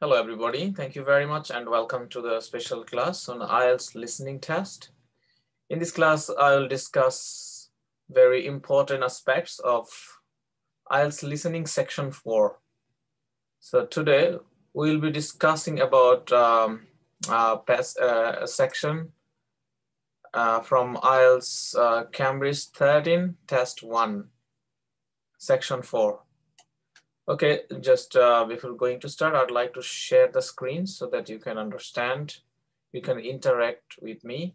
Hello, everybody. Thank you very much and welcome to the special class on IELTS listening test. In this class, I'll discuss very important aspects of IELTS listening section four. So today we'll be discussing about um, uh, uh, a section uh, from IELTS uh, Cambridge 13 test one, section four. Okay, just uh, before going to start, I'd like to share the screen so that you can understand, you can interact with me.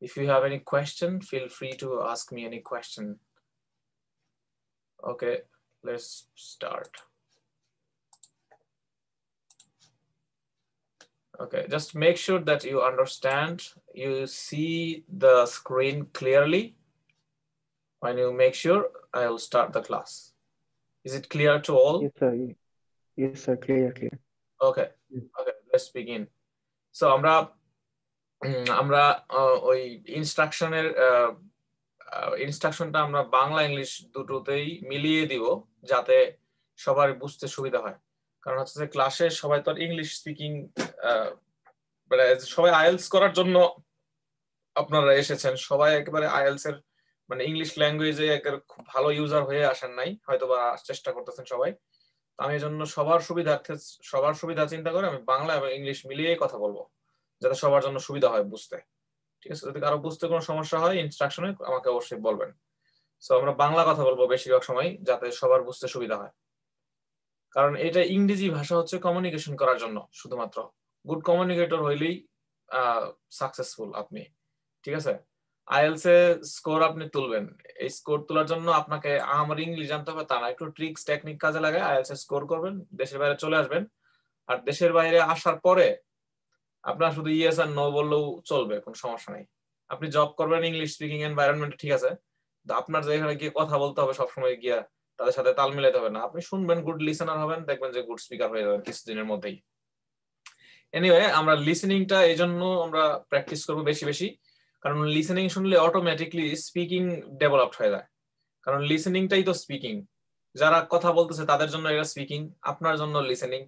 If you have any question, feel free to ask me any question. Okay, let's start. Okay, just make sure that you understand, you see the screen clearly. When you make sure, I'll start the class. Is it clear to all? Yes, sir. Yes, sir. Clear, clear. Okay, okay, let's begin. So আমরা আমরা ওই ইনস্ট্রাকশনের ইনস্ট্রাকশনটা আমরা Bangla English দুটোতেই মিলিয়ে দিব যাতে সবার বুঝতে সুবিধা হয় কারণ হচ্ছে যে ক্লাসে সবাই তো ইংলিশ স্পিকিং মানে সবাই আইএলস করার জন্য আপনারা এসেছেন সবাই একেবারে আইএলস এর মানে ইংলিশ ল্যাঙ্গুয়েজে খুব ভালো ইউজার হয়ে আসেন নাই হয়তো বা চেষ্টা করতেছেন সবাই। তো আমি জন্য সবার সুবিধার্থে, সবার সুবিধা চিন্তা করে আমি বাংলা এবং ইংলিশ মিলিয়ে কথা বলব, যাতে সবার জন্য সুবিধা হয় বুঝতে। ঠিক আছে? যদি কারও বুঝতে কোনো সমস্যা হয় ইনস্ট্রাকশনে আমাকে অবশ্যই বলবেন। সো আমরা বাংলা কথা বলব বেশিরভাগ সময়, যাতে সবার বুঝতে সুবিধা হয়। কারণ এটা ইংরেজি ভাষা হচ্ছে কমিউনিকেশন করার জন্য, শুধুমাত্র। গুড কমিউনিকেটর হইলেই সাকসেসফুল আপনি। ঠিক আছে? আইএলস এ স্কোর আপনি তুলবেন। এই স্কোর তোলার জন্য আপনাকে, আমার ইংলিশ জানতে হবে তা না, একটু ট্রিক্স টেকনিক কাজে লাগায় আইএলস এ স্কোর করবেন, দেশের বাইরে চলে আসবেন। আর দেশের বাইরে আসার পরে আপনার শুধু ইয়েস আর নো বললেও চলবে, কোনো সমস্যা নেই। আপনি জব করবেন ইংলিশ স্পিকিং এনভায়রনমেন্ট ঠিক আছে? আপনার যেখানে গিয়ে কথা বলতে হবে সবসময় গিয়া তাদের সাথে তাল মিলাতে হবে না। আপনি শুনবেন গুড লিসেনার হবেন, দেখবেন যে গুড স্পিকার হয়ে যাবেন কিছুদিনের মধ্যেই। এনিওয়ে আমরা লিসেনিংটা এই জন্য আমরা প্র্যাকটিস করব বেশি বেশি। কারণ লিসেনিং শুনলে অটোমেটিকলি স্পিকিং ডেভেলপড হয়ে যায়। কারণ লিসেনিংটাই তো স্পিকিং যারা কথা বলতেছে, তাদের জন্য এটা স্পিকিং আপনার জন্য লিসেনিং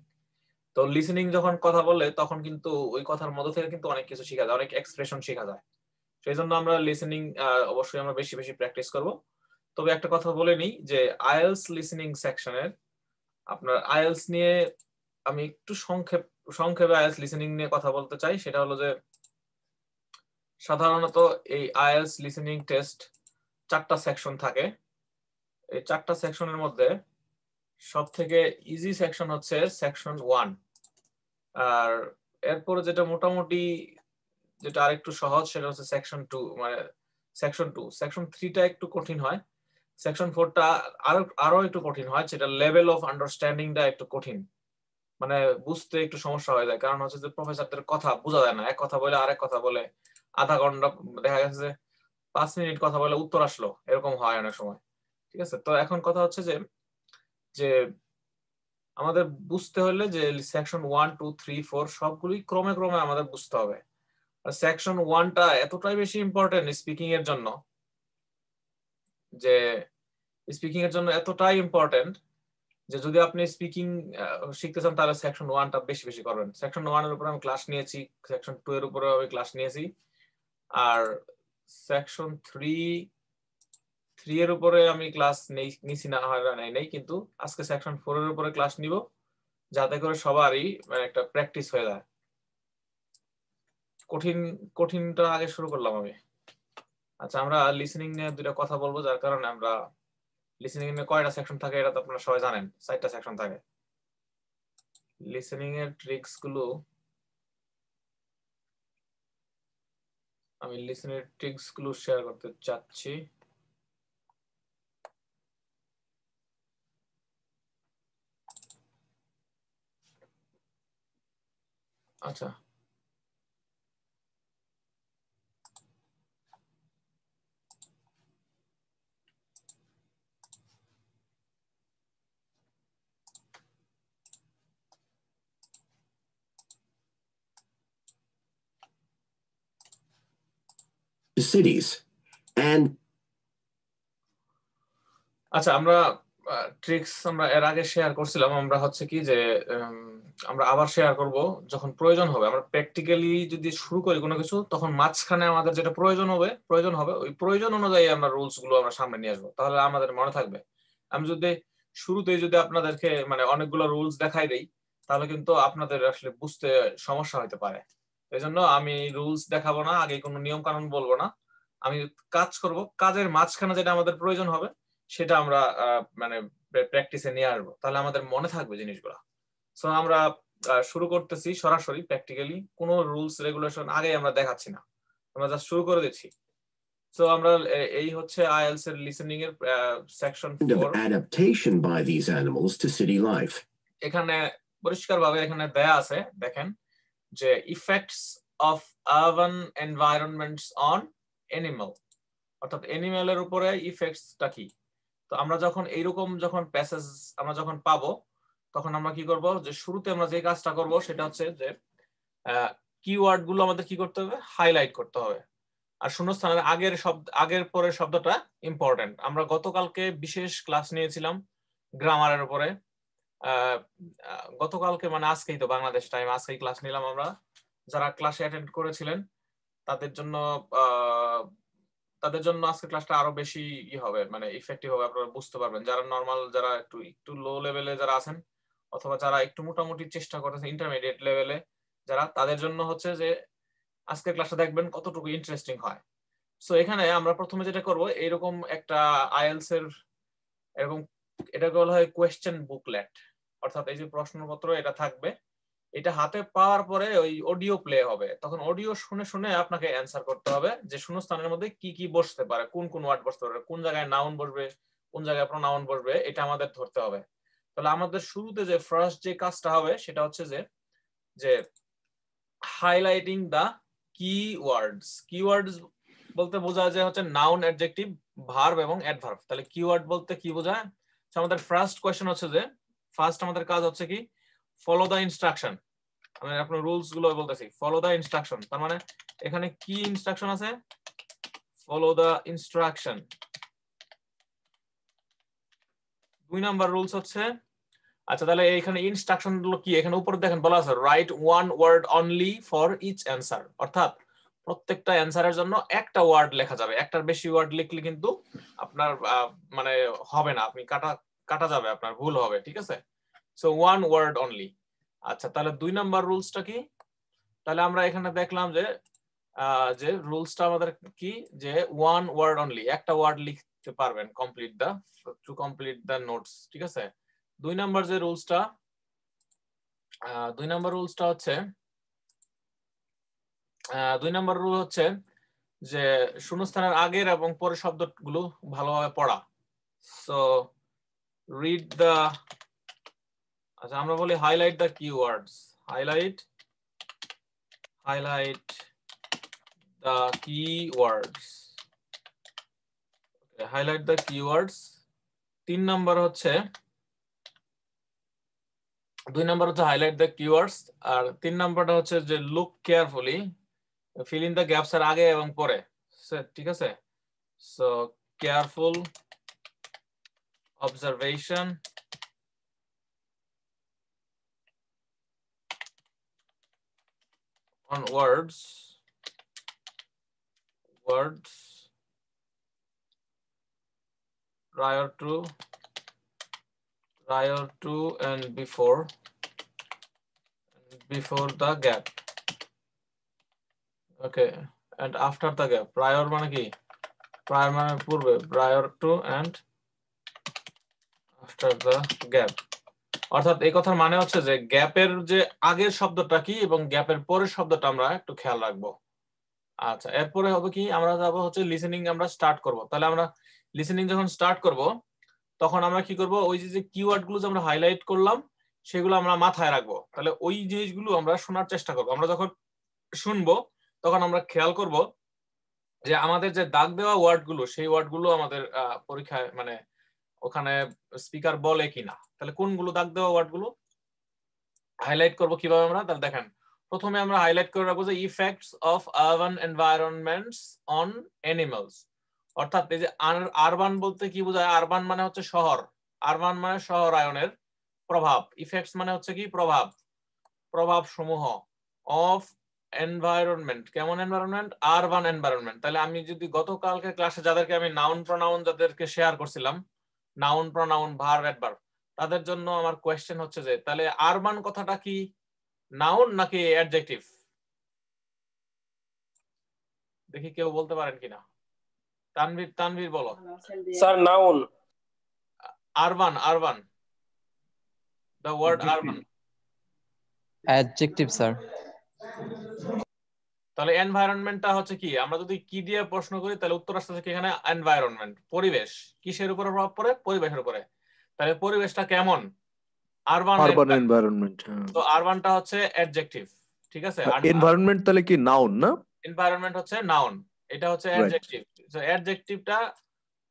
তো লিসেনিং যখন কথা বলে, তখন কিন্তু ওই কথার মধ্যে থেকে কিন্তু অনেক কিছু শেখা যায়, অনেক এক্সপ্রেশন শেখা যায়। সেই জন্য আমরা লিসেনিং অবশ্যই আমরা বেশি বেশি প্র্যাকটিস করব। তবে একটা কথা বলে নিই যে আইএলস লিসেনিং সেকশনের আপনার আইএলস নিয়ে আমি একটু সংক্ষেপ, সংক্ষেপে আইএলস লিসেনিং নিয়ে কথা বলতে চাই। সেটা হলো যে সাধারণত এই আইএলস লিসেনিং টেস্ট চারটা সেকশন থাকে। এই চারটা সেকশনের মধ্যে সব থেকে ইজি সেকশন হচ্ছে সেকশন ওয়ান আর এরপরে যেটা মোটামুটি যেটা আরেকটু সহজ, সেটা হচ্ছে সেকশন টু মানে সেকশন টু সেকশন থ্রিটা একটু কঠিন হয়। সেকশন ফোরটা আরও আরও একটু কঠিন হয়, সেটা লেভেল অফ আন্ডারস্ট্যান্ডিংটা একটু কঠিন। মানে বুঝতে একটু সমস্যা হয়ে যায়। কারণ হচ্ছে যে প্রফেসরদের কথা বোঝা যায় না। এক কথা বলে আরেক কথা বলে আধা ঘণ্টা দেখা গেছে যে পাঁচ মিনিট কথা বলে উত্তর আসলো, এরকম হয় অনেক সময়। ঠিক আছে? তো এখন কথা হচ্ছে যে যে আমাদের বুঝতে হলে যে section one two three four সবগুলি ক্রমে ক্রমে আমাদের বুঝতে হবে। সেকশন ওয়ানটা এতটাই বেশি ইম্পর্টেন্ট স্পিকিং এর জন্য, যে স্পিকিং এর জন্য এতটাই ইম্পর্টেন্ট যে যদি আপনি স্পিকিং শিখতে চান তাহলে সেকশন ওয়ানটা বেশি বেশি করবেন। সেকশন ওয়ানের উপরে আমি ক্লাস নিয়েছি সেকশন টু এর উপরে আমি ক্লাস নিয়েছি। আর সেকশন থ্রি থ্রি এর উপরে আমি ক্লাস নেই, নিছি না, হয় না নেই কিন্তু আজকে সেকশন ফোর এর উপরে ক্লাস নিব, যাতে করে সবারই মানে একটা প্র্যাকটিস হয়ে যায়। কঠিন, কঠিনটা আগে শুরু করলাম আমি। আচ্ছা আমরা লিসেনিং নিয়ে দুটা কথা বলব, যার কারণে আমরা লিসেনিং এর কয়টা সেকশন থাকে, এটা তো আপনারা সবাই জানেন, চারটা সেকশন থাকে। লিসেনিং এর ট্রিক্সগুলো আমি লিসেনের ট্রিক্সগুলো শেয়ার করতে চাচ্ছি। আচ্ছা। Cities. And আচ্ছা আমরা ট্রিক্স আমরা এর আগে শেয়ার করছিলাম, আমরা হচ্ছে কি যে আমরা আবার শেয়ার করব যখন প্রয়োজন হবে। আমরা প্র্যাকটিক্যালি যদি শুরু করি কোনো কিছু, তখন মাঝখানে আমাদের যেটা প্রয়োজন হবে প্রয়োজন হবে, ওই প্রয়োজন অনুযায়ী আমরা রুলসগুলো আমরা সামনে নিয়ে আসব। তাহলে আমাদের মনে থাকবে। আমি যদি শুরুতেই যদি আপনাদেরকে মানে অনেকগুলো রুলস দেখাই দেই, তাহলে কিন্তু আপনাদের আসলে বুঝতে সমস্যা হতে পারে। এই জন্য আমি রুলস দেখাবো না আগে কোনো নিয়ম কানুন বলব না। আমি কাজ করব কাজের মাঝখানে যেটা আমাদের প্রয়োজন হবে সেটা আমরা মানে প্র্যাকটিসে নিয়ে আসব। তাহলে আমাদের মনে থাকবে জিনিসগুলো। সো আমরা শুরু করতেছি সরাসরি প্র্যাকটিক্যালি কোনো রুলস রেগুলেশন আগে আমরা দেখাচ্ছি না। আমরা জাস্ট শুরু করে দিচ্ছি। সো আমরা এই হচ্ছে আইএলস এর লিসেনিং এর section 4 adaptation by these animals to city life. এখানে পরিষ্কারভাবে এখানে দেয়া আছে দেখেন। যে effects of urban environments on animal অর্থাৎ এনিম্যালের উপরে ইফেক্টসটা কি? তো আমরা যখন এইরকম যখন প্যাসেজ আমরা যখন পাবো, তখন আমরা কি করব? যে শুরুতে আমরা যে কাজটা করব, সেটা হচ্ছে যে কিওয়ার্ডগুলো আমাদের কি করতে হবে? হাইলাইট করতে হবে। আর শূন্যস্থানের আগের শব্দ, আগের পরের শব্দটা ইম্পর্টেন্ট আমরা গতকালকে বিশেষ ক্লাস নিয়েছিলাম গ্রামারের উপরে। গতকালকে মানে আজকেই তো বাংলাদেশ টাইম আজকেই ক্লাস নিলাম আমরা। যারা ক্লাসে অ্যাটেন্ড করেছিলেন, তাদের জন্য তাদের জন্য আজকে ক্লাসটা আরও বেশি ই হবে মানে ইফেক্টিভ হবে, আপনারা বুঝতে পারবেন। যারা নর্মাল যারা একটু একটু লো লেভেলে যারা আছেন, অথবা যারা একটু মোটামুটি চেষ্টা করতেছে ইন্টারমিডিয়েট লেভেলে যারা, তাদের জন্য হচ্ছে যে আজকের ক্লাসটা দেখবেন কতটুকু ইন্টারেস্টিং হয়। সো এখানে আমরা প্রথমে যেটা করব এরকম একটা আইএলস এর, এরকম এটা বলা হয় কোয়েশ্চেন বুকলেট অর্থাৎ এই যে প্রশ্নপত্র এটা থাকবে, এটা হাতে পাওয়ার পরে ওই অডিও প্লে হবে। তখন অডিও শুনে শুনে আপনাকে অ্যান্সার করতে হবে যে শূন্যস্থানের মধ্যে কি কি বসতে পারে, কোন কোন ওয়ার্ড বসতে পারে, কোন জায়গায় নাউন বসবে, কোন জায়গায় প্রোনাউন বসবে, এটা আমাদের ধরতে হবে। তাহলে আমাদের শুরুতে যে ফার্স্ট যে কাজটা হবে সেটা হচ্ছে যে যে হাইলাইটিং দা কি ওয়ার্ডস কিওয়ার্ডস বলতে বোঝায় যে হচ্ছে নাউন অ্যাডজেক্টিভ ভার্ব এবং অ্যাডভার্ব তাহলে কিওয়ার্ড বলতে কি বোঝায়? আমাদের ফার্স্ট কোয়েশ্চেন হচ্ছে যে ফার্স্ট আমাদের কাজ হচ্ছে কি ফলো দা ইনস্ট্রাকশন আমি আপনার রুলসগুলো বলতেছি ফলো দা ইনস্ট্রাকশন তার মানে এখানে কি ইনস্ট্রাকশন আছে? ফলো দা ইনস্ট্রাকশন দুই নাম্বার রুলস হচ্ছে আচ্ছা তাহলে এখানে ইনস্ট্রাকশনগুলো কি? এখানে উপরে দেখেন বলা আছে write one word only for each answer অর্থাৎ, প্রত্যেকটা অ্যান্সারের জন্য একটা ওয়ার্ড লেখা যাবে। একটার বেশি ওয়ার্ড লিখলে কিন্তু আপনার মানে হবে না। আপনি কাটা কাটা যাবে, আপনার ভুল হবে, ঠিক আছে? সো ওয়ান ওয়ার্ড অনলি আচ্ছা তাহলে দুই নাম্বার রুলসটা কি? তাহলে আমরা এখানে দেখলাম যে যে রুলসটা আমাদের কি? যে ওয়ান ওয়ার্ড অনলি একটা ওয়ার্ড লিখতে পারবেন complete the to complete the notes ঠিক আছে? দুই নাম্বার যে রুলসটা দুই নাম্বার রুলসটা হচ্ছে দুই নাম্বার রুল হচ্ছে যে, শূন্যস্থানের আগের এবং পরের শব্দগুলো ভালোভাবে পড়া। সো রিড দা আচ্ছা আমরা বলি highlight the keywords highlight highlight the keywords highlight the keywords তিন নাম্বার হচ্ছে, দুই নাম্বার হচ্ছে হাইলাইট দ্য কিওয়ার্ডস আর তিন নাম্বারটা হচ্ছে যে look carefully fill in the gaps এর আগে এবং পরে। ঠিক আছে? So careful observation on words words prior to prior to and before and before the gap okay and after the gap prior মানে কি prior মানে পূর্বে prior to and after the gap. অর্থাৎ এই কথার মানে হচ্ছে যে গ্যাপের যে আগের শব্দটা কি এবং গ্যাপের পরের শব্দটা আমরা একটু খেয়াল রাখব। আচ্ছা এরপরে হবে কি? আমরা যাব হচ্ছে লিসেনিং আমরা স্টার্ট করব। তাহলে আমরা লিসেনিং যখন স্টার্ট করব, তখন আমরা কি করব? ওই যে কিওয়ার্ডগুলো আমরা হাইলাইট করলাম, সেগুলো আমরা মাথায় রাখব। তাহলে ওই জিনিসগুলো আমরা শোনার চেষ্টা করব। আমরা যখন শুনব, তখন আমরা খেয়াল করব যে আমাদের যে দাগ দেওয়া ওয়ার্ডগুলো, সেই ওয়ার্ডগুলো আমাদের পরীক্ষায় মানে ওখানে স্পিকার বলে কিনা। তাহলে কোনগুলো দাগ দেওয়া ওয়ার্ডগুলো? হাইলাইট করব কীভাবে আমরা? তাহলে দেখেন, প্রথমে আমরা হাইলাইট করে রাখব যে effects of urban environments on animals অর্থাৎ এই যে আরবান বলতে কি বোঝায়? আরবান মানে হচ্ছে শহর। আরবান মানে শহরায়নের প্রভাব। ইফেক্টস মানে হচ্ছে কি? প্রভাব। প্রভাব সমূহ অফ এনভায়রনমেন্ট কেমন এনভায়রনমেন্ট আরবান এনভায়রনমেন্ট তাহলে আমি যদি গতকালকে ক্লাসে যাদেরকে আমি নাউন প্রনাউন যাদেরকে শেয়ার করছিলাম নাউন প্রনাউন ভার্ব অ্যাডভার্ব। তাদের জন্য আমার কোয়েশ্চেন হচ্ছে যে তাহলে আরবান কথাটা কি? নাউন নাকি অ্যাডজেক্টিভ দেখি কেউ বলতে পারেন কিনা? তানভীর তানভীর বলো। Sir noun. Urban urban the word urban adjective sir তাহলে এনভায়রনমেন্টটা হচ্ছে কি? আমরা যদি কি দিয়ে প্রশ্ন করি তাহলে উত্তর আসতেছে কি এখানে এনভায়রনমেন্ট পরিবেশ। কিসের উপরে প্রভাব পড়ে? পরিবেশের উপরে। তাহলে পরিবেশটা কেমন? আরবান আরবান এনভায়রনমেন্ট তো আরবানটা হচ্ছে অ্যাডজেক্টিভ ঠিক আছে? এনভায়রনমেন্ট তাহলে কি নাউন না? এনভায়রনমেন্ট হচ্ছে নাউন এটা হচ্ছে অ্যাডজেক্টিভ তো অ্যাডজেক্টিভটা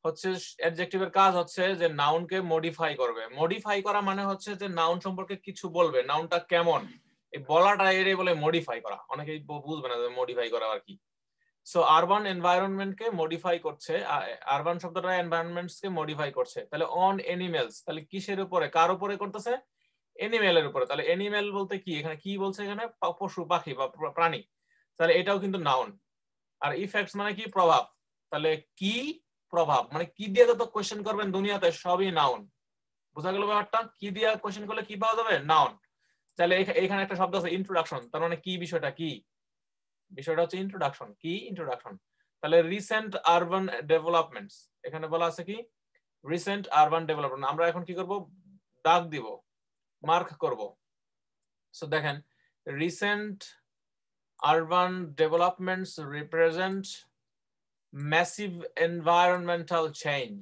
হচ্ছে অ্যাডজেক্টিভের কাজ হচ্ছে যে নাউনকে মডিফাই করবে। মডিফাই করা মানে হচ্ছে যে নাউন সম্পর্কে কিছু বলবে। নাউনটা কেমন? এই বলাটা এর বলে মডিফাই করা। অনেকেই বুঝবে না মডিফাই করা আর কি। সো আরবান এনভায়রনমেন্টকে মডিফাই করছে আরবান শব্দটা এনভায়রনমেন্টস কে মডিফাই করছে। তাহলে অন এনিমেলস তাহলে কিসের উপরে, কার উপরে করতেছে? এনিমেলের উপরে। তাহলে এনিমেল বলতে কি? এখানে কি বলছে এখানে? পশু, পাখি বা প্রাণী। তাহলে এটাও কিন্তু নাউন আর ইফেক্টস মানে কি? প্রভাব। তাহলে কি প্রভাব? মানে কি দিয়ে যত কোয়েশ্চেন করবেন দুনিয়াতে সবই নাউন বোঝা গেল ব্যাপারটা? কি দিয়ে কোয়েশ্চেন করলে কি পাওয়া যাবে? নাউন তাহলে এখানে একটা শব্দ আছে ইন্ট্রোডাকশন তার মানে কি বিষয়টা কি? বিষয়টা হচ্ছে ইন্ট্রোডাকশন কি ইন্ট্রোডাকশন তাহলে রিসেন্ট আরবান ডেভেলপমেন্টস এখানে বলা আছে কি? রিসেন্ট আরবান ডেভেলপমেন্ট আমরা এখন কি করব? দাগ দিব মার্ক করব। সো দেখেন recent urban developments represent massive environmental change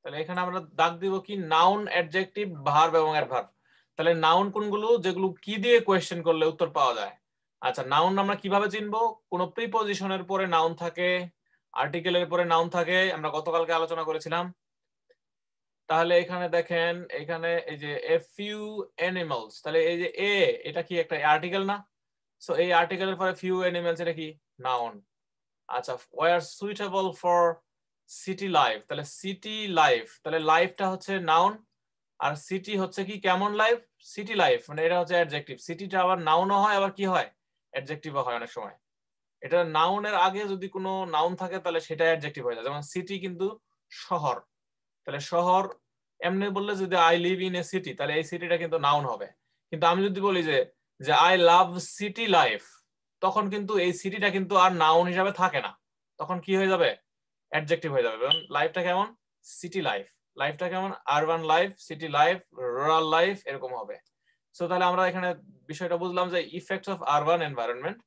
তাহলে এখানে আমরা দাগ দিব কি? নাউন অ্যাডজেক্টিভ ভার্ব এবং অ্যাডভার্ব তাহলে নাউন কোনগুলো? যেগুলো কি দিয়ে কোয়েশ্চেন করলে উত্তর পাওয়া যায়? আচ্ছা নাউন আমরা কীভাবে চিনবো? কোন প্রিপোজিশনের পরে নাউন থাকে আর্টিকেলের পরে নাউন থাকে, আমরা গতকালকে আলোচনা করেছিলাম। তাহলে এখানে দেখেন, এখানে এই যে এ ফিউ অ্যানিমালস তাহলে এই যে এ এটা কি একটা আর্টিকেল না? সো এই আর্টিকেলের পরে ফিউ অ্যানিমালস এটা কি? নাউন আচ্ছা were suitable for city life তাহলে সিটি লাইফ তাহলে লাইফটা হচ্ছে নাউন আর সিটি হচ্ছে কি, কেমন লাইফ সিটি লাইফ মানে এটা হচ্ছে অ্যাডজেক্টিভ সিটিটা আবার নাউনও হয়, আবার কি হয়? অ্যাডজেক্টিভও হয় অনেক সময়। এটা নাউনের আগে যদি কোনো নাউন থাকে, তাহলে সেটা অ্যাডজেক্টিভ হয়ে যায়। যেমন সিটি কিন্তু শহর। তাহলে শহর এমনি বললে যদি I live in a city তাহলে এই সিটিটা কিন্তু নাউন হবে। কিন্তু আমি যদি বলি যে যে আই লাভ সিটি লাইফ তখন কিন্তু এই সিটিটা কিন্তু আর নাউন হিসাবে থাকে না। তখন কি হয়ে যাবে? অ্যাডজেক্টিভ হয়ে যাবে। লাইফটা কেমন? সিটি লাইফ লাইফটা কেমন? Urban life city life rural life এরকম হবে। সো তাহলে আমরা এখানে বিষয়টা বুঝলাম যে ইফেক্টস অফ আরবান এনভায়রনমেন্ট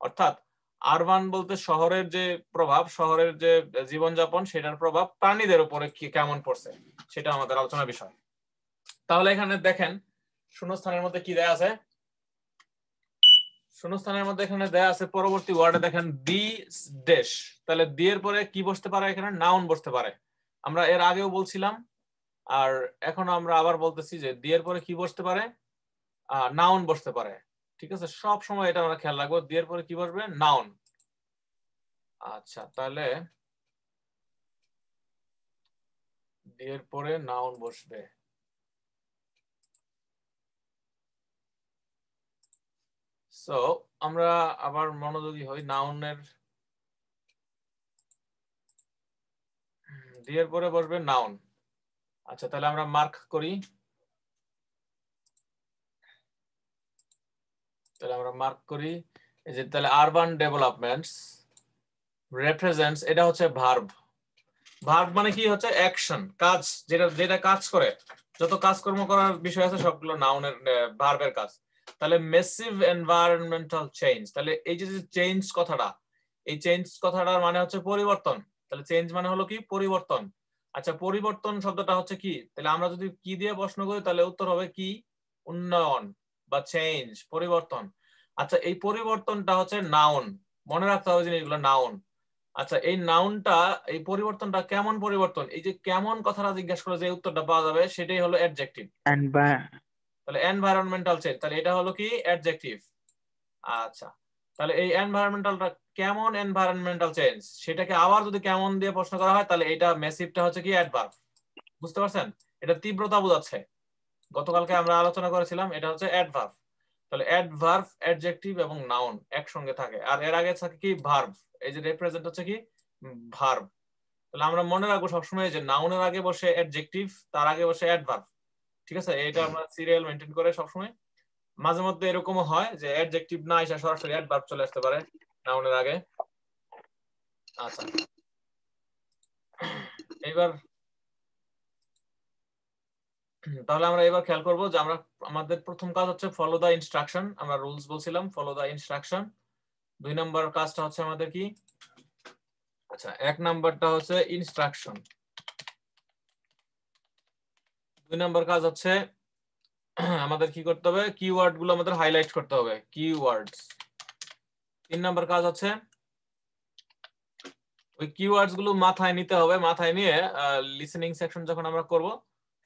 অর্থাৎ আরবান বলতে শহরের যে প্রভাব, শহরের যে জীবনযাপন, সেটার প্রভাব প্রাণীদের উপরে কেমন পড়ছে, সেটা আমাদের আলোচনার বিষয়। তাহলে এখানে দেখেন, শূন্যস্থানের মধ্যে কি দেয়া আছে? শূন্যস্থানের মধ্যে এখানে দেয়া আছে, পরবর্তী ওয়ার্ডে দেখেন দি ডেশ তাহলে দি এর পরে কি বসতে পারে এখানে? নাউন বসতে পারে। আমরা এর আগেও বলছিলাম, আর এখন আমরা আবার বলতেছি যে দি এর পরে কি বসতে পারে? নাউন বসতে পারে। ঠিক আছে? সব সময় এটা আমরা খেয়াল রাখব। দি এর পরে কি বসবে? নাউন আচ্ছা তাহলে দি এর পরে নাউন বসবে। আমরা আবার মনোযোগী হই নাউনের দিয়ের পরে বসবে নাউন আচ্ছা তাহলে আমরা মার্ক করি। তাহলে আমরা মার্ক করি। এই যে, তাহলে আরবান ডেভেলপমেন্টস রেপ্রেজেন্টস এটা হচ্ছে ভার্ব ভার্ব মানে কি হচ্ছে? অ্যাকশন কাজ, যেটা যেটা কাজ করে। যত কাজকর্ম করার বিষয় আছে, সবগুলো নাউনের ভার্বের কাজ। তাহলে মেসিভ এনভায়রনমেন্টাল চেঞ্জ তাহলে এই যে চেঞ্জ কথাটা, এই চেঞ্জ কথাটার মানে হচ্ছে পরিবর্তন। তাহলে চেঞ্জ মানে হলো কি? পরিবর্তন। আচ্ছা পরিবর্তন শব্দটা হচ্ছে কি? তাহলে আমরা যদি কি দিয়ে প্রশ্ন করি তাহলে উত্তর হবে কি? উন্নয়ন বা চেঞ্জ পরিবর্তন। আচ্ছা এই পরিবর্তনটা হচ্ছে নাউন মনে রাখতে হবে জিনিসগুলো নাউন আচ্ছা এই নাউনটা এই পরিবর্তনটা কেমন পরিবর্তন? এই যে কেমন কথাটা জিজ্ঞাসা করে যে উত্তরটা পাওয়া যাবে সেটাই হলো অ্যাডজেক্টিভ তাহলে এনভায়রনমেন্টাল চেঞ্জ তাহলে এটা হলো কি? অ্যাডজেক্টিভ আচ্ছা তাহলে এই এনভায়রনমেন্টালটা কেমন এনভায়রনমেন্টাল চেঞ্জ সেটাকে আবার যদি কেমন দিয়ে প্রশ্ন করা হয়, তাহলে এটা মেসিভটা হচ্ছে কি অ্যাডভার্ব বুঝতে পারছেন? এটা তীব্রতা বোঝাচ্ছে। গতকালকে আমরা আলোচনা করেছিলাম, এটা হচ্ছে অ্যাডভার্ব তাহলে অ্যাডভার্ব অ্যাডজেক্টিভ এবং নাউন একসঙ্গে থাকে। আর এর আগে থাকে কি ভার্ব এই যে রিপ্রেজেন্ট হচ্ছে কি ভার্ব তাহলে আমরা মনে রাখব সবসময় যে নাউনের আগে বসে অ্যাডজেক্টিভ তার আগে বসে অ্যাডভার্ব ঠিক আছে? এটা আমরা সিরিয়াল মেনটেন করে সবসময় মাঝে মধ্যে এরকমও হয় যে অ্যাডজেক্টিভ না এসে সরাসরি অ্যাডভার্ব চলে আসতে পারে নাউনের আগে। আচ্ছা। এবার তাহলে আমরা এবার খেয়াল করব যে আমরা, আমাদের প্রথম কাজ হচ্ছে ফলো দা ইনস্ট্রাকশন আমরা রুলস বলছিলাম ফলো দা ইনস্ট্রাকশন দুই নম্বর কাজটা হচ্ছে আমাদের কি? আচ্ছা এক নাম্বারটা হচ্ছে ইনস্ট্রাকশন দুই নম্বর কাজ হচ্ছে আমাদের কি করতে হবে? কিওয়ার্ডগুলো আমাদের হাইলাইট করতে হবে। কিওয়ার্ডস তিন নম্বর কাজ হচ্ছে, ওই কিওয়ার্ডসগুলো মাথায় নিতে হবে। মাথায় নিয়ে লিসেনিং সেকশন যখন আমরা করব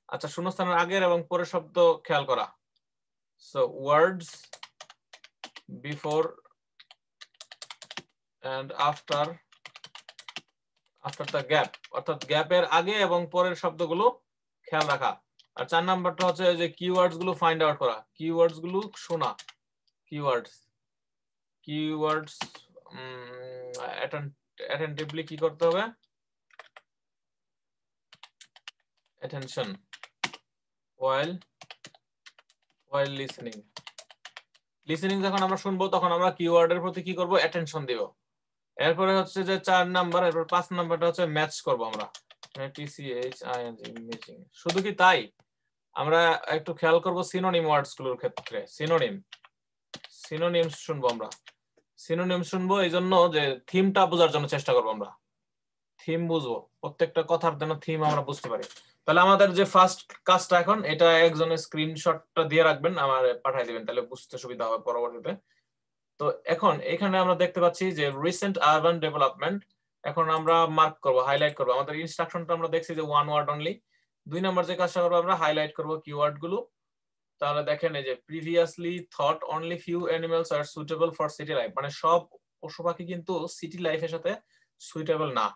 আচ্ছা শূন্যস্থানের আগের এবং পরের শব্দ খেয়াল করা। So words before and after after the gap অর্থাৎ গ্যাপের আগে এবং পরের শব্দগুলো খেয়াল রাখা। আর চার নাম্বারটা হচ্ছে যে কিওয়ার্ডসগুলো ফাইন্ড আউট করা। কিওয়ার্ডসগুলো শোনা। কিওয়ার্ডস কিওয়ার্ডস অ্যাটেন্টিভলি কি করতে হবে? attention while while listening listening যখন আমরা শুনব, তখন আমরা কিওয়ার্ডের প্রতি কি করব? অ্যাটেনশন দিব। এরপরে হচ্ছে যে চার নাম্বার, এরপর পাঁচ নাম্বারটা হচ্ছে ম্যাচ করব আমরা। টিসিএইচ আইএনজি ম্যাচিং শুধু কি তাই? আমরা একটু খেয়াল করব সিনোনিম ওয়ার্ডসগুলোর ক্ষেত্রে। সিনোনিম সিনোনিম শুনব আমরা। সিনোনিম শুনব এই জন্য যে থিমটা বোঝার জন্য চেষ্টা করব আমরা। থিম বুঝব। প্রত্যেকটা কথার জন্য থিম আমরা বুঝতে পারি। তাহলে আমাদের যে ফার্স্ট কাজটা এখন, এটা একজনের স্ক্রিনশটটা দিয়ে রাখবেন, আমার পাঠিয়ে দিবেন, তাহলে বুঝতে সুবিধা হবে পরবর্তীতে। তো এখন এখানে আমরা দেখতে পাচ্ছি যে রিসেন্ট আরবান ডেভেলপমেন্ট এখন আমরা মার্ক করব হাইলাইট করব। আমাদের ইনস্ট্রাকশনটা আমরা দেখছি যে ওয়ান ওয়ার্ড অনলি দুই নম্বর যে কাজটা করব আমরা হাইলাইট করব কিওয়ার্ডগুলো। তাহলে দেখেন এই যে previously thought only few animals are suitable for city life মানে সব পশু পাখি কিন্তু সিটি লাইফের সাথে সুইটেবল না।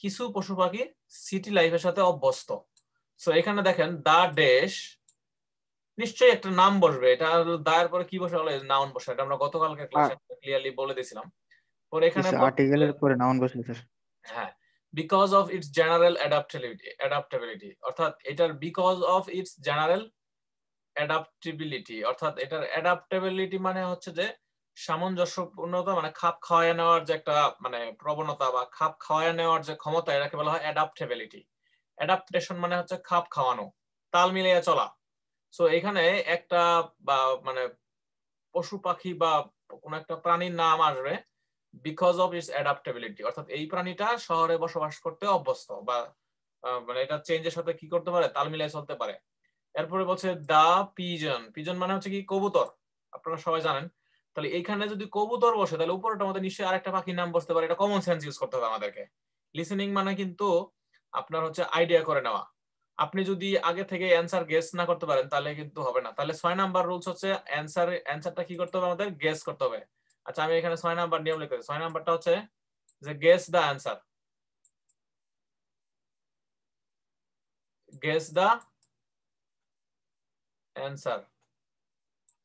কিছু পশু পাখি সিটি লাইফের সাথে অভ্যস্ত। সো এখানে দেখেন দা ডেশ নিশ্চয়ই একটা নাম বসবে। এটা দায়ের পরে কি বসে হলো নাউন বসে। এটা আমরা গতকালকে ক্লাসে ক্লিয়ারলি বলে দিয়েছিলাম। পরে এখানে আর্টিকেলের পরে নাউন বসে স্যার হ্যাঁ because of its general adaptability adaptability অর্থাৎ এটার because of its general adaptability অর্থাৎ এটার অ্যাডাপ্টেবিলিটি মানে হচ্ছে যে সামঞ্জস্যপূর্ণতা মানে খাপ খাওয়ায় নেওয়ার যে একটা মানে প্রবণতা বা খাপ খাওয়ায় নেওয়ার যে ক্ষমতা, এটাকে বলা হয় অ্যাডাপ্টেবিলিটি অ্যাডাপ্টেশন মানে হচ্ছে খাপ খাওয়ানো, তাল মিলিয়ে চলা। সো এখানে একটা বা মানে পশু পাখি বা কোন একটা প্রাণীর নাম আসবে বিকজ অফ ইটস অ্যাডাপ্টেবিলিটি অর্থাৎ এই প্রাণীটা শহরে বসবাস করতে অভ্যস্ত বা মানে এটা চেঞ্জের সাথে কি করতে পারে? তাল মিলিয়ে চলতে পারে। এরপরে বলছে দা পিজন পিজন মানে হচ্ছে কি? কবুতর। আপনারা সবাই জানেন। তাহলে এইখানে যদি কবুতর বসে, তাহলে উপরটা আমাদের নিশ্চয়ই আরেকটা পাখির নাম বসতে পারে। এটা কমন সেন্স ইউজ করতে হবে আমাদেরকে। লিসেনিং মানে কিন্তু আপনার হচ্ছে আইডিয়া করে নেওয়া। আপনি যদি আগে থেকে অ্যান্সার গেস না করতে পারেন, তাহলে কিন্তু হবে না। তাহলে ছয় নাম্বার রুলস হচ্ছে অ্যান্সার অ্যান্সারটা কি করতে হবে আমাদের? গেস করতে হবে। আচ্ছা আমি এখানে ছয় নাম্বার নিয়ম লিখতে ছয় নাম্বারটা হচ্ছে যে guess the answer guess the answer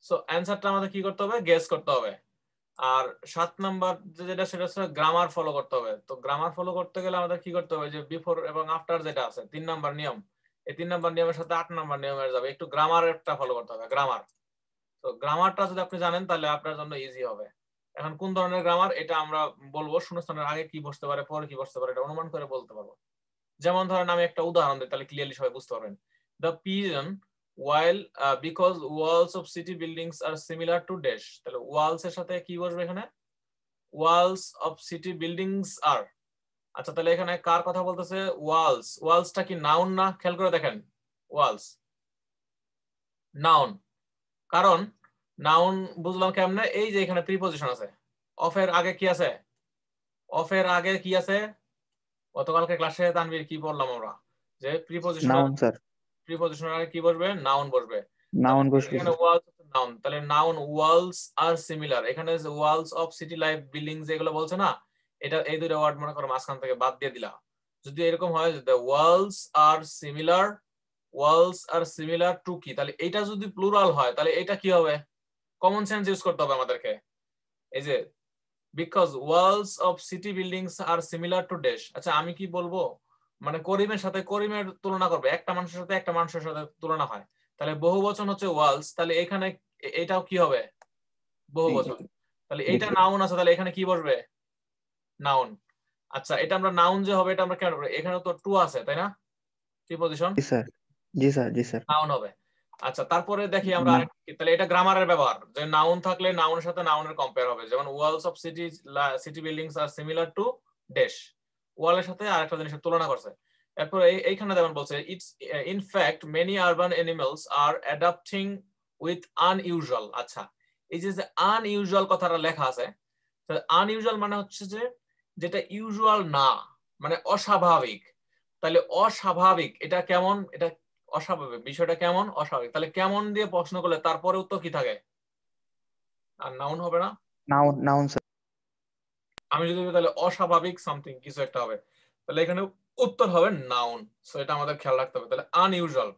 so অ্যান্সারটা আমাদের কি করতে হবে? গেস করতে হবে। আর সাত নাম্বার যেটা, সেটা হচ্ছে গ্রামার ফলো করতে হবে। তো গ্রামার ফলো করতে গেলে আমাদের কি করতে হবে? যে বিফোর এবং আফটার যেটা আছে, তিন নাম্বার নিয়ম। এই তিন নাম্বার নিয়মের সাথে আট নাম্বার নিয়মের যাবে। একটু গ্রামারটা ফলো করতে হবে গ্রামার তো গ্রামারটা যদি আপনি জানেন, তাহলে আপনার জন্য ইজি হবে। এখন কোন ধরনের গ্রামার এটা আমরা বলব শূন্যস্থানের আগে কি বসতে পারে পরে কি বসতে পারে এটা অনুমান করে বলতে পারব। যেমন ধরেন আমি একটা উদাহরণ দিই তাহলে ক্লিয়ারলি সবাই বুঝতে পারবেন। The pigeon while uh, because walls of city buildings are similar to dash তাহলে walls এর সাথে কি বসবে এখানে? Walls of city buildings are আচ্ছা তাহলে এখানে কার কথা বলতেছে? Walls ওয়ালসটা কি নাউন না? খেয়াল করে দেখেন। Walls নাউন কারণ নাউন বুঝলাম কেমনে? এই যে এখানে প্রিপজিশন আছে। অফের আগে কি আছে? অফের আগে কি আছে? গতকালকে ক্লাসে তানভীর কি বললাম আমরা? যে প্রিপজিশন নাউন স্যার। প্রিপজিশনের আগে কি বসবে? নাউন বসবে। নাউন বসবে এখানে ওয়ালস নাউন। তাহলে নাউন ওয়ালস আর সিমিলার এখানে যে walls of city life building যেগুলো বলছে না এটা এই দুটো ওয়ার্ড মনে করো মাঝখান থেকে বাদ দিয়ে দিলা যদি এরকম হয় যে walls are similar walls are similar to কি? তাহলে এটা যদি প্লুরাল হয় তাহলে এটা কি হবে? কমন সেন্স ইউজ করতে হবে আমাদেরকে এই যে because walls of city buildings are similar to dash আচ্ছা আমি কি বলব মানে করিমের সাথে করিমের তুলনা করবে। একটা মানুষের সাথে একটা মানুষের সাথে তুলনা হয়। তাহলে বহু বচন হচ্ছে ওয়ালস তাহলে এখানে এটাও কি হবে? বহু বচন। তাহলে এইটা নাউন আছে। তাহলে এখানে কি বসবে? নাউন আচ্ছা এটা আমরা নাউন যে হবে এটা আমরা কেন? এখানে তো টু আছে তাই না? প্রিপজিশন জি স্যার। জি স্যার জি স্যার। নাউন হবে। আচ্ছা তারপরে দেখি আমরা তাহলে এটা গ্রামারের ব্যবহার যে নাউন থাকলে নাউনের সাথে নাউনের কম্পেয়ার হবে যেমন walls of city city buildings are similar to dash ওয়ালের সাথে আরেকটা জিনিসের তুলনা করছে। এরপর এই- এইখানে যেমন বলছে it's in fact many urban animals are adapting with unusual আচ্ছা এই যে আনইউজুয়াল কথাটা লেখা আছে আনইউজুয়াল মানে হচ্ছে যে যেটা ইউজুয়াল না মানে অস্বাভাবিক তাহলে অস্বাভাবিক এটা কেমন এটা অস্বাভাবিক। বিষয়টা কেমন? অস্বাভাবিক। তাহলে কেমন দিয়ে প্রশ্ন করলে তারপরে উত্তর কি থাকে? আর নাউন হবে না? নাউন নাউন আমি যদি তাহলে অস্বাভাবিক সামথিং কিছু একটা হবে। তাহলে এখানে উত্তর হবে নাউন সো এটা আমাদের খেয়াল রাখতে হবে। তাহলে আনইউজুয়াল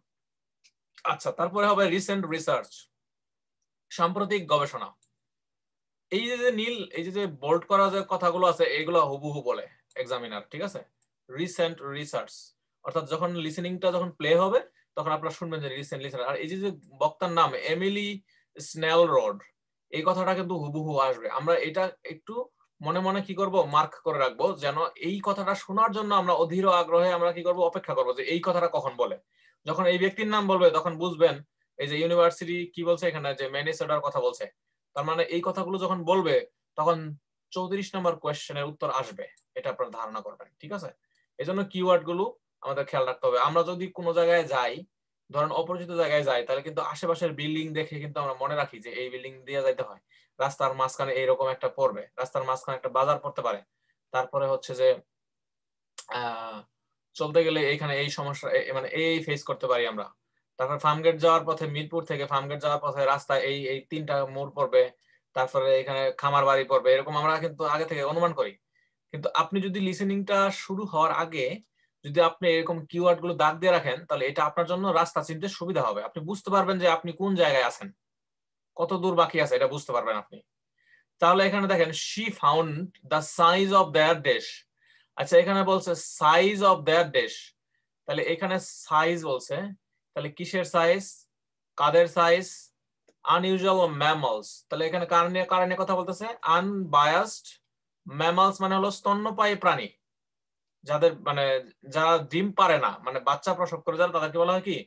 আচ্ছা তারপরে হবে রিসেন্ট রিসার্চ সাম্প্রতিক গবেষণা। এই যে যে নীল এই যে যে বোল্ড করা যে কথাগুলো আছে এগুলো হুবহু বলে এক্সামিনার ঠিক আছে? রিসেন্ট রিসার্চ অর্থাৎ যখন লিসেনিংটা যখন প্লে হবে তখন আপনারা শুনবেন যে রিসেন্ট রিসার্চ আর এই যে বক্তার নাম এমিলি স্নেল রোড এই কথাটা কিন্তু হুবহু আসবে। আমরা এটা একটু মনে মনে কি করব মার্ক করে রাখব, যেন এই কথাটা শোনার জন্য আমরা অধীর আগ্রহে আমরা কি করব, অপেক্ষা করব যে এই কথাটা কখন বলে। যখন এই ব্যক্তির নাম বলবে, তখন বুঝবেন এই যে ইউনিভার্সিটি কি বলছে এখানে, যে ম্যানেজার কথা বলছে। তার মানে এই কথাগুলো যখন বলবে, তখন চৌত্রিশ নম্বর কোয়েশ্চেনের উত্তর আসবে, এটা আপনারা ধারণা করবেন, ঠিক আছে? এই জন্য কিওয়ার্ডগুলো আমাদের খেয়াল রাখতে হবে। আমরা যদি কোনো জায়গায় যাই, ধরেন অপরিচিত জায়গায় যাই, তাহলে কিন্তু আশেপাশের বিল্ডিং দেখে কিন্তু আমরা মনে রাখি যে এই বিল্ডিং দিয়ে যাইতে হয়। রাস্তার মাঝখানে এইরকম একটা পড়বে, রাস্তার মাঝখানে একটা বাজার পড়তে পারে। তারপরে হচ্ছে যে চলতে গেলে এইখানে এই সমস্যা মানে এই ফেস করতে পারি আমরা। তারপর ফার্মগেট যাওয়ার পথে, মিরপুর থেকে ফার্মগেট যাওয়ার পথে রাস্তা এই এই তিনটা মোড় পড়বে। তারপরে এখানে খামার বাড়ি পড়বে। এরকম আমরা কিন্তু আগে থেকে অনুমান করি। কিন্তু আপনি যদি লিসেনিংটা শুরু হওয়ার আগে যদি আপনি এরকম কিওয়ার্ডগুলো দাগ দিয়ে রাখেন, তাহলে এটা আপনার জন্য রাস্তা চিনতে সুবিধা হবে। আপনি বুঝতে পারবেন যে আপনি কোন জায়গায় আছেন। কত দূর বাকি আছে, এটা বুঝতে পারবেন আপনি। তাহলে এখানে দেখেন she found the size of their dash আচ্ছা এখানে বলছে সাইজ অফ দেয়ার ডেশ তাহলে এখানে সাইজ বলছে, তাহলে কিসের সাইজ কাদের সাইজ আনইউজুয়াল ম্যামলস তাহলে এখানে কার নিয়ে কার নিয়ে কথা বলতেছে? আনবায়াসড ম্যামলস মানে হলো স্তন্যপায়ী প্রাণী। যাদের মানে যারা ডিম পারে না মানে বাচ্চা প্রসব করে যারা, তাদেরকে বলা হয় কি?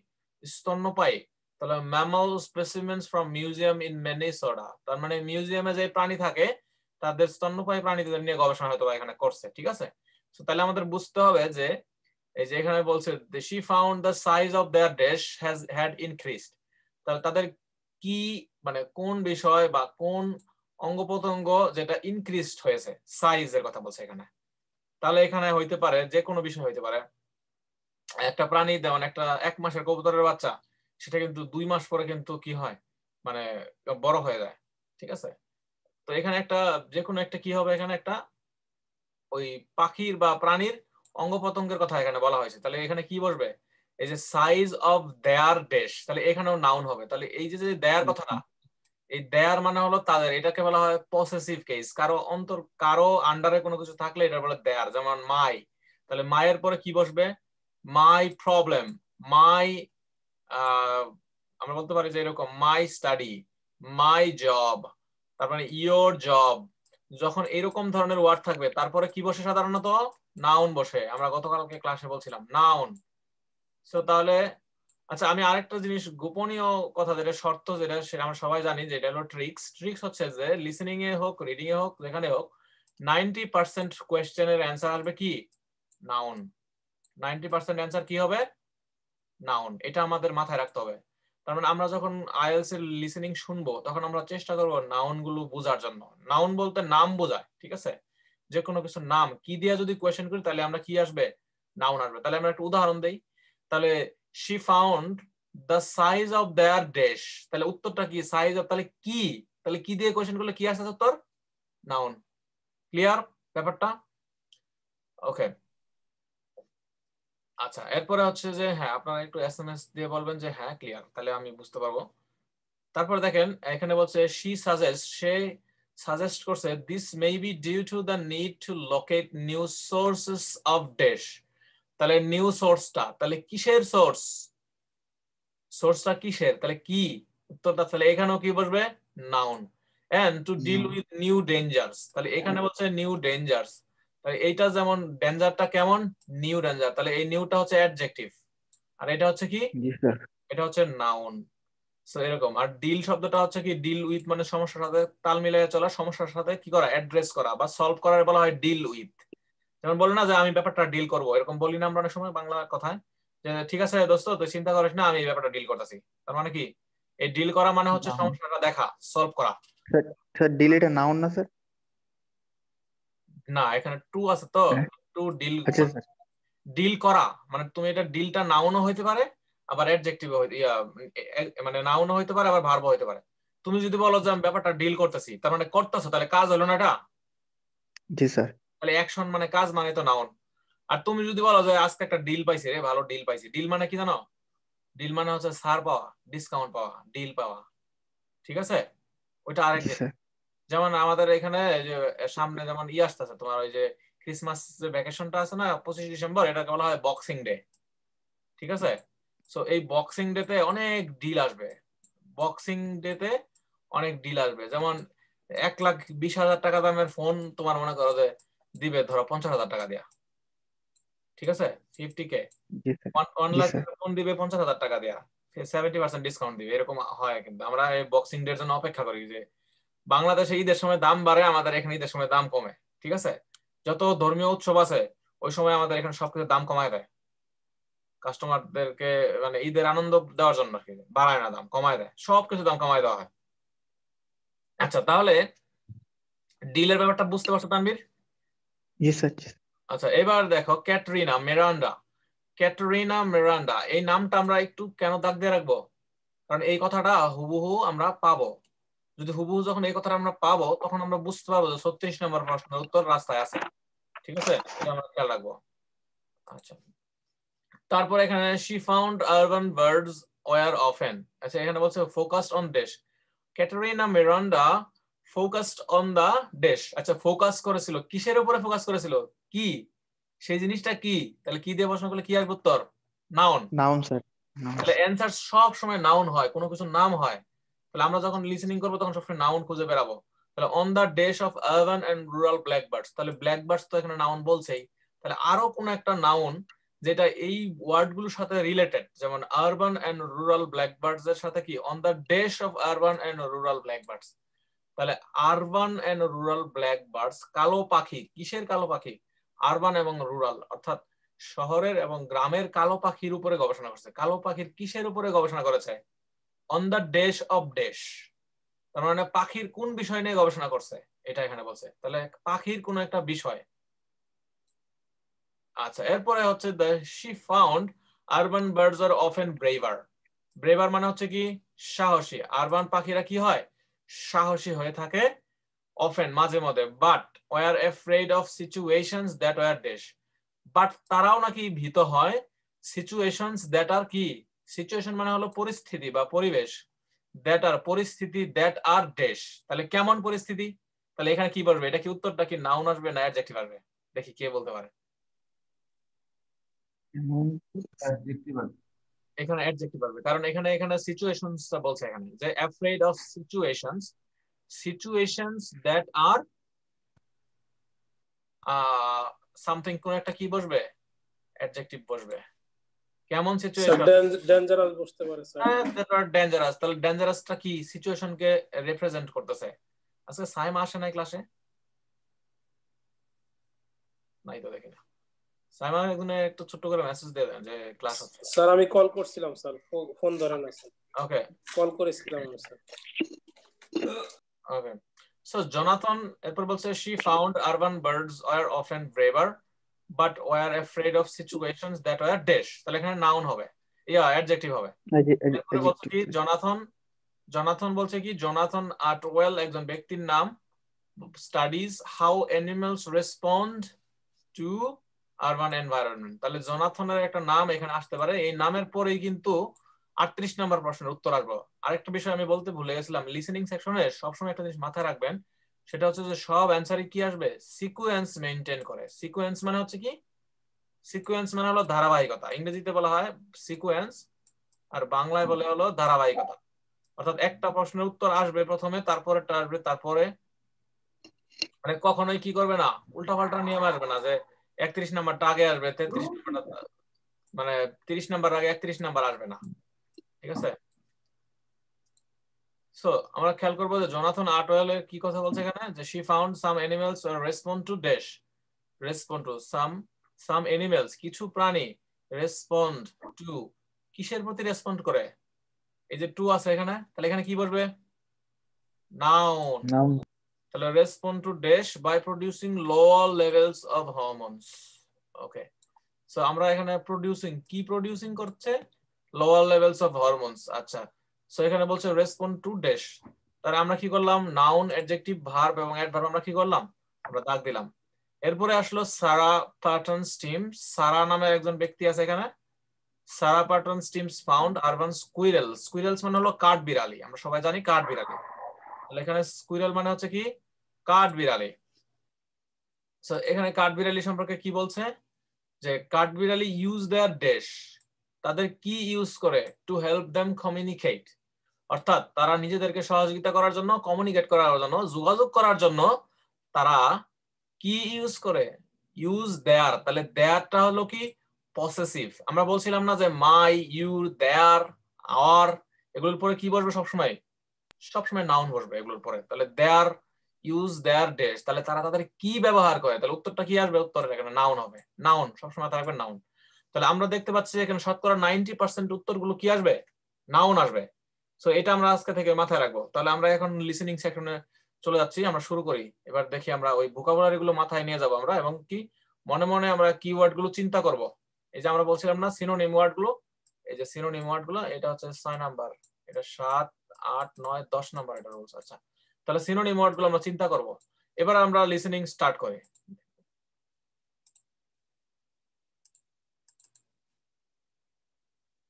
স্তন্যপায়ী। তাহলে mammal specimens from museum in Minnesota তার মানে মিউজিয়ামে যে প্রাণী থাকে, তাদের স্তন্যপায়ী প্রাণীদের নিয়ে গবেষণা হয়তো এখানে করছে, ঠিক আছে? তাহলে আমাদের বুঝতে হবে যে, এই যে এখানে বলছে she found the size of their dash has had increased তাহলে তাদের কি মানে কোন বিষয় বা কোন অঙ্গ প্রত্যঙ্গ যেটা ইনক্রিজড হয়েছে সাইজের কথা বলছে এখানে। তাহলে এখানে হইতে পারে যে কোনো বিষয় হইতে পারে। একটা প্রাণী যেমন একটা এক মাসের কবুতরের বাচ্চা সেটা কিন্তু দুই মাস পরে কিন্তু কি হয়? মানে বড় হয়ে যায় ঠিক আছে? তো এখানে একটা যে কোনো একটা কি হবে এখানে? একটা ওই পাখির বা প্রাণীর অঙ্গ প্রত্যঙ্গের কথা এখানে বলা হয়েছে। তাহলে এখানে কি বসবে? এই যে সাইজ অফ দেয়ার ডেশ তাহলে এখানেও নাউন হবে। তাহলে এই যে যে দেয়ার কথাটা এই দেয়ার মানে হলো তাদের, এটাকে বলা হয় পসেসিভ কেস কারও অন্তর, কারও আন্ডারে কোনো কিছু থাকলে এটা বলে দেয়ার, যেমন মাই। তাহলে মায়ের পরে কি বসবে? মাই প্রবলেম মাই আমরা বলতে পারি যে এরকম, মাই স্টাডি মাই জব তারপরে ইয়োর জব যখন এরকম ধরনের ওয়ার্ড থাকবে, তারপরে কি বসে সাধারণত? নাউন বসে। আমরা গতকালকে ক্লাসে বলছিলাম নাউন সো তাহলে আচ্ছা আমি আরেকটা জিনিস গোপনীয় কথা যেটা, শর্ত যেটা, সেটা আমরা সবাই জানি যে এটা হলো ট্রিক্স। ট্রিক্স হচ্ছে যে লিসেনিং এ হোক রিডিং এ হোক, যেখানে হোক নাইনটি পার্সেন্ট কোয়েশ্চেনের অ্যান্সার আসবে কি? নাউন নাইনটি পার্সেন্ট অ্যান্সার কি হবে? নাউন এটা আমাদের মাথায় রাখতে হবে। তার মানে আমরা যখন আইএলস এর লিসেনিং শুনব, তখন আমরা চেষ্টা করব নাউনগুলো বোঝার জন্য। নাউন বলতে নাম বোঝায়, ঠিক আছে? যে কোনো কিছু নাম। কি দিয়ে যদি কোয়েশ্চেন করি, তাহলে আমরা কি আসবে? নাউন আসবে। তাহলে আমরা একটা উদাহরণ দেই। তাহলে she found the size of their dash তাহলে উত্তরটা কি? সাইজ অফ তাহলে কি? তাহলে কি দিয়ে কোয়েশ্চেন করলে কি আসে উত্তর? নাউন ক্লিয়ার ব্যাপারটা? ওকে আচ্ছা এরপরে হচ্ছে যে হ্যাঁ আপনারা একটু এসএমএস দিয়ে বলবেন যে হ্যাঁ ক্লিয়ার তাহলে আমি বুঝতে পারব। তারপর দেখেন, এখানে বলছে শি সাজেস্ট সে সাজেস্ট করছে this may be due to the need to locate new sources of dash তাহলে নিউ সোর্সটা তাহলে কিসের সোর্স সোর্সটা কিসের? তাহলে কি? উত্তরটা তাহলে এখানেও কি বসবে? Noun and to deal with new dangers তাহলে এখানে বলছে নিউ ডেঞ্জার্স তাহলে এইটা যেমন ডেঞ্জারটা কেমন? নিউ ডেঞ্জার তাহলে এই নিউটা হচ্ছে অ্যাডজেক্টিভ আর এটা হচ্ছে কি? এটা হচ্ছে নাউন সো এরকম। আর ডিল শব্দটা হচ্ছে কি? ডিল উইথ মানে সমস্যার সাথে তাল মিলিয়ে চলা সমস্যার সাথে কি করা? অ্যাড্রেস করা বা সলভ করার বলা হয় ডিল উইথ যেমন বলি না যে আমি ব্যাপারটা ডিল করব এরকম বলি না আমরা অনেক সময় বাংলা কথায় যে ঠিক আছে দোস্ত তুই চিন্তা করিস না আমি এই ব্যাপারটা ডিল করতেছি। তার মানে কি? এই ডিল করা মানে হচ্ছে. সমস্যাটা দেখা সলভ করা। স্যার ডিল এটা নাউন না স্যার না এখানে টু আছে তো। টু ডিল আচ্ছা ডিল করা মানে তুমি এটা ডিলটা নাউনও হইতে পারে আবার অ্যাডজেক্টিভ মানে নাউনও হইতে পারে আবার ভার্বও হইতে পারে। তুমি যদি বলো যে আমি ব্যাপারটা ডিল করতেছি তার মানে করতেছো তাহলে কাজ হলো না এটা? জি স্যার তাহলে অ্যাকশন মানে কাজ মানে তো নাউন আর তুমি যদি বলো যে আজকে একটা ডিল পাইছি রে ভালো ডিল পাইছি। ডিল মানে কি জানো? ডিল মানে হচ্ছে ছাড় পাওয়া ডিসকাউন্ট পাওয়া ডিল পাওয়া। ঠিক আছে? ওইটা আরেক। স্যার যেমন আমাদের এখানে যে সামনে যেমন ই আসতেছে তোমার ওই যে ক্রিসমাস যে ভ্যাকেশনটা আছে না পঁচিশ ডিসেম্বর এটাকে বলা হয় বক্সিং ডে ঠিক আছে? সো এই বক্সিং ডে তে অনেক ডিল আসবে। বক্সিং ডে তে অনেক ডিল আসবে। যেমন এক লাখ বিশ হাজার টাকা দামের ফোন তোমার মনে করো যে দিবে ধরো পঞ্চাশ হাজার টাকা দিয়া। ঠিক আছে? Fifty K one lakh phone দিবে? পঞ্চাশ হাজার টাকা দেয়া। সেভেন্টি পার্সেন্ট ডিসকাউন্ট দিবে এরকম হয় কিন্তু। আমরা এই বক্সিং ডের জন্য অপেক্ষা করি যে বাংলাদেশে ঈদের সময় দাম বাড়ে আমাদের এখানে ঈদের সময় দাম কমে। ঠিক আছে? যত ধর্মীয় উৎসব আছে ওই সময় আমাদের এখানে সবকিছু দাম কমায় দেয়। কাস্টমারদেরকে মানে ঈদের আনন্দ দেওয়ার জন্য আর কি। বাড়ায় না দাম কমায় দেয়। সবকিছু দাম কমায় দেওয়া হয়। আচ্ছা তাহলে ডিলের ব্যাপারটা বুঝতে পারছ তানবীর আচ্ছা এবার দেখো ক্যাটরিনা মেরান্ডা ক্যাটরিনা মেরান্ডা এই নামটা আমরা একটু কেন দাগ দিয়ে রাখব? কারণ এই কথাটা হুবহু আমরা পাবো। যদি হুবহু যখন এই কথাটা আমরা পাবো, তখন আমরা বুঝতে পারব যে ছত্রিশ নম্বর প্রশ্নের উত্তর রাস্তায় আছে। ঠিক আছে? আমরা খেয়াল রাখব। আচ্ছা। তারপর এখানে she found urban birds were often আচ্ছা এখানে বলছে focused on dash Catarina Miranda focused on the dash আচ্ছা ফোকাস করেছিল। কিসের উপরে ফোকাস করেছিল? কি? সেই জিনিসটা কি? তাহলে কি দিয়ে প্রশ্ন করলে কি আসবে উত্তর? নাউন নাউন স্যার তাহলে অ্যান্সার সব সময় নাউন হয় কোনো কিছু নাম হয়। তাহলে আমরা যখন লিসেনিং করব তখন সবসময় নাউন খুঁজে বেরাবো। তাহলে on the dash of urban and rural black birds তাহলে ব্ল্যাক বার্ডস তো এখানে নাউন বলছেই। তাহলে আরও কোন একটা নাউন যেটা এই ওয়ার্ডগুলোর সাথে রিলেটেড যেমন urban and rural black birds এর সাথে কি? On the dash of urban and rural black birds তাহলে urban and rural black birds কালো পাখি, কিসের কালো পাখি? আরবান এবং রুরাল অর্থাৎ শহরের এবং গ্রামের কালো পাখির উপরে গবেষণা করছে। কালো পাখির কিসের উপরে গবেষণা করেছে? On the dash of dash তার মানে পাখির কোন বিষয় নিয়ে গবেষণা করছে? এটা এখানে বলছে। তাহলে পাখির কোন একটা বিষয়। আচ্ছা এরপরে হচ্ছে the she found urban birds are often braver braver মানে হচ্ছে কি? সাহসী। আরবান পাখিরা কি হয়? সাহসী হয়ে থাকে অফেন মাঝে মধ্যে but were afraid of situations that were dash but তারাও নাকি ভীত হয় সিচুয়েশনস দ্যাট আর কি? সিচুয়েশন মানে হলো পরিস্থিতি বা পরিবেশ দ্যাট আর পরিস্থিতি দ্যাট আর ডেশ তাহলে কেমন পরিস্থিতি? তাহলে এখানে কি বলবে? এটা কি উত্তরটা কি নাউন আসবে না অ্যাডজেক্টিভ আসবে? দেখি কে বলতে পারে। এখানে অ্যাডজেক্টিভ আসবে। কারণ এখানে এখানে সিচুয়েশনসটা বলছে এখানে যে afraid of situations situations that are something কোন একটা কি বসবে? অ্যাডজেক্টিভ বসবে। কেমন সিচুয়েশন ডেঞ্জারাস বসতে পারে স্যার দ্যাট আর ডেঞ্জারাস তাহলে ডেঞ্জারাসটা কি? সিচুয়েশনকে রিপ্রেজেন্ট করতেছে। আজকে সাইম আসে নাই ক্লাসে নাই তো দেখি না। সাইমা একদিন একটু ছোট্ট করে মেসেজ দিয়ে দেন যে ক্লাস হচ্ছে। স্যার আমি কল করছিলাম স্যার। ফোন ধরে না স্যার। ওকে কল করেছিলাম স্যার। ওকে সো জোনাথন এরপর বলছে she found urban birds are often braver but were afraid of situations that were dash তাহলে এখানে নাউন হবে। ইয়া অ্যাডজেক্টিভ হবে। এরপরে বলছে কি জোনাথন জোনাথন বলছে কি জোনাথন আর্টওয়েল একজন ব্যক্তির নাম studies how animals respond to urban environment তাহলে জোনাথনের একটা নাম এখানে আসতে পারে। এই নামের পরেই কিন্তু আটত্রিশ নম্বর প্রশ্নের উত্তর আসব। আরেকটা বিষয় আমি বলতে ভুলে গেছিলাম। লিসেনিং সেকশনে সবসময় একটা জিনিস মাথায় রাখবেন, সেটা হচ্ছে যে সব অ্যান্সারে কি আসবে? সিকুয়েন্স মেনটেন করে। সিকুয়েন্স মানে হচ্ছে কি? সিকুয়েন্স মানে হলো ধারাবাহিকতা। ইংরেজিতে বলা হয় সিকুয়েন্স আর বাংলায় বলে হলো ধারাবাহিকতা। অর্থাৎ একটা প্রশ্নের উত্তর আসবে প্রথমে তারপরেটা আসবে, তারপরে মানে কখনোই কি করবে না? উল্টা পাল্টা নিয়ম আসবে না যে একত্রিশ নাম্বারটা আগে আসবে তেত্রিশ নাম্বারটা মানে তিরিশ নাম্বার আগে একত্রিশ নাম্বার আসবে না। ঠিক আছে? সো আমরা খেয়াল করব যে জনাথন আর্টওয়েল এর কি কথা বলছে এখানে? যে she found some animals respond to dash respond to some some animals কিছু প্রাণী রেসপন্ড টু কিসের প্রতি রেসপন্ড করে? এই যে টু আছে এখানে তাহলে এখানে কি বসবে? নাউন. তাহলে respond to dash by producing lower levels of hormones okay so আমরা এখানে প্রডিউসিং কি প্রডিউসিং করছে? লোয়ার লেভেলস অফ হরমোনস আচ্ছা। সো এখানে বলছে রেসপন্ড টু ড্যাশ তাহলে আমরা কি করলাম? নাউন অ্যাডজেক্টিভ ভার্ব এবং অ্যাডভার্ব আমরা কি করলাম? আমরা দাগ দিলাম। এরপরে আসলো সারা প্যাটার্ন স্টিম সারা নামে একজন ব্যক্তি আছে এখানে। Sarah Partan team's found urban squirrel squirrels মানে হলো কাঠ বিড়ালি আমরা সবাই জানি কাঠ বিড়ালি এখানে স্কুইরেল মানে হচ্ছে কি? কাঠ বিড়ালি। এখানে কাঠ বিড়ালি সম্পর্কে কি বলছে? যে কাঠ বিড়ালি ইউজ দেয়ার ড্যাশ তাদের কি ইউজ করে? টু হেল্প দেম কমিউনিকেট অর্থাৎ তারা নিজেদেরকে সহযোগিতা করার জন্য কমিউনিকেট করার জন্য, যোগাযোগ করার জন্য তারা কি ইউজ করে? ইউজ দেয়ার তাহলে দেয়ারটা হলো কি? পসেসিভ আমরা বলছিলাম না যে মাই ইউর দেয়ার আওয়ার এগুলোর পরে কি বসবে সবসময়? সবসময় নাউন বসবে এগুলোর পরে। তাহলে দেয়ার ইউজ দেয়ার ডেস তাহলে তারা তাদের কি ব্যবহার করে? তাহলে উত্তরটা কি আসবে? উত্তর এখানে নাউন হবে। নাউন সবসময় থাকবে নাউন তাহলে আমরা দেখতে পাচ্ছি এখানে শতকরা নাইনটি পার্সেন্ট উত্তরগুলো কি আসবে? নাউন আসবে। সো এটা আমরা আজকে থেকে মাথায় রাখব। তাহলে আমরা এখন লিসেনিং সেকশনে চলে যাচ্ছি, আমরা শুরু করি। এবার দেখি আমরা ওই ভোকাবুলারি গুলো মাথায় নিয়ে যাব আমরা এবং কি মনে মনে আমরা কিওয়ার্ডগুলো চিন্তা করব। এই যে আমরা বলছিলাম না সিনোনিম ওয়ার্ডগুলো, এই যে সিনোনিম ওয়ার্ডগুলো, এটা হচ্ছে ছয় নাম্বার এটা সাত আট নয় দশ নাম্বার এটা রুলস আচ্ছা তাহলে সিনোনিম ওয়ার্ড গুলো আমরা চিন্তা করব এবার আমরা লিসেনিং স্টার্ট করি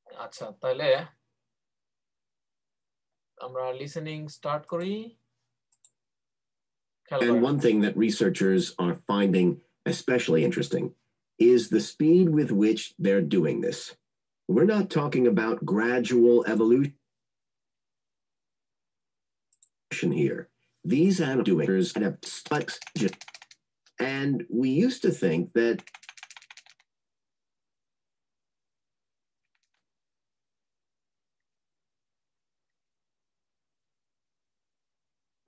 আচ্ছা তাহলে আমরা লিসেনিং স্টার্ট করি খেয়াল And করেন। one thing that researchers are finding especially interesting is the speed with which they're doing this. We're not talking about gradual evolution here. These animators adapt spikes, and we used to think that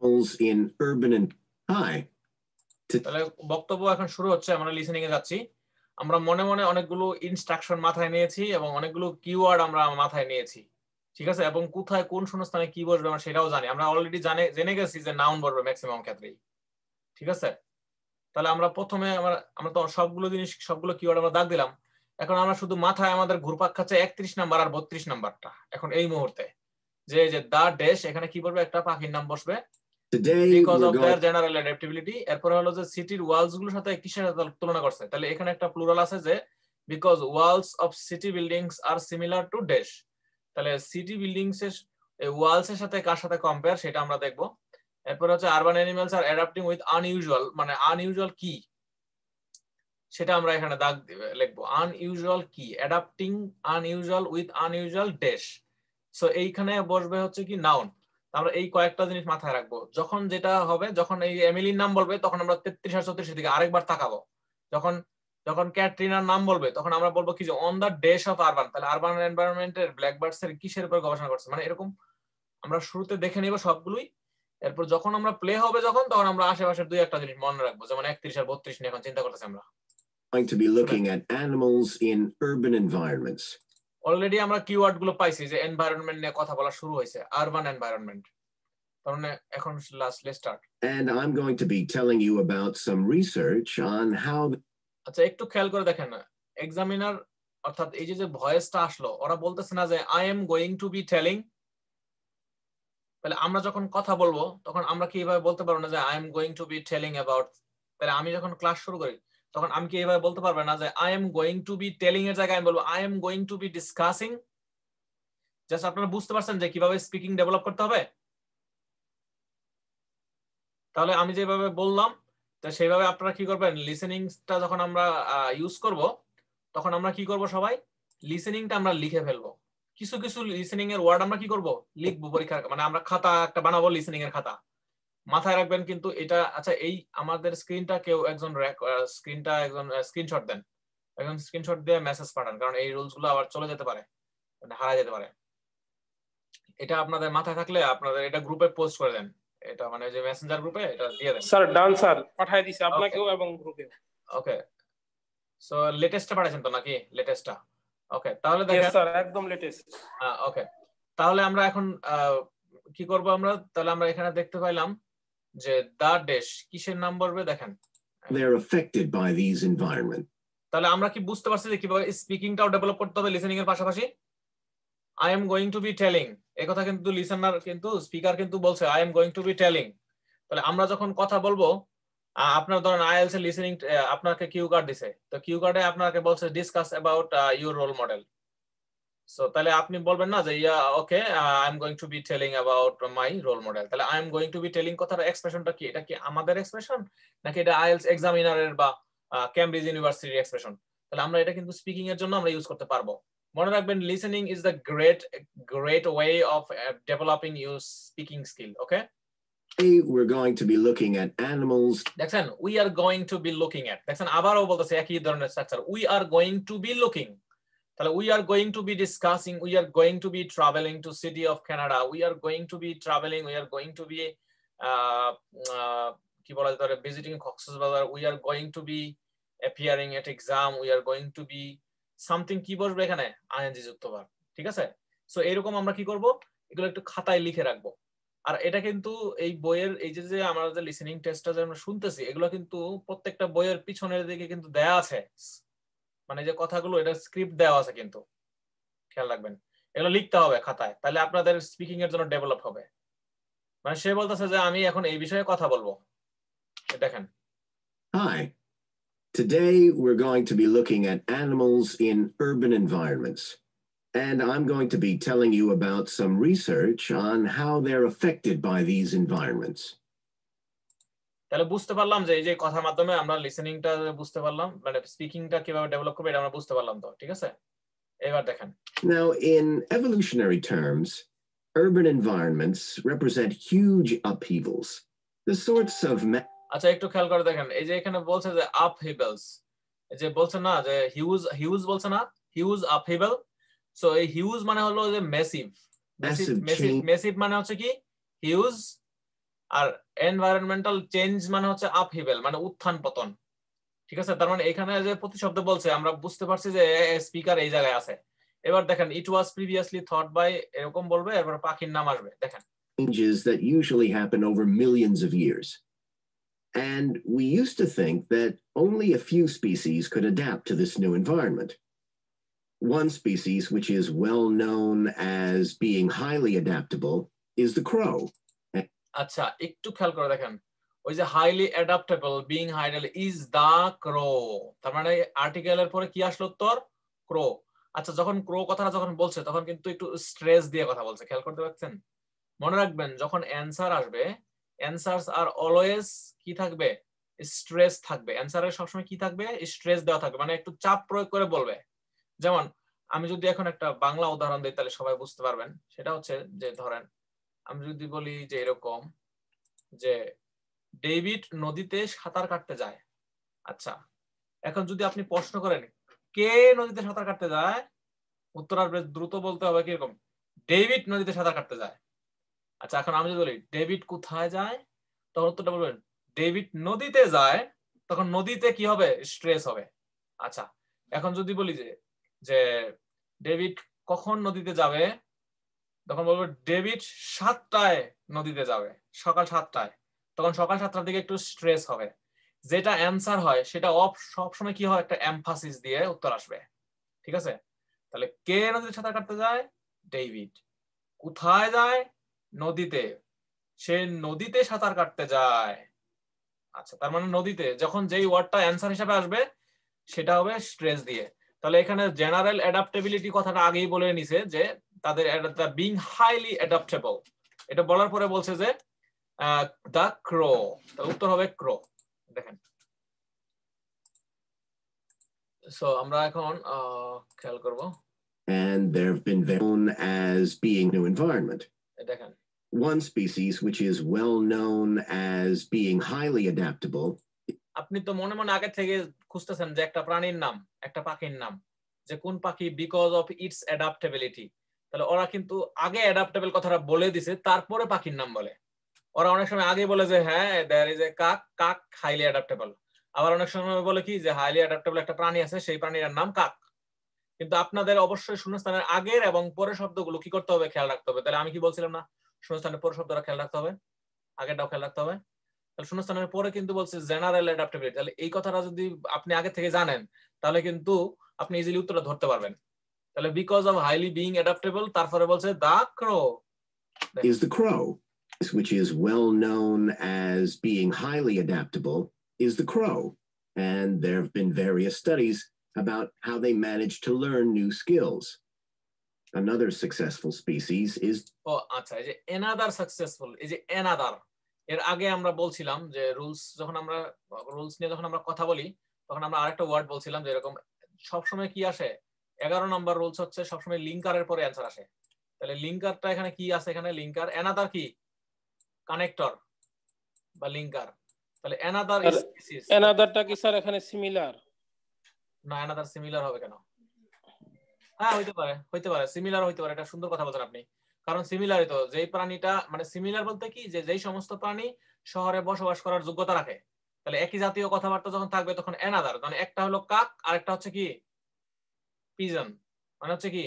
animals in urban and high তাহলে বক্তব্য এখন শুরু হচ্ছে আমরা listening এ যাচ্ছি। আমরা মনে মনে অনেকগুলো ইনস্ট্রাকশন মাথায় নিয়েছি এবং অনেকগুলো কিওয়ার্ড আমরা মাথায় নিয়েছি। ঠিক আছে? এবং কোথায় কোন শূন্যস্থানে কি বসবে আমরা সেটাও জানি। আমরা অলরেডি জানে জেনে গেছি যে নাউন বসবে ম্যাক্সিমাম ক্ষেত্রেই। ঠিক আছে? তাহলে আমরা প্রথমে আমরা আমরা তো সবগুলো জিনিস সবগুলো কিওয়ার্ড আমরা দাগ দিলাম। এখন আমরা শুধু মাথায় আমাদের ঘুরপাক খাচ্ছে একত্রিশ নাম্বার আর বত্রিশ নাম্বারটা। এখন এই মুহূর্তে। যে যে দা ডেশ এখানে কি বলবে? একটা পাখির নাম বসবে। Because of their general adaptability এরপরে হলো যে সিটির ওয়ালসগুলোর সাথে কিসের সাথে তুলনা করছে? তাহলে এখানে একটা প্লুরাল আছে যে because walls of city buildings are similar to dash তাহলে সিটি বিল্ডিংস এর ওয়ালস এর সাথে কার সাথে কম্পেয়ার সেটা আমরা দেখব। এরপর হচ্ছে urban animals R adapting with unusual মানে আনইউজুয়াল কি? সেটা আমরা এখানে দাগ লিখব। আনইউজুয়াল কি? Adapting unusual with unusual dash so এইখানে বসবে হচ্ছে কি নাউন আমরা এই কয়েকটা জিনিস মাথায় রাখব। যখন যেটা হবে, যখন এই এমিলির নাম বলবে, তখন আমরা তেত্রিশ আর চৌত্রিশের দিকে আরেকবার তাকাবো। যখন যখন ক্যাটরিনার নাম বলবে তখন আমরা বলব কি যে on the dash of urban তাহলে আরবান এনভায়রনমেন্টের ব্ল্যাকবার্ডস এর কিসের উপর গবেষণা করছে? মানে এরকম আমরা শুরুতে দেখে নিব সবগুলোই এরপর যখন আমরা প্লে হবে যখন তখন আমরা আশেপাশের দুই একটা জিনিস মনে রাখব যেমন একত্রিশ আর বত্রিশ নিয়ে এখন চিন্তা করতেছি আমরা। Going to be looking at animals in urban environments. Already আমরা কিওয়ার্ডগুলো পাইছি যে এনভায়রনমেন্ট নিয়ে কথা বলা শুরু হয়েছে আরবান এনভায়রনমেন্ট তার মানে এখন last let start And I'm going to be telling you about some research on how আচ্ছা একটু খেয়াল করে দেখেন এক্সামিনার অর্থাৎ এই যে যে ভয়েসটা আসলো, ওরা বলতেছে না যে I am going to be telling তাহলে আমরা যখন কথা বলব, তখন আমরা কি এইভাবে বলতে পারব না যে I am going to be telling about তাহলে আমি যখন ক্লাস শুরু করি, তখন আমি কি এইভাবে বলতে পারব না যে I am going to be telling এর জায়গায় আমি বলব I am going to be discussing just আপনারা বুঝতে পারছেন যে, কীভাবে স্পিকিং ডেভেলপ করতে হবে? তাহলে আমি যেভাবে বললাম তো সেইভাবে আপনারা কি করবেন? লিসেনিংটা যখন আমরা ইউজ করব, তখন আমরা কি করব সবাই? লিসেনিংটা আমরা লিখে ফেলব। কিছু কিছু লিসেনিং এর ওয়ার্ড আমরা কি করব? লিখব পরীক্ষা মানে আমরা খাতা একটা বানাবো লিসেনিং এর খাতা। মাথায় রাখবেন কিন্তু এটা আচ্ছা এই আমাদের স্ক্রিনটা কেউ একজন স্ক্রিনটা একজন স্ক্রিনশট দেন। একজন স্ক্রিনশট দিয়ে মেসেজ পাঠান, কারণ এই রুলসগুলো আবার চলে যেতে পারে মানে হারা যেতে পারে। এটা আপনাদের মাথায় থাকলে আপনাদের এটা গ্রুপে পোস্ট করে দেন। এটা মানে যে মেসেঞ্জার গ্রুপে এটা দিয়ে দেন। স্যার ডান স্যার পাঠাই দিছি আপনাকেও এবং গ্রুপে ওকে সো লেটেস্টটা পাঠাইছেন তো নাকি? লেটেস্টটা ওকে তাহলে দেখেন স্যার একদম লেটেস্ট হ্যাঁ ওকে তাহলে আমরা এখন আহ, কি করব আমরা? তাহলে আমরা এখানে দেখতে পাইলাম যে দা ডেশ কিসের নাম বলবে দেখেন। They're affected by these environments. তাহলে আমরা কি বুঝতে পারছি যে কীভাবে স্পিকিংটাও ডেভেলপ করতে হবে লিসেনিং এর পাশাপাশি? I am going to be telling কথা কিন্তু লিসেনার কিন্তু স্পিকার কিন্তু বলছে I am going to be telling তাহলে আমরা যখন কথা বলব আপনার ধরেন আইএলস লিসেনিং আপনাকে কিউ কার্ড দিছে। তো কিউ কার্ডে আপনাকে বলছে discuss about your role model so তাহলে আপনি বলবেন না যে, yeah okay I am going to be telling about my role model তাহলে I am going to be telling কথার এক্সপ্রেশনটা কি? এটা কি আমাদের এক্সপ্রেশন নাকি এটা আইএলস এক্সামিনারের বা ক্যামব্রিজ ইউনিভার্সিটির এক্সপ্রেশন তাহলে আমরা এটা কিন্তু স্পিকিং এর জন্য আমরা ইউজ করতে পারব। মনে রাখবেন listening is the great great way of developing your speaking skill okay Today, we're going to be looking at animals দেখছেন we are going to be looking at দেখছেন আবারও বলতেছে একই ধরনের structure we are going to be looking তাহলে we are going to be discussing we are going to be travelling to city of Canada we are going to be travelling we are going to be কি বলা যেতে পারে visiting Cox's Bazar we are going to be appearing at exam we are going to be something কি বসবে এখানে? ING যুক্ত verb, ঠিক আছে? সো এরকম আমরা কি করব? এগুলো একটু খাতায় লিখে রাখব। আর এটা কিন্তু এই বইয়ের, এই যে যে আমরা যে লিসেনিং টেস্টটা যে আমরা শুনতেছি, এগুলো কিন্তু প্রত্যেকটা বইয়ের পিছনের দিকে কিন্তু দেয়া আছে। মানে যে কথাগুলো, এটা স্ক্রিপ্ট দেওয়া আছে কিন্তু। খেয়াল রাখবেন। এগুলো লিখতে হবে খাতায়, তাহলে আপনাদের স্পিকিং এর জন্য ডেভেলপ হবে। মানে সে বলতেছে যে, আমি এখন এই বিষয়ে কথা বলব। দেখেন। Hi. Today, we're going to be looking at animals in urban environments. And I'm going to be telling you about some research on how they're affected by these environments. তাহলে বুঝতে পারলাম যে এই যে কথার মাধ্যমে আমরা লিসেনিংটা বুঝতে পারলাম মানে স্পিকিংটা কিভাবে ডেভেলপ করবে এটা আমরা বুঝতে পারলাম তো ঠিক আছে এবার দেখেন Now, in evolutionary terms, urban environments represent huge upheavals. The sorts of ma- আচ্ছা একটু খেয়াল করে দেখেন এই যে এখানে বলছে যে আপ হিবেলস এই যে বলছে না যে হিউজ হিউজ বলছে না হিউজ আপ হিবেল সো এই হিউজ মানে হলো যে মেসিভ মেসিভ মেসিভ মেসিভ মানে হচ্ছে কি? হিউজ আর এনভায়রনমেন্টাল চেঞ্জ মানে হচ্ছে আপ হিবেল মানে উত্থান পতন ঠিক আছে? তার মানে এখানে যে প্রতিশব্দ বলছে আমরা বুঝতে পারছি যে স্পিকার এই জায়গায় আছে। এবার দেখেন it was previously thought by এরকম বলবে এবার পাখির নাম আসবে দেখেন। Changes that usually happen over millions of years. And we used to think that only a few species could adapt to this new environment. One species, which is well known as being highly adaptable, is the crow. আচ্ছা একটু খেয়াল করে দেখেন। ওই যে highly adaptable being হাইডেল is the crow তার মানে আর্টিকেলের পরে কি আসলো উত্তর? ক্রো আচ্ছা যখন ক্রো কথাটা যখন বলছে তখন কিন্তু একটু স্ট্রেস দিয়ে কথা বলছে। খেয়াল করতে পারছেন? মনে রাখবেন যখন অ্যান্সার আসবে অ্যান্সার্স আর অলওয়েজ কি থাকবে? স্ট্রেস থাকবে। অ্যান্সারের সবসময় কি থাকবে? স্ট্রেস দেওয়া থাকবে। মানে একটু চাপ প্রয়োগ করে বলবে। যেমন, আমি যদি এখন একটা বাংলা উদাহরণ দিই, তাহলে সবাই বুঝতে পারবেন। সেটা হচ্ছে যে, ধরেন, আমি যদি বলি যে, এরকম যে, ডেভিড নদীতে সাঁতার কাটতে যায়। আচ্ছা এখন যদি আপনি প্রশ্ন করেন, কে নদীতে সাঁতার কাটতে যায়? উত্তর আর বেশ দ্রুত বলতে হবে কীরকম? ডেভিড নদীতে সাঁতার কাটতে যায়। আচ্ছা এখন আমি যদি বলি, ডেভিড কোথায় যায়? তখন উত্তরটা বলবেন, ডেভিড নদীতে যায়, তখন নদীতে কি হবে? স্ট্রেস হবে। আচ্ছা এখন যদি বলি যে যে ডেভিড কখন নদীতে যাবে? তখন বলব, ডেভিড সাতটায় নদীতে যাবে, সকাল সাতটায়। তখন সকাল সাতটার দিকে একটু স্ট্রেস হবে। যেটা অ্যান্সার হয়, সেটা অফ সবসময় কি হয়? একটা এমফাসিস দিয়ে উত্তর আসবে। ঠিক আছে? তাহলে কে নদীতে সাঁতার কাটতে যায়? ডেভিড। কোথায় যায়? নদীতে। সে নদীতে সাঁতার কাটতে যায়। আচ্ছা তার মানে নদীতে। যখন যেই ওয়ার্ডটা অ্যান্সার হিসাবে আসবে সেটা হবে স্ট্রেস দিয়ে। তাহলে এখানে জেনারেল অ্যাডাপ্টেবিলিটি কথাটা আগেই বলে নিছে যে তাদের বিং হাইলি অ্যাডাপ্টেবল এটা বলার পরে বলছে যে দ্য ক্রো উত্তর হবে ক্রো দেখেন। সো আমরা এখন আহ, খেয়াল করব। And there have been known as being new environment. দেখেন। One species which is well known as being highly adaptable. আপনি তো মনে মনে আগে থেকে খুঁজতেছেন যে একটা প্রাণীর নাম, একটা পাখির নাম, যে কোন পাখি বিকজ অফ ইটস অ্যাডাপ্টেবিলিটি তাহলে ওরা কিন্তু আগে অ্যাডাপ্টেবল কথাটা বলে দিছে, তারপরে পাখির নাম বলে। ওরা অনেক সময় আগে বলে যে হ্যাঁ দেয়ার ইজ এ কাক কাক হাইলি অ্যাডাপ্টেবল আবার অনেক সময় বলে কি যে হাইলি অ্যাডাপ্টেবল একটা প্রাণী আছে, সেই প্রাণীর নাম কাক। কিন্তু আপনাদের অবশ্যই শূন্যস্থানের আগের এবং পরের শব্দগুলো কি করতে হবে? খেয়াল রাখতে হবে। তাহলে আমি কি বলছিলাম না? শূন্যস্থানের পরের শব্দটা খেয়াল রাখতে হবে আগেরটাও খেয়াল রাখতে হবে। তাহলে শূন্যস্থানের পরে কিন্তু বলছে জেনারেল অ্যাডাপ্টেবিলিটি তাহলে এই কথাটা যদি আপনি আগে থেকে জানেন তাহলে কিন্তু আপনি ইজিলি উত্তরটা ধরতে পারবেন। তাহলে because of highly being adaptable তারপরে বলছে the crow is the crow, which is well known as being highly adaptable, is the crow. And there have been various studies about how they manage to learn new skills. Another successful species is ও আচ্ছা এই যে another successful এই যে another এর আগে আমরা বলছিলাম যে রুলস যখন আমরা রুলস নিয়ে যখন আমরা কথা বলি তখন আমরা আরেকটা ওয়ার্ড বলছিলাম যে এরকম সবসময় কি আসে? এগারো নম্বর রুলস হচ্ছে সবসময় লিঙ্কারের পরে অ্যান্সার আসে। তাহলে লিঙ্কারটা এখানে কি আছে এখানে? লিঙ্কার এনাদার কি? কানেক্টর বা লিঙ্কার তাহলে এনাদার আর এনাদারটা কি স্যার এখানে সিমিলার না এনাদার সিমিলার হবে কেন? হ্যাঁ হইতে পারে হইতে পারে সিমিলার হইতে পারে, এটা সুন্দর কথা বলছেন আপনি। কারণ সিমিলারই তো, যেই প্রাণীটা মানে সিমিলার বলতে কি, যে যেই সমস্ত প্রাণী শহরে বসবাস করার যোগ্যতা রাখে, তাহলে একই জাতীয় কথাবার্তা যখন থাকবে তখন এনাদার মানে একটা হলো কাক আর একটা হচ্ছে কি? পিজন মানে হচ্ছে কি?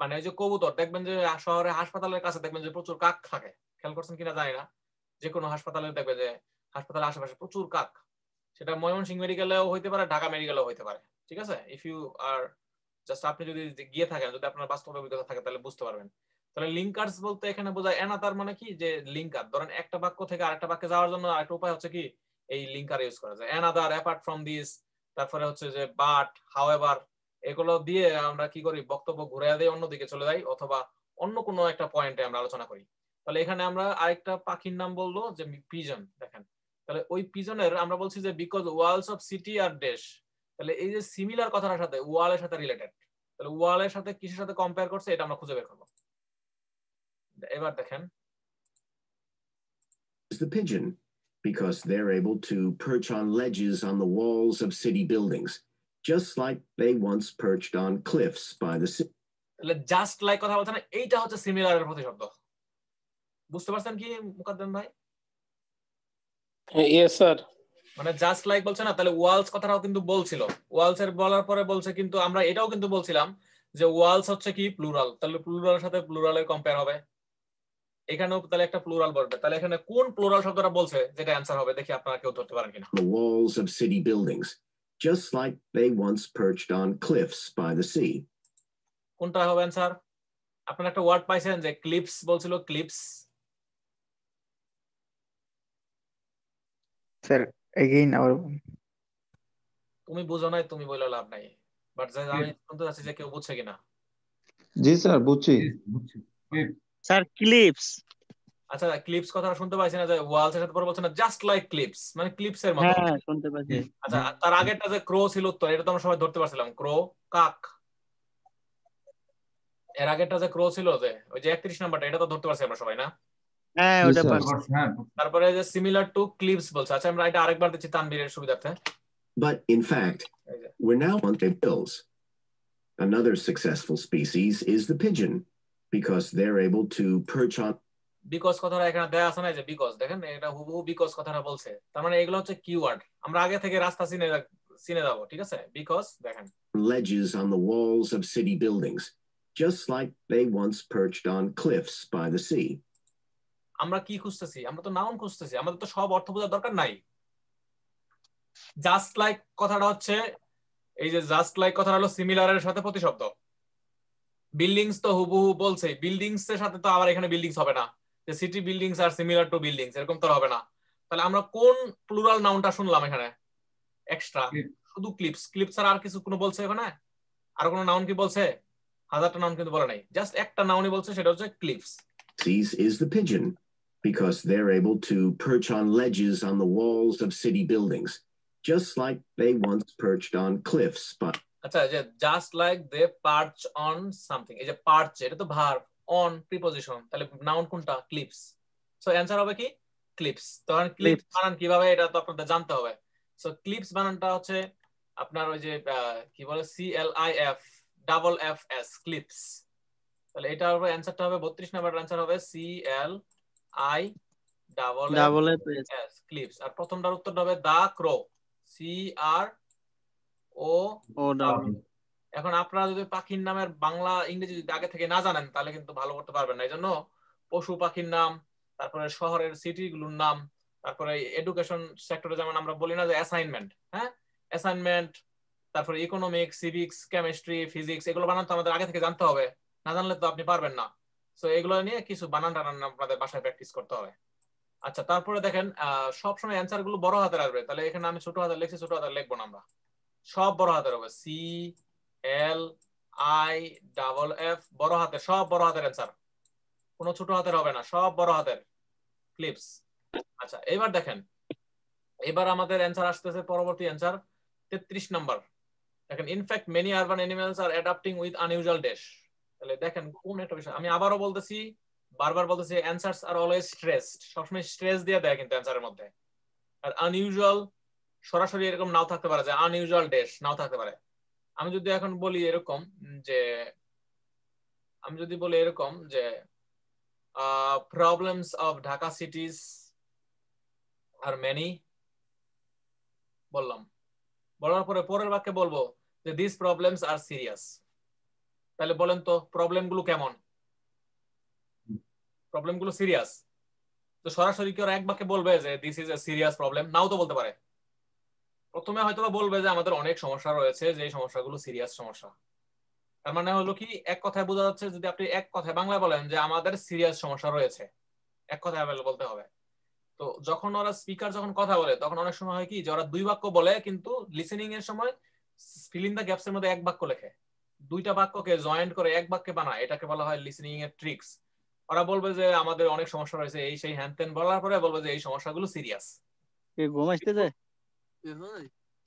মানে ওই যে কবুতর, দেখবেন যে শহরে হাসপাতালের কাছে দেখবেন যে প্রচুর কাক থাকে। খেয়াল করছেন কিনা জানি না। যে কোনো হাসপাতালে দেখবে যে হাসপাতালের আশেপাশে প্রচুর কাক। সেটা ময়মনসিংহ মেডিকেলেও হইতে পারে, ঢাকা মেডিকেলেও হইতে পারে। ঠিক আছে? ইফ ইউ আর জাস্ট আপনি যদি গিয়ে থাকেন, যদি আপনার বাস্তব অভিজ্ঞতা থাকে, তাহলে বুঝতে পারবেন। তাহলে লিঙ্কার্স বলতে এখানে বোঝায় এনা তার মানে কি? যে লিঙ্কার ধরেন একটা বাক্য থেকে আরেকটা বাক্যে যাওয়ার জন্য আরেকটা উপায় হচ্ছে কি? এই লিঙ্কার ইউজ করা। যায় অ্যানাদার অ্যাপার্ট ফ্রম দিস তারপরে হচ্ছে যে বাট হাউএভার এগুলো দিয়ে আমরা কি করি? বক্তব্য ঘুরে দিয়ে অন্যদিকে চলে যাই, অথবা অন্য কোনো একটা পয়েন্টে আমরা আলোচনা করি। তাহলে এখানে আমরা আরেকটা পাখির নাম বলল যে পিজন, দেখেন। তাহলে ওই পিজনের, আমরা বলছি যে বিকজ ওয়ালস অফ সিটি আর দেশ তাহলে এই যে সিমিলার কথাটার সাথে ওয়ালের সাথে রিলেটেড তাহলে ওয়ালের সাথে কিসের সাথে কম্পেয়ার করছে এটা আমরা খুঁজে বের করব। এবার দেখেন। Is the pigeon, because they're able to perch on ledges on the walls of city buildings, just like they once perched on cliffs by the sea. তাহলে জাস্ট লাইক কথা বলছেন এইটা হচ্ছে সিমিলারের প্রতিশব্দ। বুঝতে পারছেন কি মুকাদ্দেম ভাই? ইয়েস স্যার মানে জাস্ট লাইক বলছে না তাহলে ওয়ালস কথাটাও কিন্তু বলছিল। ওয়ালস এর বলার পরে বলছে কিন্তু আমরা এটাও কিন্তু বলছিলাম যে ওয়ালস হচ্ছে কি প্লুরাল তাহলে প্লুরালের সাথে প্লুরালের কম্পেয়ার হবে। এখানেও তাহলে একটা প্লুরাল বলবে তাহলে এখানে কোন প্লুরাল শব্দটা বলছে যেটা অ্যান্সার হবে? দেখি আপনারা কেউ ধরতে পারেন কিনা। Walls of city buildings, just like they once perched on cliffs by the sea. কোনটা হবে অ্যান্সার আপনারা একটা ওয়ার্ড পাইছেন যে ক্লিপস বলছিল ক্লিপস Sir, again our তুমি বুঝো নাই তুমি বলে লাভ নাই। বাট আমি শুনতে চাচ্ছি যে কেউ বুঝছে কিনা। জি স্যার বুঝছি। স্যার ক্লিপস আচ্ছা ক্লিপস কথাটা শুনতে পাইছি না যে ওয়ালস এর সাথে পরে বলছে না জাস্ট লাইক ক্লিপস মানে ক্লিপস এর মতো। হ্যাঁ শুনতে পাচ্ছি আচ্ছা তার আগেরটা যে ক্রো ছিল উত্তর এটা তো আমরা সবাই ধরতে পারছিলাম। ক্রো কাক। এর আগেরটা যে ক্রো ছিল যে ওই যে একত্রিশ নাম্বারটা এটা তো ধরতে পারছি আমরা সবাই না? হ্যাঁ জি, ওটা স্যার। পারছি তারপরে যে সিমিলার টু ক্লিপস বলছে আচ্ছা আমরা এটা আরেকবার দিচ্ছি তানবীরের সুবিধার্থে But in fact, এই যে, we're now on the bills. Another successful species is the pigeon, because they're able to perch on because কথাটা এখানে দেয়া আছে না এই যে বিকজ দেখেন এটা হুবহু বিকজ কথাটা বলছে তার মানে এগুলো হচ্ছে কিওয়ার্ড আমরা আগে থেকে রাস্তা চিনে যা- চিনে যাবো ঠিক আছে বিকজ দেখেন ledges on the walls of city buildings, just like they once perched on cliffs by the sea. আমরা কি খুঁজতেছি? আমরা তো নাউন খুঁজতেছি আমাদের তো সব অর্থ বোঝার দরকার নাই। জাস্ট লাইক কথাটা হচ্ছে এই যে জাস্ট লাইক কথাটা হলো সিমিলারের সাথে প্রতিশব্দ। বিল্ডিংস তো হুবহু বলছে বিল্ডিংস এর সাথে তো আবার এখানে বিল্ডিংস হবে না। যে city buildings R similar to buildings এরকম তো হবে না। তাহলে আমরা কোন প্লুরাল নাউনটা শুনলাম এখানে? এক্সট্রা শুধু ক্লিপস ক্লিপস আর আর কিছু কোনো বলছে এখানে? আর কোনো নাউন কি বলছে? হাজারটা নাউন কিন্তু বলে নাই। জাস্ট একটা নাউনই বলছে সেটা হচ্ছে cliffs species is the pigeon. Because they're able to perch on ledges on the walls of city buildings, just like they once perched on cliffs. But আচ্ছা যে just like they perch on something এই যে perch এটা তো verb on preposition তাহলে noun কোনটা? Cliffs so answer হবে কি? ক্লিপস তখন ক্লিপস বানান কীভাবে? এটা তো আপনাদের জানতে হবে। সো ক্লিপস বানানটা হচ্ছে আপনার ওই যে আহ, কি বলে? C L I F double F S cliffs তাহলে এটা হবে অ্যানসারটা হবে 32 নাম্বার অ্যানসার হবে C L I double double S cliffs আর প্রথমটার উত্তরটা হবে দা ক্রো সি আর ও ও ডাবল এখন আপনারা যদি পাখির নামের বাংলা ইংরেজি যদি আগে থেকে না জানেন তাহলে কিন্তু ভালো করতে পারবেন না। এই জন্য পশু পাখির নাম তারপরে শহরের সিটিগুলোর নাম তারপরে এডুকেশন সেক্টরে যেমন আমরা বলি না যে অ্যাসাইনমেন্ট হ্যাঁ? অ্যাসাইনমেন্ট তারপরে ইকোনমিক্স সিভিক্স কেমিস্ট্রি ফিজিক্স এগুলো বানান তো আমাদের আগে থেকে জানতে হবে। না জানলে তো আপনি পারবেন না। তো এগুলো নিয়ে কিছু বানান টানান আপনাদের বাসায় প্র্যাকটিস করতে হবে। আচ্ছা তারপরে দেখেন সবসময় অ্যান্সারগুলো বড় হাতের আসবে। তাহলে এখানে আমি ছোট হাতের লিখছি, ছোট হাতের লিখব না আমরা। সব বড় হাতের হবে। C L I double F বড় হাতের, সব বড় হাতের অ্যান্সার কোনো ছোট হাতের হবে না, সব বড় হাতের। ক্লিপস আচ্ছা এবার দেখেন, এবার আমাদের অ্যান্সার আসতেছে পরবর্তী অ্যান্সার তেত্রিশ নাম্বার দেখেন in fact many urban animals are adapting with unusual dash তাহলে দেখেন কোন একটা বিষয়, আমি আবারও বলতেছি, বারবার বলতেছি আর অলওয়েজ স্ট্রেসড সবসময় স্ট্রেস দিয়ে দেয় কিন্তু মধ্যে। আর আনইউজুয়াল সরাসরি এরকম নাও থাকতে পারে যে আনইউজুয়াল নাও থাকতে পারে। আমি যদি এখন বলি এরকম যে, আমি যদি বলি এরকম যে problems of Dhaka cities are many বললাম। বলার পরে পরের বাক্যে বলব যে দিস প্রবলেমস আর সিরিয়াস তাহলে বলেন তো প্রবলেমগুলো কেমন? প্রবলেমগুলো সিরিয়াস তো সরাসরি কি ওরা এক বাক্যে বলবে যে this is a serious problem now তো বলতে পারে। প্রথমে হয়তো বলবে যে, আমাদের অনেক সমস্যা রয়েছে, যে সমস্যাগুলো সিরিয়াস সমস্যা। তার মানে হলো কি, এক কথায় বোঝা যাচ্ছে, যদি আপনি এক কথায় বাংলা বলেন যে, আমাদের সিরিয়াস সমস্যা রয়েছে। এক কথায় বলতে হবে। তো যখন ওরা স্পিকার যখন কথা বলে, তখন অনেক সময় হয় কি, যে ওরা দুই বাক্য বলে, কিন্তু লিসেনিং এর সময় ফিলিং দ্য গ্যাপস এর মধ্যে এক বাক্য লেখে। দুইটা বাক্যকে জয়েন্ট করে এক বাক্যে বানায় এটাকে বলা হয় লিসেনিং এর ট্রিক্স ওরা বলবে যে আমাদের অনেক সমস্যা রয়েছে এই সেই হ্যান ত্যান বলার পরে বলবে যে এই সমস্যাগুলো সিরিয়াস ঘুম আসতেছে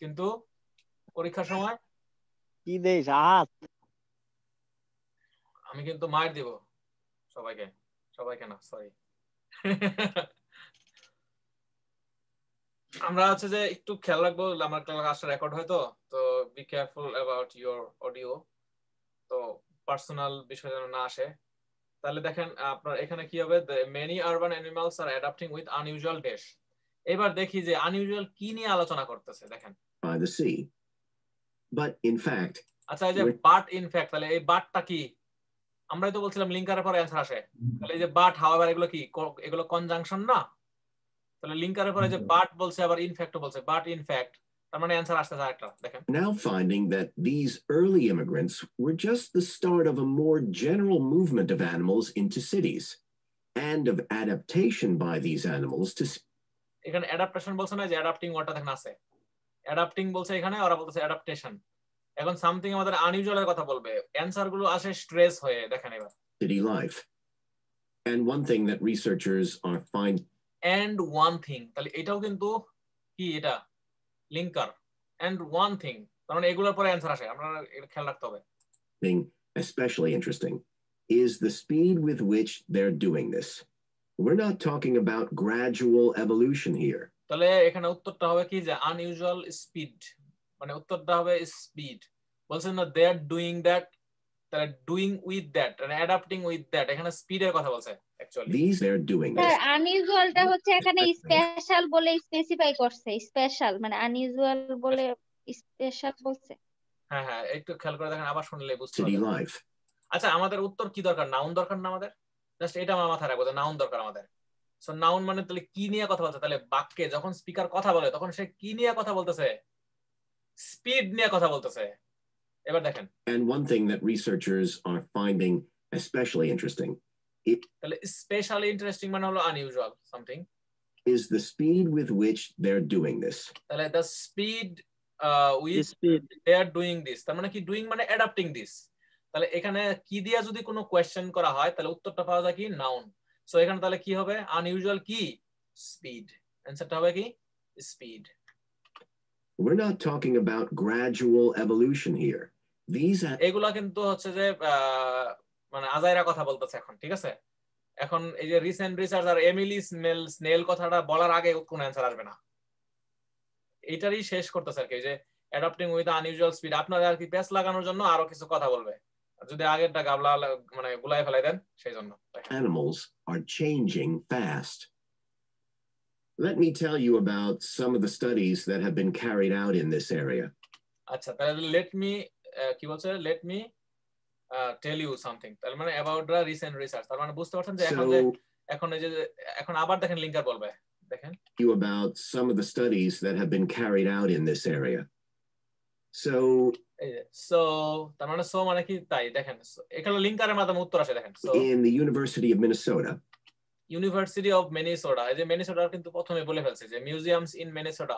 কিন্তু পরীক্ষার সময় কি দেশ হাত আমি কিন্তু মার দিব সবাইকে। সবাইকে না সরি আমরা হচ্ছে যে একটু খেয়াল রাখব আমার ক্লাসটা রেকর্ড হয় তো তো be careful about your audio তো পার্সোনাল বিষয় যেন না আসে। তাহলে দেখেন আপনার এখানে কি হবে? Many urban animals are adapting with unusual dash এবার দেখি যে আনইউজুয়াল কি নিয়ে আলোচনা করতেছে দেখেন। By the sea. But in fact, আচ্ছা এই যে বাট ইনফ্যাক্ট তাহলে এই বাটটা কি? আমরাই তো বলছিলাম লিঙ্কারের পরে অ্যান্সার আসে। তাহলে এই যে বাট হাওয়ার এগুলো কি? ক- এগুলো কনজাংশন না? তাহলে লিঙ্কারের পরে যে বাট বলছে আবার ইনফ্যাক্ট বলছে। But in fact তার মানে অ্যান্সার আসতেছে একটা দেখেন now finding that these early immigrants were just the start of a more general movement of animals into cities and of adaptation by these animals to এখানে adaptation বলছে না যে adapting ওয়ার্ডটা দেখেন আছে অ্যাডাপ্টিং বলছে এখানে ওরা বলছে অ্যাডাপ্টেশন এখন সামথিং আমাদের আনইউজুয়ালের কথা বলবে অ্যান্সার গুলো আসে স্ট্রেস হয়ে দেখেন এবার city life. And one thing that researchers are finding and one thing তাহলে এটাও কিন্তু কি এটা লিঙ্কার এন্ড ওয়ান থিং তার মানে এগুলোর পরে অ্যান্সার আসে আপনারা এটা খেয়াল রাখতে হবে especially interesting is the speed with which they're doing this. We're not talking about gradual evolution here. তাহলে এখানে উত্তরটা হবে কি যে আনইউজুয়াল স্পিড মানে উত্তরটা হবে স্পিড বলছেন না দে আর ডুইং দ্যাট তাহলে ডুইং উইথ দ্যাট মানে অ্যাডাপ্টিং উইথ দ্যাট এখানে স্পিডের কথা বলছে অ্যাকচুয়ালি স্যার. আনইউজুয়ালটা হচ্ছে এখানে স্পেশাল বলে স্পেসিফাই করছে স্পেশাল মানে আনইউজুয়াল বলে স্পেশাল বলছে। হ্যাঁ হ্যাঁ একটু খেয়াল করে দেখেন আবার শুনলে বুঝতে পারবেন। আচ্ছা আমাদের উত্তর কি দরকার? নাউন দরকার না আমাদের? জাস্ট এটা আমার মাথায় রাখব যে নাউন দরকার আমাদের। সো নাউন মানে তাহলে কি নিয়ে কথা বলছে? তাহলে বাক্যে যখন স্পিকার কথা বলে তখন সে কি নিয়ে কথা বলতেছে? স্পিড নিয়ে কথা বলতেছে। এবার দেখেন। And one thing that researchers are finding especially interesting তাহলে স্পেশালি ইন্টারেস্টিং মানে হলো unusual something is the speed with which they're doing this. তাহলে the speed with speed they are doing this তার মানে কি? ডুইং মানে অ্যাডাপ্টিং দিস তাহলে এখানে কি দিয়া যদি কোনো কোয়েশ্চেন করা হয় তাহলে উত্তরটা পাওয়া যায় কি? নাউন সো এখানে তাহলে কি হবে? আনইউজুয়াল কি? স্পিড অ্যান্সারটা হবে কি? Speed We're not talking about gradual evolution here. These এগুলা কিন্তু হচ্ছে যে আহ, মানে আজাইরা কথা বলতেছে এখন ঠিক আছে? এখন এই যে রিসেন্ট রিসার্চ আর এমিলি স্নেল স্নেল কথাটা বলার আগে কোন অ্যান্সার আসবে না। এইটারই শেষ করতেছে আর কি যে অ্যাডাপ্টিং উইথ আনইউজুয়াল স্পিড আপনারা আর কি পেস লাগানোর জন্য আরও কিছু কথা বলবে। যদি আগেরটা গাবলা মানে গুলাই ফেলাই দেন সেই জন্য। animals are changing fast. Let me tell you about some of the studies that have been carried out in this area. আচ্ছা তাহলে লেট মি কি বলছে? Let me tell you something তার মানে অ্যাবাউট দ্য রিসেন্ট রিসার্চ তার মানে বুঝতে পারছেন যে এখন যে So, এখন এই যে এখন আবার দেখেন লিঙ্কার বলবে। দেখেন। You about some of the studies that have been carried out in this area. So, এই যে সো তার মানে সো মানে কি তাই? দেখেন So, এখানে লিঙ্কারের মাধ্যমে উত্তর আসে দেখেন so in the University of Minnesota, University of Minnesota এই যে মিনেসোটা কিন্তু প্রথমে বলে ফেলছে যে মিউজিয়ামস ইন মিনেসোটা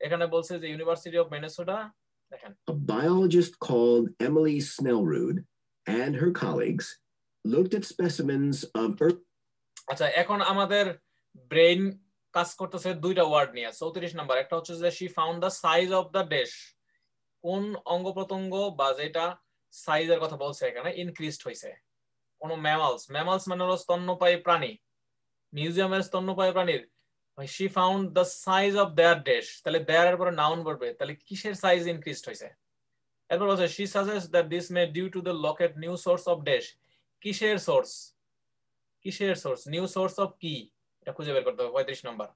এখানে বলছে যে ইউনিভার্সিটি অফ মিনেসোটা দেখেন। A biologist called Emily Snellrud and her colleagues looked at specimens of earth. আচ্ছা এখন আমাদের ব্রেইন কাজ করতেছে দুইটা ওয়ার্ড নিয়ে, চৌত্রিশ নাম্বার একটা হচ্ছে যে she found the size of the dash কোন অঙ্গপ্রত্যঙ্গ বা যেটা সাইজের কথা বলছে এখানে ইনক্রিজড হয়েছে কোন ম্যামালস ম্যামালস মানে হলো স্তন্যপায়ী প্রাণী। মিউজিয়ামের স্তন্যপায়ী প্রাণীর। She found the size of their dash তাহলে দেয়ার এর পরে নাউন বলবে। তাহলে কিসের সাইজ ইনক্রিজড হয়েছে এরপর বলছে she suggest that this may due to the locate new source of dash কিসের সোর্স কিসের সোর্স নিউ সোর্স অফ কি এটা খুঁজে বের করতে হবে, পঁয়ত্রিশ নম্বর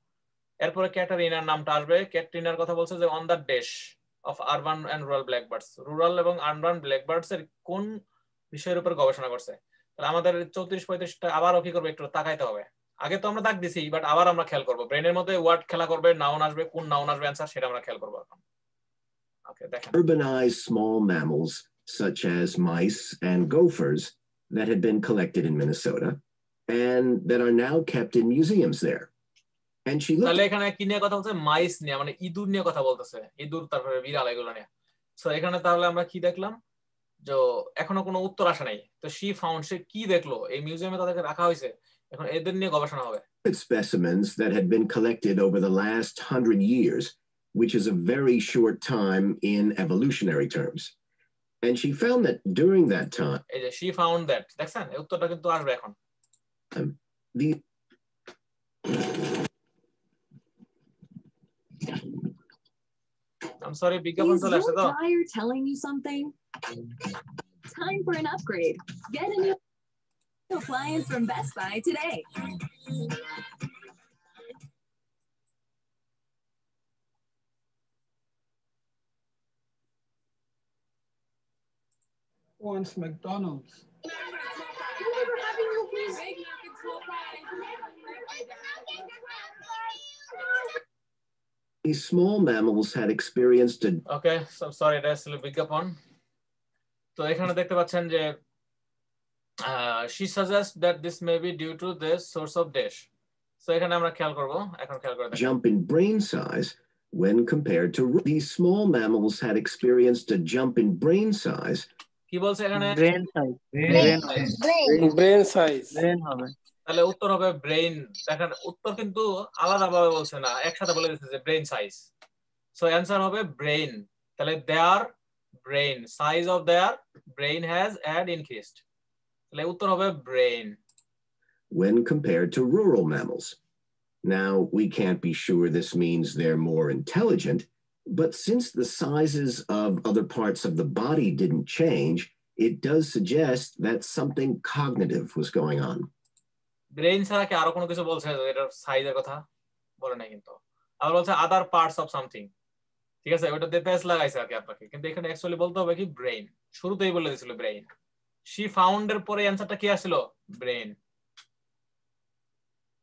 এরপরে ক্যাটারিনার নামটা আসবে। ক্যাটরিনার কথা বলছে যে on the dash of urban and rural blackbirds rural এবং আরবান ব্ল্যাকবার্ডস এর কোন বিষয়ের উপর গবেষণা করছে? তাহলে আমাদের চৌত্রিশ, পঁয়ত্রিশটা আবারও কি করবে? একটু তাকাইতে হবে। আগে তো আমরা দাগ দিছি বাট আবার আমরা খেয়াল করব। ব্রেনের মধ্যে ওয়ার্ড খেলা করবে নাউন আসবে, কোন নাউন আসবে অ্যান্সার সেটা আমরা খেয়াল করব এখন। ওকে দেখেন urbanized small mammals such as mice and gophers that had been collected in Minnesota and that are now kept in museums there. And she looked তাহলে এখানে কি নিয়ে কথা বলছে মাইস নিয়ে মানে ইঁদুর নিয়ে কথা বলতেছে ইঁদুর তারপরে বিড়াল এগুলো নিয়ে তো এখানে তাহলে আমরা কি দেখলাম যে এখনো কোনো উত্তর আসে নাই তো শি ফাউন্ড সে কি দেখলো এই মিউজিয়ামে তাদেরকে রাখা হয়েছে এখন এদের নিয়ে গবেষণা হবে at specimens that had been collected over the last hundred years, which is a very short time in evolutionary terms. And she found that during that time, এই যে শি ফাউন্ড দ্যাট দেখছেন এই উত্তরটা কিন্তু আসবে এখন the আম সরি বিজ্ঞাপন Is চলে আসছে তো your dryer telling you something? Time for an upgrade. Get a new appliance from Best Buy today. wants McDonald's. these small mammals had experienced a okay sorry এটা ছিল বিজ্ঞাপন তো এখানে দেখতে পাচ্ছেন যে she suggest that this may be due to this source of dash so এখানে আমরা খেয়াল করব এখন খেয়াল করে দেখেন jump in brain size when compared to these small mammals had experienced a jump in brain size কি বলছে এখানে? Brain size Brain brain size. Brain size brain হবে। তাহলে উত্তর হবে ব্রেইন দেখেন উত্তর কিন্তু আলাদা ভাবে বলছে না একসাথে বলে দিচ্ছে যে ব্রেইন সাইজ সো অ্যান্সার হবে ব্রেইন তাহলে their brain size of their brain has add increased তাহলে উত্তর হবে brain when compared to rural mammals. Now, we can't be sure this means they're more intelligent, but since the sizes of other parts of the body didn't change, it does suggest that something cognitive was going on. Brain ছাড়া কি আরও কোনো কিছু বলছে? এটার সাইজের কথা? বলে নাই কিন্তু। আবার বলছে আদার পার্টস অফ সামথিং ঠিক আছে? ওটা দিয়ে পেস লাগাইছে আর কি আপনাকে। কিন্তু এখানে অ্যাকচুয়ালি বলতে হবে কি ব্রেইন শুরুতেই বলে দিয়েছিল ব্রেইন শি ফাউন্ড এর পরে অ্যান্সারটা কি আসছিল ব্রেইন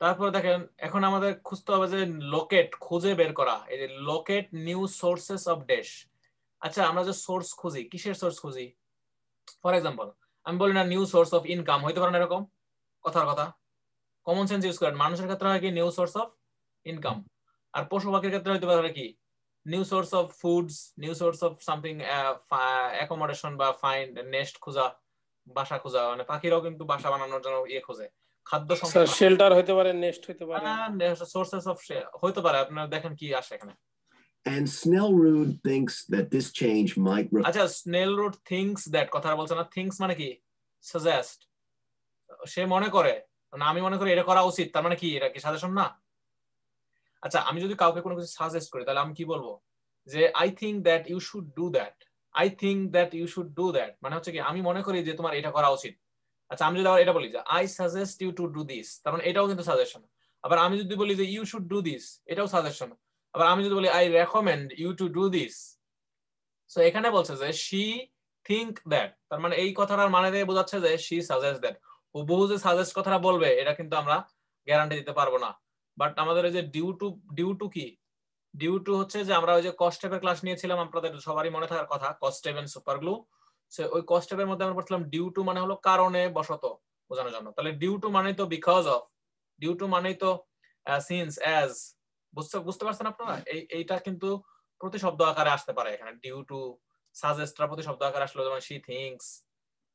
তারপরে দেখেন, এখন আমাদের খুঁজতে হবে যে লোকেট খুঁজে বের করা, এই যে locate new sources of dash আচ্ছা আমরা যে সোর্স খুঁজি, কিসের সোর্স খুঁজি? ফর এক্সাম্পল আমি বলি না নিউ সোর্স অফ ইনকাম হইতে পারে না এরকম? কথার কথা। কমন সেন্স ইউজ করেন, মানুষের ক্ষেত্রে হয় কি নিউ সোর্স অফ ইনকাম আর পশু পাখির ক্ষেত্রে হইতে পারে কি? New source of foods new source of something accommodation বা ফাইন্ড নেস্ট খোঁজা, বাসা খোঁজা মানে পাখিরাও কিন্তু বাসা বানানোর জন্য ইয়ে খোঁজে। খাদ্য শেল্টার হতে পারে নেস্ট হতে পারে। সোর্সেস অফ হইতে পারে আপনারা দেখেন কি আসে এখানে। And Snellrud thinks that this change might আচ্ছা স্নেল রুট থিংস দ্যাট কথা বলছে না থিংস মানে কি? সাজেস্ট সে মনে করে না আমি মনে করি এটা করা উচিত তার মানে কি এটা কি সাজেশন না? আচ্ছা আমি যদি কাউকে কোনো কিছু সাজেস্ট করি তাহলে আমি কি বলব? যে I think that you should do that I think that you should do that মানে হচ্ছে কি আমি মনে করি যে তোমার এটা করা উচিত। আচ্ছা আমি যদি আবার এটা বলি যে I suggest you to do this তার মানে এটাও কিন্তু সাজেশন আবার আমি যদি বলি যে ইউ শুড ডু দিস এটাও সাজেশন আবার আমি যদি বলি I recommend you to do this so এখানে বলছে যে শি থিঙ্ক দ্যাট তার মানে এই কথাটার মানে দিয়ে বোঝাচ্ছে যে শি সাজেস্ট দ্যাট হুবহু যে সাজেস্ট কথাটা বলবে, এটা কিন্তু আমরা গ্যারান্টি দিতে পারব না। বাট আমাদের এই যে ডিউ টু ডিউ টু কি? ডিউ টু হচ্ছে যে, আমরা ওই যে কস্টেপের ক্লাস নিয়েছিলাম, আপনাদের সবারই মনে থাকার কথা কস্টেপ এন্ড সুপার গ্লু ওই কস্টেপের মধ্যে আমরা পড়ছিলাম ডিউ টু মানে হলো কারণে বশত বোঝানোর জন্য। তাহলে ডিউ টু মানে তো বিকজ অফ ডিউ টু মানেই তো সিন্স অ্যাজ বুঝতে বুঝতে পারছেন আপনারা? এই এইটা কিন্তু প্রতি শব্দ আকারে আসতে পারে এখানে। ডিউ টু সাজেস্টরা প্রতিশব্দ আকারে আসলো যেমন শি থিংস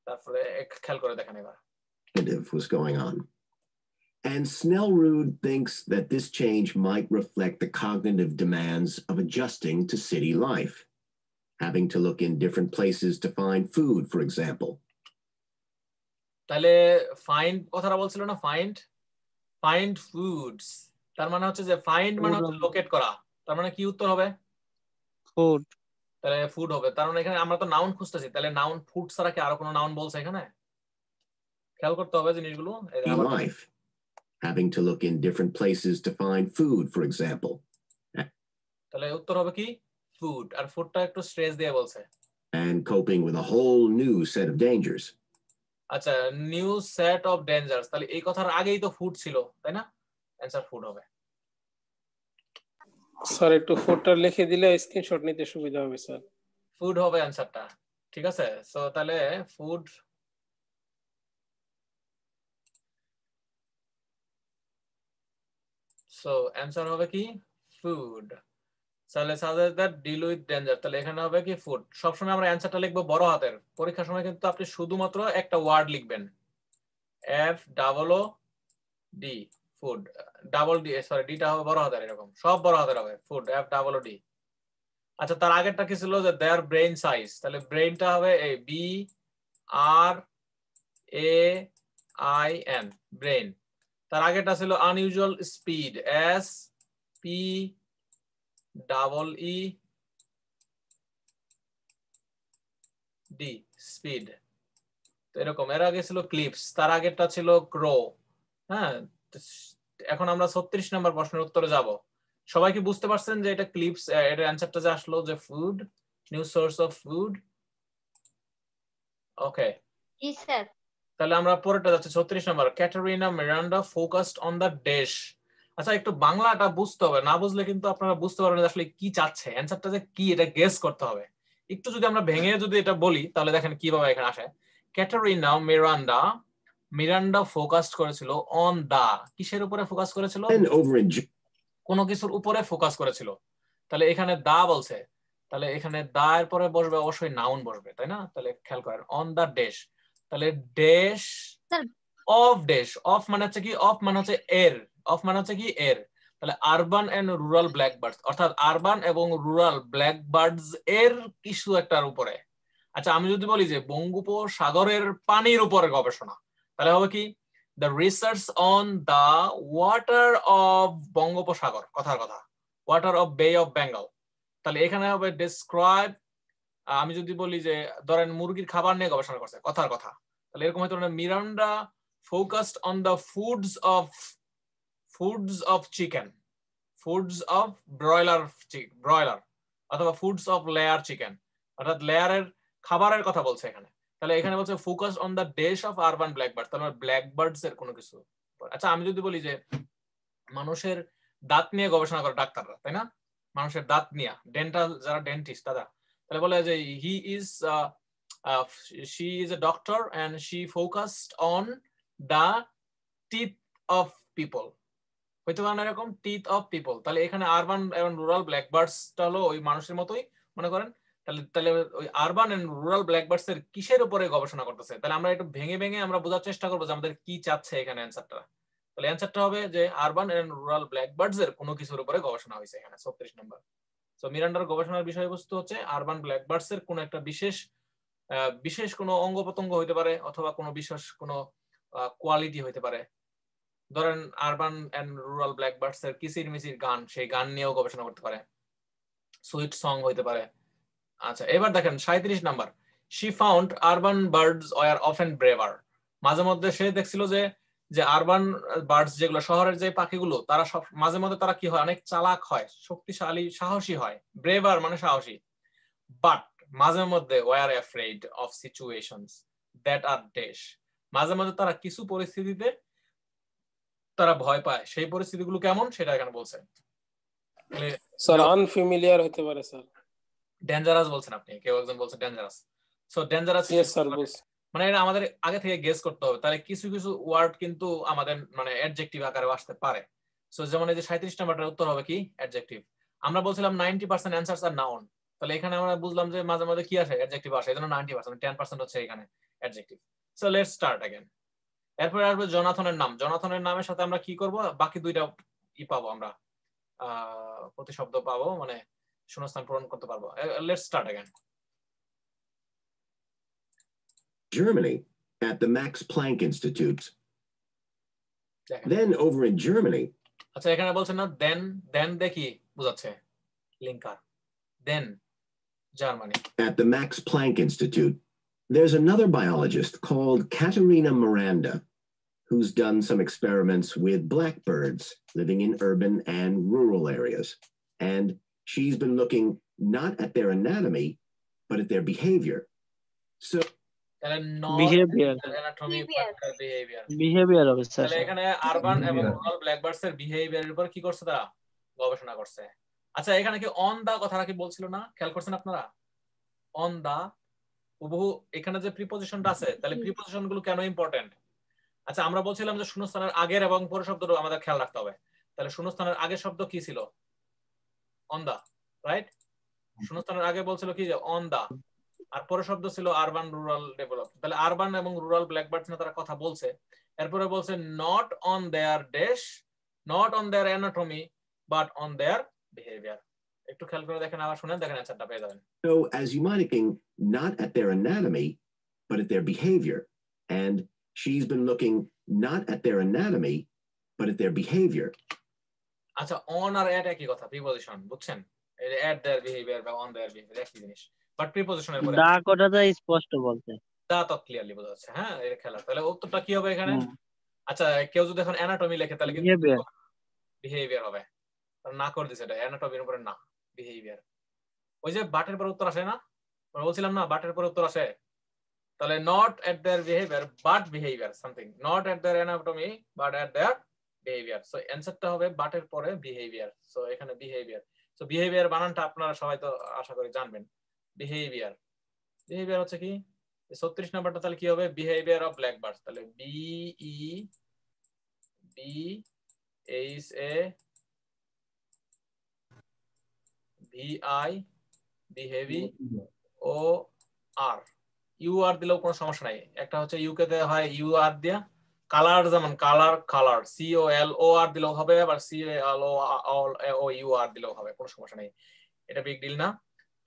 তারপরে খেয়াল করে দেখেন এবার। Was going on. And Snellrud thinks that this change might reflect the cognitive demands of adjusting to city life, having to look in different places to find food, for example. তাহলে find কথাটা বলছিল না find find foods তার মানে হচ্ছে যে find মানে হচ্ছে লোকেট করা। তার মানে কি উত্তর হবে? ফুড তাহলে ফুড হবে। তার মানে এখানে আমরা তো নাউন খুঁজতেছি। তাহলে নাউন ফুড ছাড়া কি আরও কোনো নাউন বলছে এখানে? খেয়াল করতে হবে জিনিসগুলো। এই যে City আবার- life, having to look in different places to find food, for example. তাহলে উত্তর হবে কি? ফুড আর ফুডটা একটু স্ট্রেস দিয়ে বলছে। And coping with a whole new set of dangers. আচ্ছা নিউ সেট অফ ডেঞ্জার্স তাহলে এই কথার আগেই তো ফুড ছিল তাই না? অ্যান্সার ফুড হবে। স্যার একটু ফোনটা লিখে দিলে স্ক্রিনশট নিতে সুবিধা হবে স্যার ফুড হবে অ্যান্সারটা ঠিক আছে? সো তাহলে ফুড সো অ্যান্সার হবে কি? ফুড তাহলে suggest that deal with danger তাহলে এখানে হবে কি ফুড সবসময় আমরা অ্যান্সারটা লিখব বড় হাতের। পরীক্ষার সময় কিন্তু আপনি শুধুমাত্র একটা ওয়ার্ড লিখবেন। F double O D food double D sorry ডিটা হবে বড় হাতের এরকম। সব বড় হাতের হবে। Food F double O D আচ্ছা তার আগেরটা কি ছিল? যে দেয়ার ব্রেইন সাইজ তাহলে ব্রেইনটা হবে এই B R A I N brain তার আগেরটা ছিল unusual speed S P double E D speed. তো এরকম এর আগে ছিল ক্লিপস তার আগেরটা ছিল ক্রো। হ্যাঁ এখন আমরা ছত্রিশ নম্বর প্রশ্নের উত্তরে যাব। সবাই কি বুঝতে পারছেন যে এটা ক্লিপস এটার অ্যান্সারটা যে আসলো যে food new source of food okay G sir তাহলে আমরা পরেরটা যাচ্ছি ছত্রিশ নম্বর। Catarina Miranda focused on the dash আচ্ছা একটু বাংলাটা বুঝতে হবে। না বুঝলে কিন্তু আপনারা বুঝতে পারবেন আসলে কি চাচ্ছে অ্যান্সারটা যে কি এটা গেস করতে হবে। একটু যদি আমরা ভেঙে যদি এটা বলি তাহলে দেখেন কীভাবে এখানে আসে। ক্যাটারিনা মিরান্ডা মিরান্ডা ফোকাসড করেছিল অন দা কিসের উপরে ফোকাস করেছিল? কোনো কিছুর উপরে ফোকাস করেছিল। তাহলে এখানে দা বলছে। তাহলে এখানে দা এর পরে বসবে অবশ্যই নাউন বসবে তাই না? তাহলে খেয়াল করেন অন দা ডেশ তাহলে ডেশ অফ ডেশ অফ মানে হচ্ছে কি? অফ মানে হচ্ছে এর। অফ মানে হচ্ছে কি এর। তাহলে urban and rural black birds অর্থাৎ আরবান এবং রুরাল ব্ল্যাক বার্ডস এর কিছু একটার উপরে। আচ্ছা আমি যদি বলি যে বঙ্গোপসাগরের পানির উপরে গবেষণা, তাহলে হবে কি? The research on the water of Bangopasagar, কথার কথা। Water of bay of Bengal তাহলে এখানে হবে ডিসক্রাইব আমি যদি বলি যে ধরেন মুরগির খাবার নিয়ে গবেষণা করছে, কথার কথা। তাহলে এরকম হয়তো Miranda focused on the foods of foods of chicken foods of broiler broiler অথবা ফুডস অফ লেয়ার চিকেন অর্থাৎ লেয়ারের খাবারের কথা বলছে এখানে। তাহলে এখানে বলছে focus on the dash of urban blackbird তাহলে ব্ল্যাকবার্ডস এর কোনো কিছু আচ্ছা আমি যদি বলি যে মানুষের দাঁত নিয়ে গবেষণা করে ডাক্তাররা, তাই না? মানুষের দাঁত নিয়ে ডেন্টাল যারা ডেন্টিস্ট তারা তাহলে বলে যে he is she is a doctor and she focused on the teeth of people হইতে এরকম টিথ অফ পিপল তাহলে এখানে আরবান এবং রুরাল ব্ল্যাকবার্ডসটা হলো ওই মানুষের মতোই, মনে করেন? তাহলে তাহলে ওই আরবান এন্ড রুরাল ব্ল্যাকবার্ডস এর কিসের উপরে গবেষণা করতেছে? তাহলে আমরা একটু ভেঙে ভেঙে আমরা বোঝার চেষ্টা করব যে আমাদের কি চাচ্ছে এখানে অ্যান্সারটা তাহলে অ্যান্সারটা হবে যে আরবান এন্ড রুরাল ব্ল্যাকবার্ডস এর কোনো কিছুর উপরে গবেষণা হয়েছে এখানে, ছত্রিশ নম্বর। তো মিরান্ডার গবেষণার বিষয়বস্তু হচ্ছে আরবান ব্ল্যাকবার্ডস এর কোনো একটা বিশেষ বিশেষ কোনো অঙ্গ প্রত্যঙ্গ হইতে পারে অথবা কোনো বিশেষ কোনো কোয়ালিটি হইতে পারে। ধরেন আরবান এন্ড রুরাল ব্ল্যাকবার্ডস এর কিসির মিসির গান, সেই গান নিয়েও গবেষণা করতে পারে। সুইট সং হইতে পারে। আচ্ছা এবার দেখেন সাঁত্রিশ number. She found urban birds were often braver মাঝে মধ্যে সে দেখছিল যে যে আরবান বার্ডস যেগুলো শহরের যে পাখিগুলো, তারা সব, মাঝে মধ্যে তারা কি হয়? অনেক চালাক হয়, শক্তিশালী, সাহসী হয়। ব্রেভার মানে সাহসী। বাট মাঝে মধ্যে were afraid of situations that are dash মাঝে মাঝে তারা কিছু পরিস্থিতিতে তারা ভয় পায় সেই পরিস্থিতিগুলো কেমন সেটা এখানে বলছে স্যার আনফ্যামিলিয়ার হতে পারে স্যার ডেঞ্জারাস বলছেন আপনি কেউ একজন বলছে dangerous so dangerous yes sir বলছি মানে এটা আমাদের আগে থেকে গেস করতে হবে তাহলে কিছু কিছু ওয়ার্ড কিন্তু আমাদের মানে অ্যাডজেক্টিভ আকারে আসতে পারে সো যেমন এই যে সাঁত্রিশ নাম্বারটার উত্তর হবে কি অ্যাডজেক্টিভ আমরা বলছিলাম নাইনটি পার্সেন্ট অ্যান্সার্স আর নাউন তাহলে এখানে আমরা বুঝলাম যে মাঝে মাঝে কি আসে অ্যাডজেক্টিভ আসে এই জন্য নাইনটি পার্সেন্ট টেন পার্সেন্ট হচ্ছে এখানে adjective so let start again এরপরে আসবে জনাথনের নাম জনাথনের নামের সাথে আমরা কি করব বাকি দুইটা ই পাবো আমরা আহ প্রতিশব্দ পাবো মানে শূন্যস্থান পূরণ করতে পারবো let start again Germany at the Max Planck Institute. দেখেন Then over in Germany, আচ্ছা এখানে বলছেন না দেন দেন দেখি বুঝাচ্ছে linker then Germany at the Max Planck Institute, there's another biologist called Katerina Miranda who's done some experiments with blackbirds living in urban and rural areas. And she's been looking not at their anatomy, but at their behavior. So তাহলে not behaviour anatomy Behavior. Behaviour behaviour হবে sir তাহলে এখানে urban এবং Behavior. Rural blackbirds এর বিহেভিয়ারের উপর কি করছে তারা গবেষণা করছে আচ্ছা এখানে কি অন দা কথাটা কি বলছিল না খেয়াল করছেন আপনারা অন দা হুবহু এখানে যে প্রিপোজিশনটা আছে তাহলে প্রিপোজিশনগুলো কেন ইম্পর্টেন্ট আচ্ছা আমরা বলছিলাম যে শূন্যস্থানের আগের এবং পরের শব্দটা আমাদের খেয়াল রাখতে হবে। তাহলে শূন্যস্থানের আগের শব্দ কি ছিল? অন দা রাইট শূন্যস্থানের আগে বলছিল কি যে অন দা আর পরের শব্দ ছিল আরবান রুরাল ডেভেলপ তাহলে আরবান এবং রুরাল ব্ল্যাকবার্ডস নিয়ে তারা কথা বলছে। এরপরে বলছে not on their dash not on their anatomy but on their behaviour একটু খেয়াল করে দেখেন আবার শুনেন দেখেন অ্যান্সারটা পেয়ে যাবেন। So, as you might think, not at their anatomy, but at their behavior. And she's been looking not at their anatomy, but at their behavior. আচ্ছা অন আর অ্যাট একই কথা প্রিপোজিশন বুঝছেন? অ্যাট দেয়ার বিহেভিয়ার বা on their behaviour একই জিনিস। But প্রিপোজিশনের পরে দা কথাটা স্পষ্ট বলতে তা তো ক্লিয়ারলি বোঝা যাচ্ছে হ্যাঁ? এটা খেলা তাহলে উত্তরটা কি হবে এখানে? আচ্ছা কেউ যদি এখন অ্যানাটমি লেখে তাহলে কিন্তু. বিহেভিয়ার হবে। না করে দিছে এটা অ্যানাটমির উপরে না। বিহেভিয়ার ওই যে বাটের পর উত্তর আসে না? বলছিলাম না, বাটের পর উত্তর আসে? তাহলে not at their behaviour but behaviour something not at their anatomy but at their behaviour so অ্যান্সারটা হবে বাটের পরে বিহেভিয়ার সো এখানে বিহেভিয়ার সো বিহেভিয়ার বানানটা আপনারা সবাই তো আশা করি জানবেন। বিহেভিয়ার বিহেভিয়ার হচ্ছে কি? ছত্রিশ নাম্বারটা তাহলে কি হবে? বিহেভিয়ার অফ ব্ল্যাক বার্ডস তাহলে B E B H A V I বিহেভি O R U R দিলেও কোনো সমস্যা নাই। একটা হচ্ছে ইউকে তে হয় ইউ আর দিয়া কালার যেমন colour colour C O L O R দিলেও হবে আবার C L O O you R দিলেও হবে কোনো সমস্যা নেই। এটা বিগ ডিল না।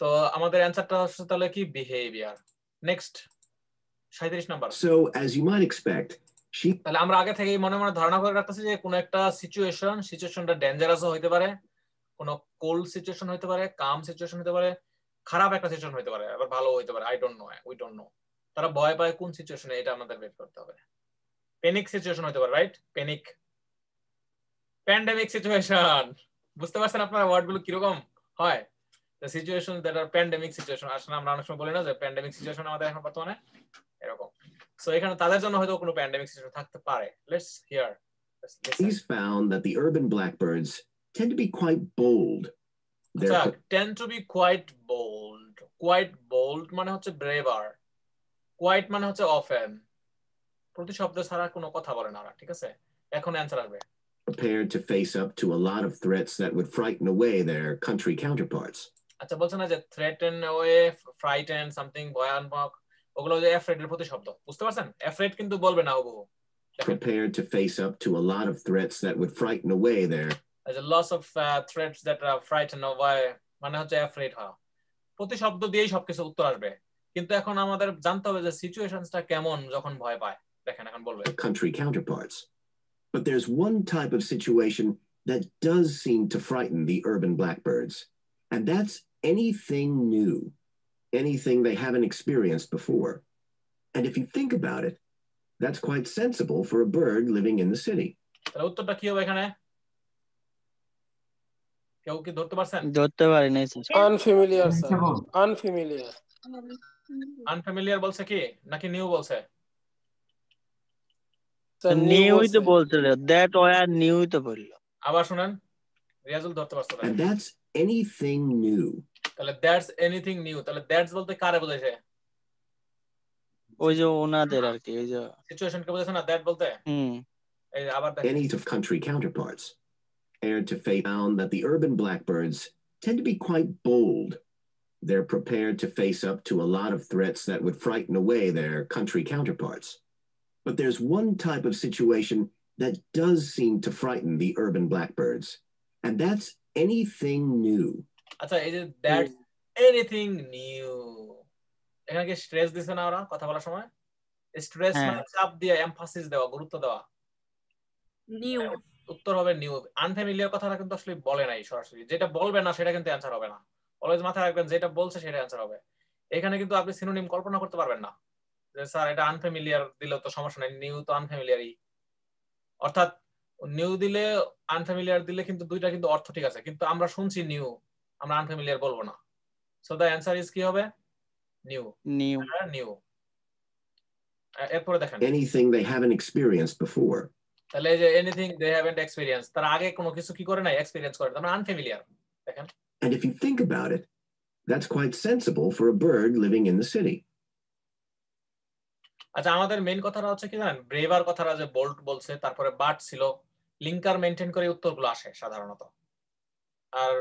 তো আমাদের অ্যান্সারটা হচ্ছে তাহলে কি? বিহেভিয়ার নেক্সট সাঁত্রিশ number. So, as you might expect, she তাহলে আমরা আগে থেকেই মনে মনে ধারণা করে রাখতেছি যে কোনো একটা সিচুয়েশন সিচুয়েশনটা ডেঞ্জারাসও হইতে পারে। কোনো কোল্ড সিচুয়েশন হইতে পারে কাম সিচুয়েশন হইতে পারে, খারাপ একটা সিচুয়েশন হইতে পারে, আবার ভালো হইতে পারে I don't know we don't know তারা ভয় পায় কোন সিচুয়েশনে এটা আমাদের বের করতে হবে। প্যানিক সিচুয়েশন হইতে পারে রাইট প্যানিক প্যান্ডেমিক সিচুয়েশন বুঝতে পারছেন আপনারা ওয়ার্ডগুলো কীরকম? হয়। Situation that are pandemic situation আসলে আমরা অনেক সময় বলি না যে প্যান্ডেমিক সিচুয়েশন আমাদের এখন বর্তমানে এরকম। সো এখানে তাদের জন্য হয়তো কোনো প্যান্ডেমিক সিচুয়েশন থাকতে পারে। Let's hear she's found that the urban blackbirds tend to be quite bold. আচ্ছা They're tend to be quite bold quite bold মানে হচ্ছে ব্রেভার কোয়াইট মানে হচ্ছে অফেন প্রতি শব্দ ছাড়া কোনো কথা বলে না ওরা ঠিক আছে এখন অ্যান্সার আসবে prepared to face up to a lot of threats that would frighten away their country counterparts. আচ্ছা বলছে না যে থ্রেটেন ওয়ে ফ্রাইটেন সামথিং ভয়ানক ওগুলো যে অ্যাফ্রেড এর প্রতিশব্দ বুঝতে পারছেন অ্যাফ্রেড কিন্তু বলবে না ওগুলো Prepared to face up to a lot of threats that would frighten away their as a loss of uh, threats that are frightened away মানে হচ্ছে অ্যাফ্রেড হওয়া প্রতিশব্দ দিয়েই সবকিছু উত্তর আসবে কিন্তু এখন আমাদের জানতে হবে যে সিচুয়েশনসটা কেমন যখন ভয় পায় দেখেন এখন বলবে country counterparts. But there's one type of situation that does seem to frighten the urban blackbirds, and that's anything new, anything they haven't experienced before. And if you think about it, that's quite sensible for a bird living in the city. তাহলে উত্তরটা কি হবে এখানে কেউ কি ধরতে পারছেন ধরতে পারি নাই sir unfamiliar sir unfamiliar unfamiliar বলছে কি নাকি নিউ বলছে স্যার নিউই তো বলছিল দ্যাট ওয়ার নিউই তো বলল আবার শুনেন রিয়াজুল ধরতে পারছ না। And that's anything new. তাহলে দ্যাটস এনিথিং নিউ তাহলে দ্যাটস বলতে কারে বোঝাইছে ওই যে ওনাদের আর কি ওই যে সিচুয়েশন কে বোঝাইছে না দ্যাট বলতে হুম এই যে আবার দেখেন Any of country counterparts. Aired to face found that the urban blackbirds tend to be quite bold. They're prepared to face up to a lot of threats that would frighten away their country counterparts. But there's one type of situation that does seem to frighten the urban blackbirds, and that's anything new. আচ্ছা এই যে that's anything new এখানে কি stress দিছে না ওরা কথা বলার সময় স্ট্রেস হ্যাঁ। মানে চাপ দিয়ে এমফাসিস দেওয়া গুরুত্ব দেওয়া নিউ উত্তর হবে নিউ আনফ্যামিলিয়ার কথাটা কিন্তু আসলে বলে নাই সরাসরি। যেটা বলবে না সেটা কিন্তু অ্যান্সার হবে না। অলওয়েজ মাথায় রাখবেন যেটা বলছে সেটা অ্যান্সার হবে। এখানে কিন্তু আপনি সিনোনিম কল্পনা করতে পারবেন না। যে স্যার এটা আনফ্যামিলিয়ার দিলেও তো সমস্যা নাই নিউ তো আনফ্যামিলিয়ারই অর্থাৎ নিউ দিলে আনফ্যামিলিয়ার দিলে কিন্তু দুইটা কিন্তু অর্থ ঠিক আছে। কিন্তু আমরা শুনছি নিউ আমরা আনফ্যামিলিয়ার বলব না। সো দ্য অ্যান্সার ইজ কি হবে? নিউ নিউ নিউ এরপরে দেখেন। Anything they haven't experienced before. তাহলে এই যে এনিথিং দে হ্যাভেন্ট এক্সপেরিয়েন্স তার আগে কোনো কিছু কি করে নাই? এক্সপেরিয়েন্স করে। তার মানে আনফ্যামিলিয়ার দেখেন। And if you think about it, that's quite sensible for a bird living in the city. আচ্ছা আমাদের মেইন কথাটা হচ্ছে কি জানেন? ব্রেভার কথাটা যে বোল্ট বলছে তারপরে বাট ছিল লিঙ্কার মেনটেন করে উত্তরগুলো আসে সাধারণত। আর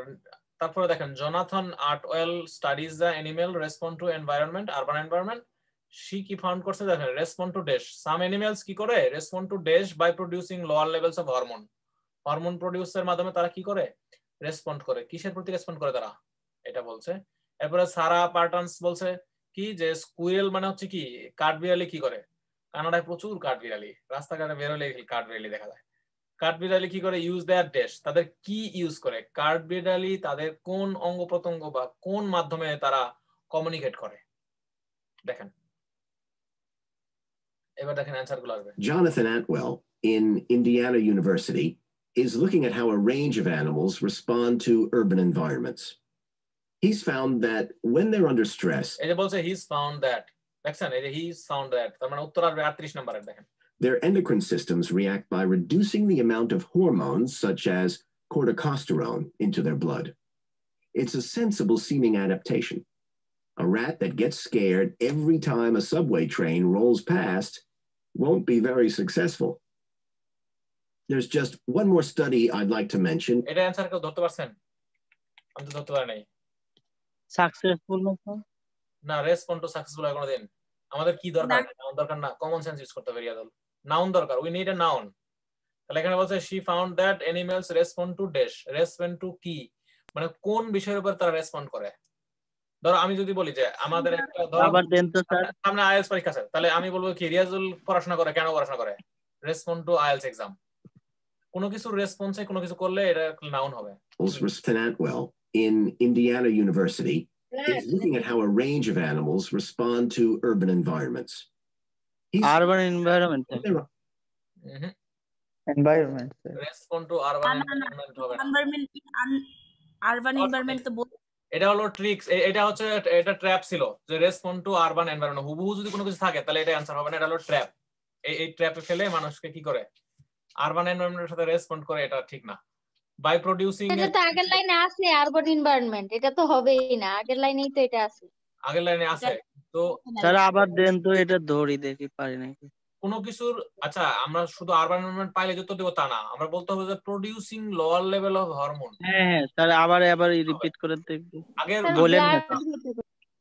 তারপরে দেখেন Jonathan Artwell studies the animal respond to environment urban environment she কি ফাউন্ড করছে দেখেন respond to dash some animals কি করে? Respond to dash by producing lower levels of hormone hormone প্রডিউসের মাধ্যমে তারা কি করে? রেসপন্ড করে। কিসের প্রতি রেসপন্ড করে তারা? এটা বলছে। এরপরে সারা পার্টনস বলছে কি যে স্কুইরেল মানে হচ্ছে কি? কাঠবিড়ালি কি করে? কানাডায় প্রচুর কাঠবিড়ালি রাস্তাঘাটে বেরোলে কাঠবিড়ালি দেখা যায়। কাঠবিড়ালি কি করে? ইউজ দেয়ার ডেশ তাদের কি ইউজ করে? কাঠবিড়ালি তাদের কোন অঙ্গ প্রত্যঙ্গ বা কোন মাধ্যমে তারা কমিউনিকেট করে? দেখেন। এবার দেখেন অ্যান্সার গুলো আসবে Jonathan Atwell in Indiana University is looking at how a range of animals respond to urban environments. He's found that when they're under stress, এই যে বলছে হিজ ফাউন্ড দ্যাট দেখছেন এই যে হিজ ফাউন্ড দ্যাট তার মানে উত্তর আসবে আটত্রিশ নম্বরের দেখেন their endocrine systems react by reducing the amount of hormones such as corticosterone into their blood. It's a sensible seeming adaptation. A rat that gets scared every time a subway train rolls past won't be very successful. There's just one more study I'd like to mention. এটা answer কেউ ধরতে পারছেন? আমি তো ধরতে পারি নাই। Successful না রেসপন্ড টু সাকসেসফুল হয় কোনোদিন আমাদের কি দরকার? নাউন দরকার না। কমন সেন্স ইউজ করতে হবে রিয়াদুল। নাউন দরকার। উই নিড এ নাউন তাহলে এখানে বলছে she found that animals respond to dash respond to কি? মানে কোন বিষয়ের উপর তারা রেসপন্ড করে? ধরো আমি যদি বলি যে আমাদের একটা আবার দেন তো স্যার। সামনে আইএলস পরীক্ষা আছে তাহলে আমি বলব কি রিয়াজুল পড়াশোনা করে কেন পড়াশোনা করে? রেসপন্ড টু আইএলস এক্সাম কোনো কিছু রেসপন্সে কোনো কিছু করলে এটা নাউন হবে। In Indiana University is looking at how a range of animals respond to urban environments. He's environment sir respond to urban environment হবে। না এনভায়রনমেন্ট আরবান তো বল- এটা হলো ট্রিক্স এটা হচ্ছে এটা ট্র্যাপ ছিল যে রেসপন্ড টু আরবান এনভায়রনমেন্ট হুবহু যদি কোনো কিছু থাকে তাহলে এটা অ্যান্সার হবে না এটা হলো ট্র্যাপ এই এই ট্র্যাপে ফেলে মানুষকে কি করে? আরবান এনভায়রনমেন্টের সাথে রেসপন্ড করে এটা ঠিক না। বাই প্রডিউসিং এটা তো আগের লাইনে আছে আরবান এনভায়রনমেন্ট এটা তো হবেই না আগের লাইনেই তো এটা আছে। আগের লাইনে আছে। তো স্যার আবার দেন তো এটা ধরি দেখি পারি নাকি। কোনো কিছুর আচ্ছা আমরা শুধু আরবান এনভায়রনমেন্ট পাইলে যত দেবো তা না। আমরা বলতে হবে যে producing lower level of hormone হ্যাঁ হ্যাঁ স্যার আবার আবার রিপিট করে একটু আগের বলেন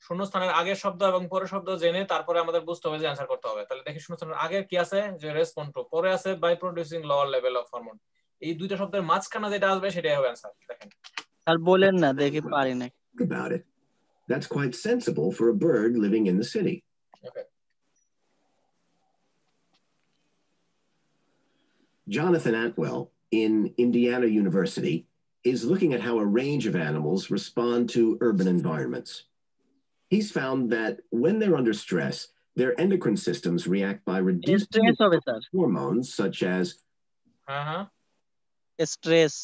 শূন্যস্থানের আগের শব্দ এবং পরের শব্দ জেনে তারপরে আমাদের বুঝতে হবে যে অ্যান্সার করতে হবে। তাহলে দেখি শূন্যস্থানের আগে কি আছে? যে রেসপন্ড টু পরে আছে by producing lower level of hormone এই দুইটা শব্দের মাঝখানে যেটা আসবে সেটাই হবে অ্যান্সার দেখেন। স্যার বলেন না দেখি পারি না। About it. That's quite sensible for a bird living in the city. Okay. Jonathan Atwell in Indiana University is looking at how a range of animals respond to urban environments. He's found that when they're under stress, their endocrine systems react by reducing stress হবে sir hormones such as হ্যাঁ হ্যাঁ stress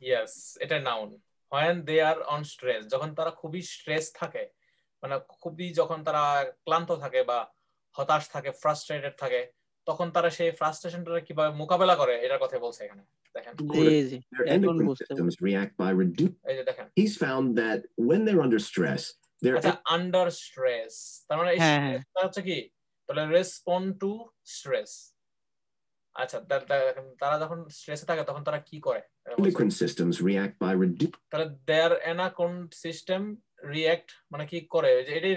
yes এটা noun when they are on stress যখন তারা খুবই stress থাকে মানে খুবই যখন তারা ক্লান্ত থাকে বা হতাশ থাকে ফ্রাস্ট্রেটেড থাকে তখন তারা সেই ফ্রাস্ট্রেশনটা কীভাবে মোকাবেলা করে এটার কথা বলছে এখানে। দেখেন। জি জি their endocrine systems react by reducing. এই যে দেখেন। He's found that when they're under stress, their আচ্ছা আন্ডার স্ট্রেস তার মানে এই। স্ট্রেসটা হচ্ছে কি? তাহলে রেসপন্ড টু স্ট্রেস আচ্ছা তা- তা- তারা যখন স্ট্রেসে থাকে তখন তারা কি করে? endocrine systems react by reducing. তাহলে মানে কি এটাই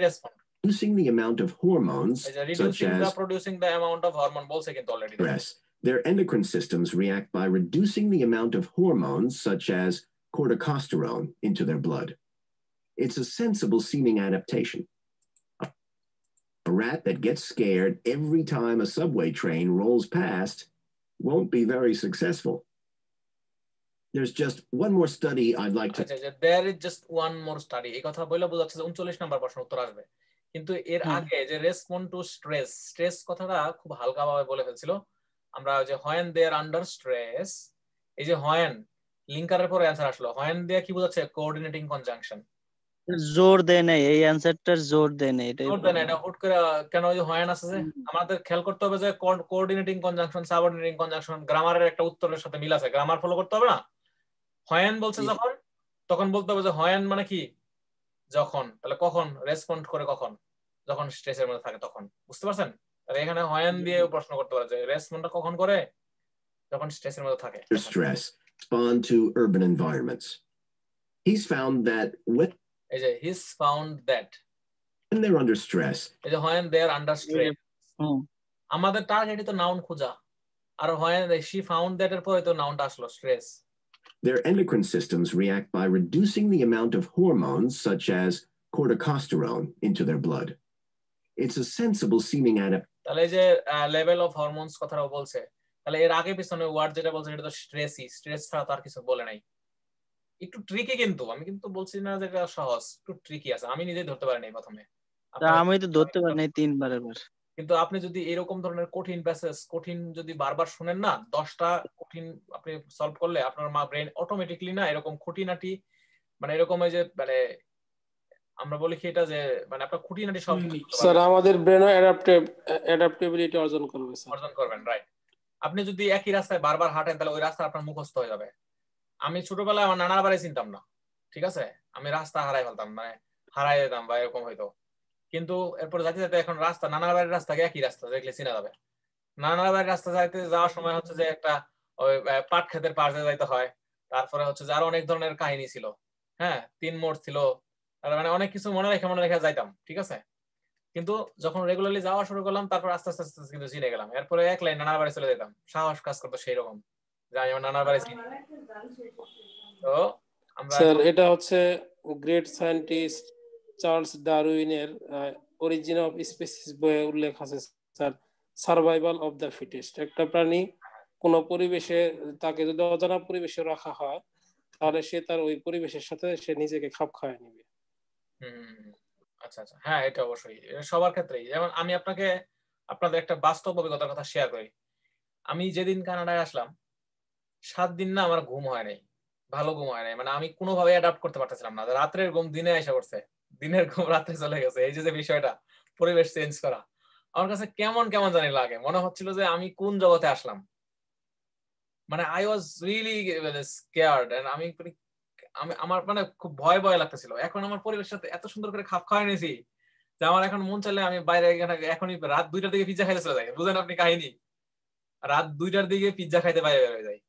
reducing the amount of hormones এই যে such reducing the as producing the amount of hormone বলছে কিন্তু already stress. Their endocrine systems react by reducing the amount of hormones such as corticosterone into their blood. It's a sensible seeming adaptation. A rat that gets scared every time a subway train rolls past won't be very successful. There's just one more study I'd like to আচ্ছা যে there is just one more study এই কথা বলে বোঝাচ্ছে যে উনচল্লিশ number প্রশ্ন উত্তর আসবে কিন্তু এর আগে যে রেসপন্ড টু স্ট্রেস স্ট্রেস কথাটা খুব হালকা ভাবে বলে ফেলছিল। আমরা যে হয়েন দেয়ার আন্ডার স্ট্রেস এই যে হয়েন লিঙ্কারের পরে অ্যান্সার আসলো। হয়েন দিয়ে কি বোঝাচ্ছে? কোঅর্ডিনেটিং কনজাংশন জোর দেয় নাই এই অ্যান্সারটার জোর দেয় নাই এটাই জোর দেয় না, এটা হুট করে কেন ওই হয়েন আছে যে? আমাদের খেয়াল করতে হবে যে কোঅর্ডিনেটিং কনজাংশন সাবঅর্ডিনেটিং কনজাংশন গ্রামারের একটা উত্তরের সাথে মিল আছে। গ্রামার ফলো করতে হবে না? হয়েন বলছে যখন তখন বলতে হবে যে হয়েন মানে কি? যখন তাহলে কখন? রেসপন্ড করে কখন? যখন স্ট্রেসের মধ্যে থাকে তখন। বুঝতে পারছেন? তাহলে এখানে হয়ান দিয়ে প্রশ্ন করতে পারে যে রেসপন্ডটা কখন করে? যখন স্ট্রেসের মধ্যে থাকে। Under stress respond to urban environments. He's found that when এই যে his found that they're under stress, এই যে হয়েন দেয়ার আন্ডার স্ট্রেস হুম। আমাদের টার্গেটই তো নাউন খোঁজা। আর হয় শি ফাউন্ড দ্যাট এর পরে তো নাউনটা আসলো stress their endocrine systems react by reducing the amount of hormones such as corticosterone into their blood. It's a sensible seeming adaptation. তাহলে এই যে লেভেল অফ হরমোনস কথাটাও বলছে তাহলে এর আগে পিছনে ওয়ার্ড যেটা বলছে সেটা তো স্ট্রেসই স্ট্রেস ছাড়া তো আর কিছু বলে নাই একটু ট্রিকি কিন্তু আমি কিন্তু বলছি না যে এটা সহজ একটু ট্রিকি আছে আমি নিজেই ধরতে পারিনি প্রথমে আমি তো ধরতে পারি নাই তিনবার এবার কিন্তু আপনি যদি এরকম ধরনের কঠিন প্যাসেজ কঠিন যদি বারবার শুনেন না দশটা কঠিন আপনি সলভ করলে আপনার মা ব্রেন অটোমেটিকলি না এরকম খুঁটিনাটি মানে এরকম যে মানে আমরা বলি কি এটা যে মানে আপনার খুঁটিনাটি সব স্যার আমাদের ব্রেনও অ্যাডাপ্টিভ অ্যাডাপ্টেবিলিটি অর্জন করবে স্যার। অর্জন করবেন রাইট আপনি যদি একই রাস্তায় বারবার হাঁটেন তাহলে ওই রাস্তা আপনার মুখস্থ হয়ে যাবে। আমি ছোটবেলায় আমার নানার বাড়ি চিনতাম না ঠিক আছে? আমি রাস্তা হারাই ফেলতাম মানে হারাই যেতাম বা এরকম হয়তো। কিন্তু এরপর যাতে যাতে এখন রাস্তা নানার বাড়ির রাস্তা একই রাস্তা? দেখলে চিনা যাবে। নানার বাড়ির রাস্তা যাইতে যাওয়ার সময় হচ্ছে যে একটা ওই পাট পাশ দিয়ে যাইতে হয়। তারপরে হচ্ছে যে আরও অনেক ধরনের কাহিনী ছিল। হ্যাঁ তিন মোড় ছিল। মানে অনেক কিছু মনে রেখে মনে রেখে যাইতাম, ঠিক আছে? কিন্তু যখন রেগুলারলি যাওয়া শুরু করলাম, তারপর আস্তে আস্তে আস্তে আস্তে কিন্তু চিনে গেলাম। এরপরে এক লাইন নানার বাড়ি চলে যেতাম। সাহস কাজ করতো সেই রকম যে আমি আমার নানার বাড়ি চিনি। তো আমরা স্যার, এটা হচ্ছে গ্রেট সায়েন্টিস্ট চার্লস ডারউইনের অরিজিন অফ স্পেসিস বইয়ে উল্লেখ আছে, sir. Survival of the fittest একটা প্রাণী কোন পরিবেশে, তাকে যদি অজানা পরিবেশে রাখা হয়, তাহলে সে তার ওই পরিবেশের সাথে সে নিজেকে খাপ খাওয়ায় নিবে। আচ্ছা আচ্ছা। হ্যাঁ এটা অবশ্যই। সবার ক্ষেত্রেই। যেমন আমি আপনাকে, আপনাদের একটা বাস্তব অভিজ্ঞতার কথা শেয়ার করি। আমি যেদিন কানাডায় আসলাম, সাত দিন না আমার ঘুম হয় নাই। ভালো ঘুম হয় নাই। মানে আমি কোনোভাবে অ্যাডাপ্ট করতে পারতেছিলাম না। রাত্রের ঘুম দিনে এসে পড়ছে। দিনের ঘুম রাত্রে চলে গেছে। এই যে যে বিষয়টা, পরিবেশ চেঞ্জ করা, আমার কাছে কেমন কেমন জানি লাগে। মনে হচ্ছিল যে আমি কোন জগতে আসলাম? মানে I was really scared and আমি মানে আমি, আমার মানে খুব ভয় ভয় লাগতেছিল। এখন আমার পরিবেশের সাথে এত সুন্দর করে খাপ খাওয়াই নিয়েছি যে আমার এখন মন চাইলে আমি বাইরে এখনই রাত দুইটার দিকে পিজ্জা খাইতে চলে যাই। বুঝেন আপনি কাহিনী? রাত দুইটার দিকে পিজ্জা খাইতে বাইরে বের হয়ে যাই।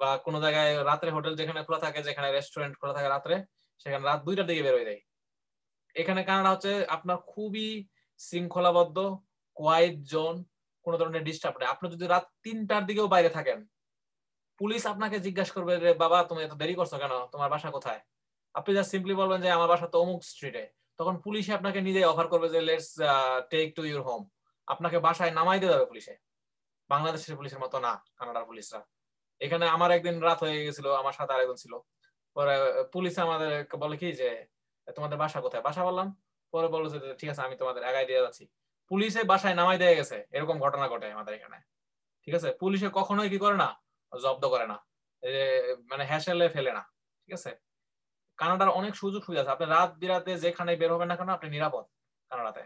বা কোনো জায়গায় রাত্রে হোটেল যেখানে খোলা থাকে, যেখানে রেস্টুরেন্ট খোলা থাকে রাত্রে, সেখানে রাত দুইটার দিকে বের হয়ে যায় এখানে কানাডা হচ্ছে আপনার খুবই শৃঙ্খলাবদ্ধ কোয়াইট জোন কোনো ধরনের ডিস্টার্ব নেই। আপনি যদি রাত তিনটার দিকেও বাইরে থাকেন, পুলিশ আপনাকে জিজ্ঞাসা করবে যে, বাবা, তুমি এত দেরি করছ কেন? তোমার বাসা কোথায়? আপনি জাস্ট সিম্পলি বলবেন যে, আমার বাসা তো অমুক স্ট্রিটে তখন পুলিশে আপনাকে নিজেই অফার করবে যে let's take to your home আপনাকে বাসায় নামাই দিয়ে যাবে পুলিশে। বাংলাদেশের পুলিশের মতো না, কানাডার পুলিশরা। এখানে আমার একদিন রাত হয়ে গেছিল, আমার সাথে আরেকজন ছিল। পরে পুলিশ আমাদের বলে কি যে তোমাদের বাসা কোথায়? বাসা বললাম? পরে বলল যে ঠিক আছে আমি তোমাদের আগায় দিয়ে যাচ্ছি। পুলিশে বাসায় নামাই দিয়ে গেছে। এরকম ঘটনা ঘটে আমাদের এখানে। ঠিক আছে? পুলিশে কখনোই কি করে না? জব্দ করে না। মানে হ্যাসেলে ফেলে না। ঠিক আছে? কানাডার অনেক সুযোগ সুবিধা আছে। আপনি রাত বিরাতে যেখানে বের হবেন না কেন আপনি নিরাপদ কানাডাতে।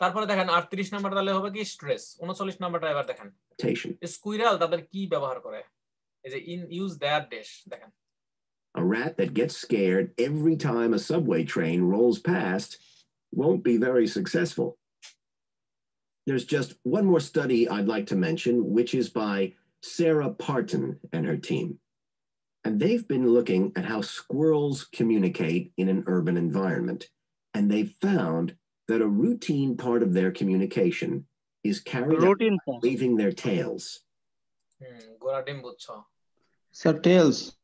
তারপরে দেখেন আটত্রিশ নাম্বার তাহলে হবে কি? স্ট্রেস। উনচল্লিশ নাম্বারটা এবার দেখেন। স্কুইরাল তাদের কি ব্যবহার করে? এই যে ইন ইউজ দেয়ার ডেশ দেখেন। A rat that gets scared every time a subway train rolls past won't be very successful. There's just one more study I'd like to mention, which is by Sarah Parton and her team. And they've been looking at how squirrels communicate in an urban environment. And they found that a routine part of their communication is carried out their tails. Hmm, so tails.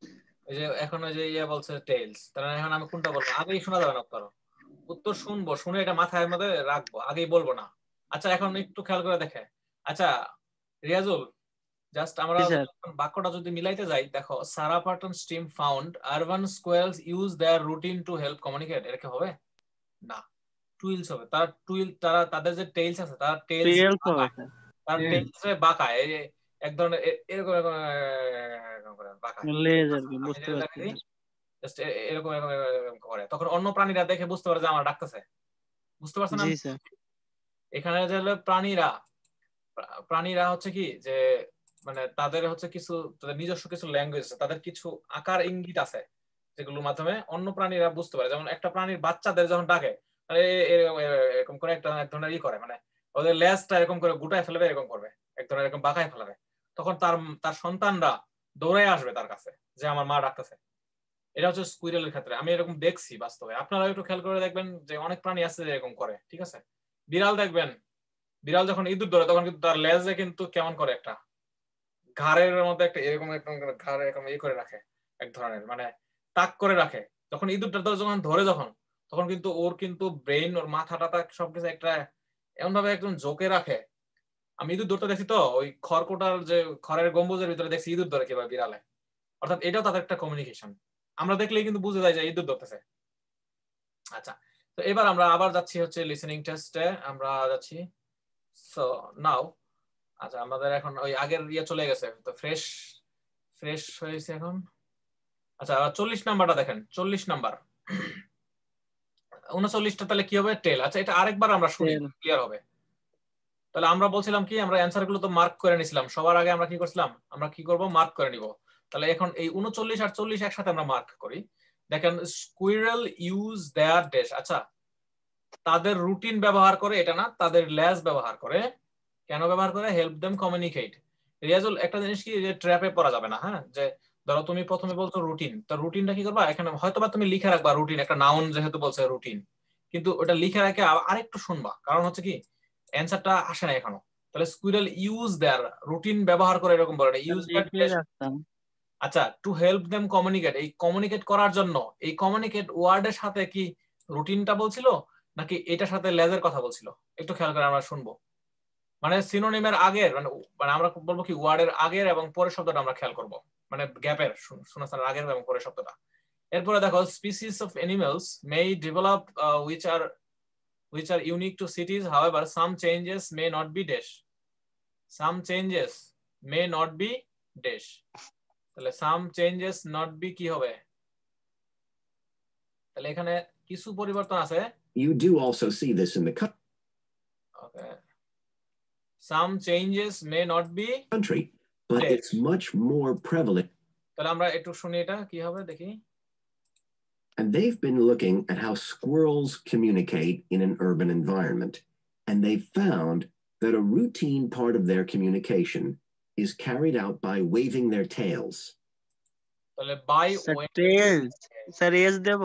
যে এখন ওই যে ইয়ে বলছে tales তাহলে এখন আমি কোনটা বলব? আগেই শোনা যাবে না উত্তর উত্তর শুনব শুনে এটা মাথায় মধ্যে রাখব আগেই বলব না। আচ্ছা এখন একটু খেয়াল করে দেখে। আচ্ছা রিয়াজুল জাস্ট আমরা বাক্যটা যদি মিলাইতে যাই দেখো Sarah Parton steam found urban squirrels use their routine to help communicate এটা কি হবে? না টুইলস হবে। তার টুইল তারা তাদের যে টেইলস আছে তার টেইলস তার টেইলস বাঁকায় এক ধরনের এরকম এরকম এরকম এরকম এরকম করে। তখন অন্য প্রাণীরা দেখে বুঝতে পারে যে আমার ডাকতেছে। বুঝতে পারছেন এখানে যে হলো প্রাণীরা প্রাণীরা হচ্ছে কি যে মানে তাদের হচ্ছে কিছু তাদের নিজস্ব কিছু ল্যাঙ্গুয়েজ আছে। তাদের কিছু আকার ইঙ্গিত আছে যেগুলোর মাধ্যমে অন্য প্রাণীরা বুঝতে পারে। যেমন একটা প্রাণীর বাচ্চাদের যখন ডাকে এরকম করে একটা এক ধরনের ই করে মানে ওদের লেজটা এরকম করে গুটায় ফেলবে এরকম করবে। এক ধরনের এরকম বাঁকায় ফেলাবে। তখন তার তার সন্তানরা দৌড়ে আসবে তার কাছে যে আমার মা ডাকতেছে। এটা হচ্ছে স্কুইরেলের ক্ষেত্রে। আমি এরকম দেখছি বাস্তবে। আপনারা একটু খেয়াল করে দেখবেন যে অনেক প্রাণী আছে যে এরকম করে, ঠিক আছে? বিড়াল দেখবেন, বিড়াল যখন ইঁদুর ধরে, তখন কিন্তু তার লেজে কিন্তু কেমন করে একটা ঘাড়ের মধ্যে একটা এরকম এরকম ঘাড়ে এরকম ইয়ে করে রাখে, এক ধরনের। মানে তাক করে রাখে। যখন ইঁদুরটা যখন ধরে যখন, তখন কিন্তু ওর কিন্তু ব্রেইন ওর মাথা টাথা সবকিছু একটা এমন ভাবে একদম জোকে রাখে। আমি ইঁদুর ধরতে দেখছি তো ওই খড়কোটার যে খড়ের গম্বুজের ভিতরে দেখছি ইঁদুর ধরে কীভাবে বিড়ালে। অর্থাৎ এটাও তাদের একটা কমিউনিকেশন আমরা দেখলেই কিন্তু বুঝে যায় যে ইঁদুর ধরতেছে আচ্ছা তো এবার আমরা আবার যাচ্ছি হচ্ছে লিসেনিং টেস্টে আমরা যাচ্ছি। সো নাও আচ্ছা আমাদের এখন ওই আগের ইয়ে চলে গেছে তো ফ্রেশ ফ্রেশ হয়েছে এখন। আচ্ছা চল্লিশ নাম্বারটা দেখেন চল্লিশ নাম্বার। উনচল্লিশটা তাহলে কি হবে? টেল আচ্ছা এটা আরেকবার আমরা শুনি ক্লিয়ার হবে। তাহলে আমরা বলছিলাম কি, আমরা অ্যান্সারগুলো তো মার্ক করে নিছিলাম। সবার আগে আমরা কি করছিলাম? আমরা কি করব? মার্ক করে নিব। তাহলে এখন এই উনচল্লিশ আর চল্লিশ একসাথে আমরা মার্ক করি। দেখেন স্কুইরেল ইউজ দেয়ার ডেশ আচ্ছা তাদের রুটিন ব্যবহার করে এটা না, তাদের ল্যাজ ব্যবহার করে। কেন ব্যবহার করে? হেল্প দেম কমিউনিকেট রিয়াজুল একটা জিনিস কি, যে ট্র্যাপে পড়া যাবে না হ্যাঁ? যে ধরো তুমি প্রথমে বলছো রুটিন তো রুটিনটা কি করবা? এখানে হয়তোবা তুমি লিখে রাখবা রুটিন একটা নাউন যেহেতু বলছে রুটিন কিন্তু ওটা লিখে রাখে আরেকটু শুনবা। কারণ হচ্ছে কি অ্যান্সারটা আসে না এখনও। তাহলে স্কুইরেল ইউজ দেয়ার রুটিন ব্যবহার করে এরকম বলে না। ইউজ আচ্ছা টু হেল্প দেম কমিউনিকেট এই কমিউনিকেট করার জন্য এই কমিউনিকেট ওয়ার্ডের সাথে কি রুটিনটা বলছিল নাকি এটার সাথে লেজের কথা বলছিল? একটু খেয়াল করে আমরা শুনব। মানে সিনোনিমের আগের মানে মানে আমরা বলব কি ওয়ার্ডের আগের এবং পরের শব্দটা আমরা খেয়াল করব। মানে গ্যাপের শূন্যস্থানের আগের এবং পরের শব্দটা। এরপরে দেখো species of animals may develop which are Which are unique to cities however some changes may not be dash some changes may not be dash তাহলে সাম চেঞ্জেস নট বি কি হবে তাহলে এখানে কিছু পরিবর্তন আছে You do also see this in the okay some changes may not be country but Yes. it's much more prevalent তাহলে আমরা একটু শুনি এটা কি হবে দেখি And they've been looking at how squirrels communicate in an urban environment. And they've found that a routine part of their communication is carried out by waving their tails. তাহলে by sir tales sir S দেব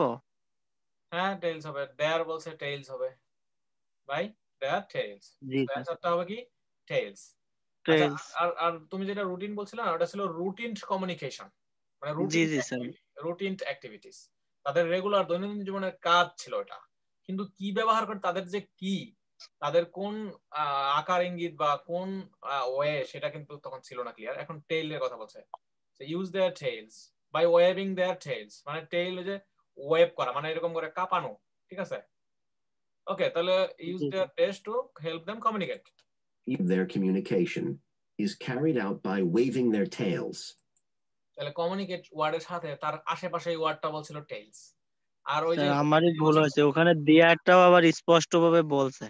হ্যাঁ tails হবে দেয়ার বলছে tales হবে by there tales G sir অ্যান্সারটা হবে কি tales tales আর আর তুমি যেটা রুটিন বলছিলে না ওটা ছিল রুটিন কমিউনিকেশন মানে জি জি স্যার রুটিন অ্যাক্টিভিটিস তাদের রেগুলার দৈনন্দিন জীবনের কাজ ছিল এটা। কিন্তু কি ব্যবহার করে তাদের যে কি তাদের কোন আকার ইঙ্গিত বা কোন ওয়ে সেটা কিন্তু তখন ছিল না ক্লিয়ার এখন টেইল এর কথা বলছে। Use their tails by waving their tails মানে টেইল যে ওয়েভ করা মানে এরকম করে কাঁপানো ঠিক আছে? ওকে তাহলে use their test to help them communicate Their communication is carried out by waving their tails. তাহলে কমিউনিকেট ওয়ার্ডের সাথে তার আশেপাশে এই ওয়ার্ডটা বলছিল টেইলস আর ওই যে আমারই ভুল হয়েছে ওখানে দেয়ারটাও আবার স্পষ্ট ভাবে বলছে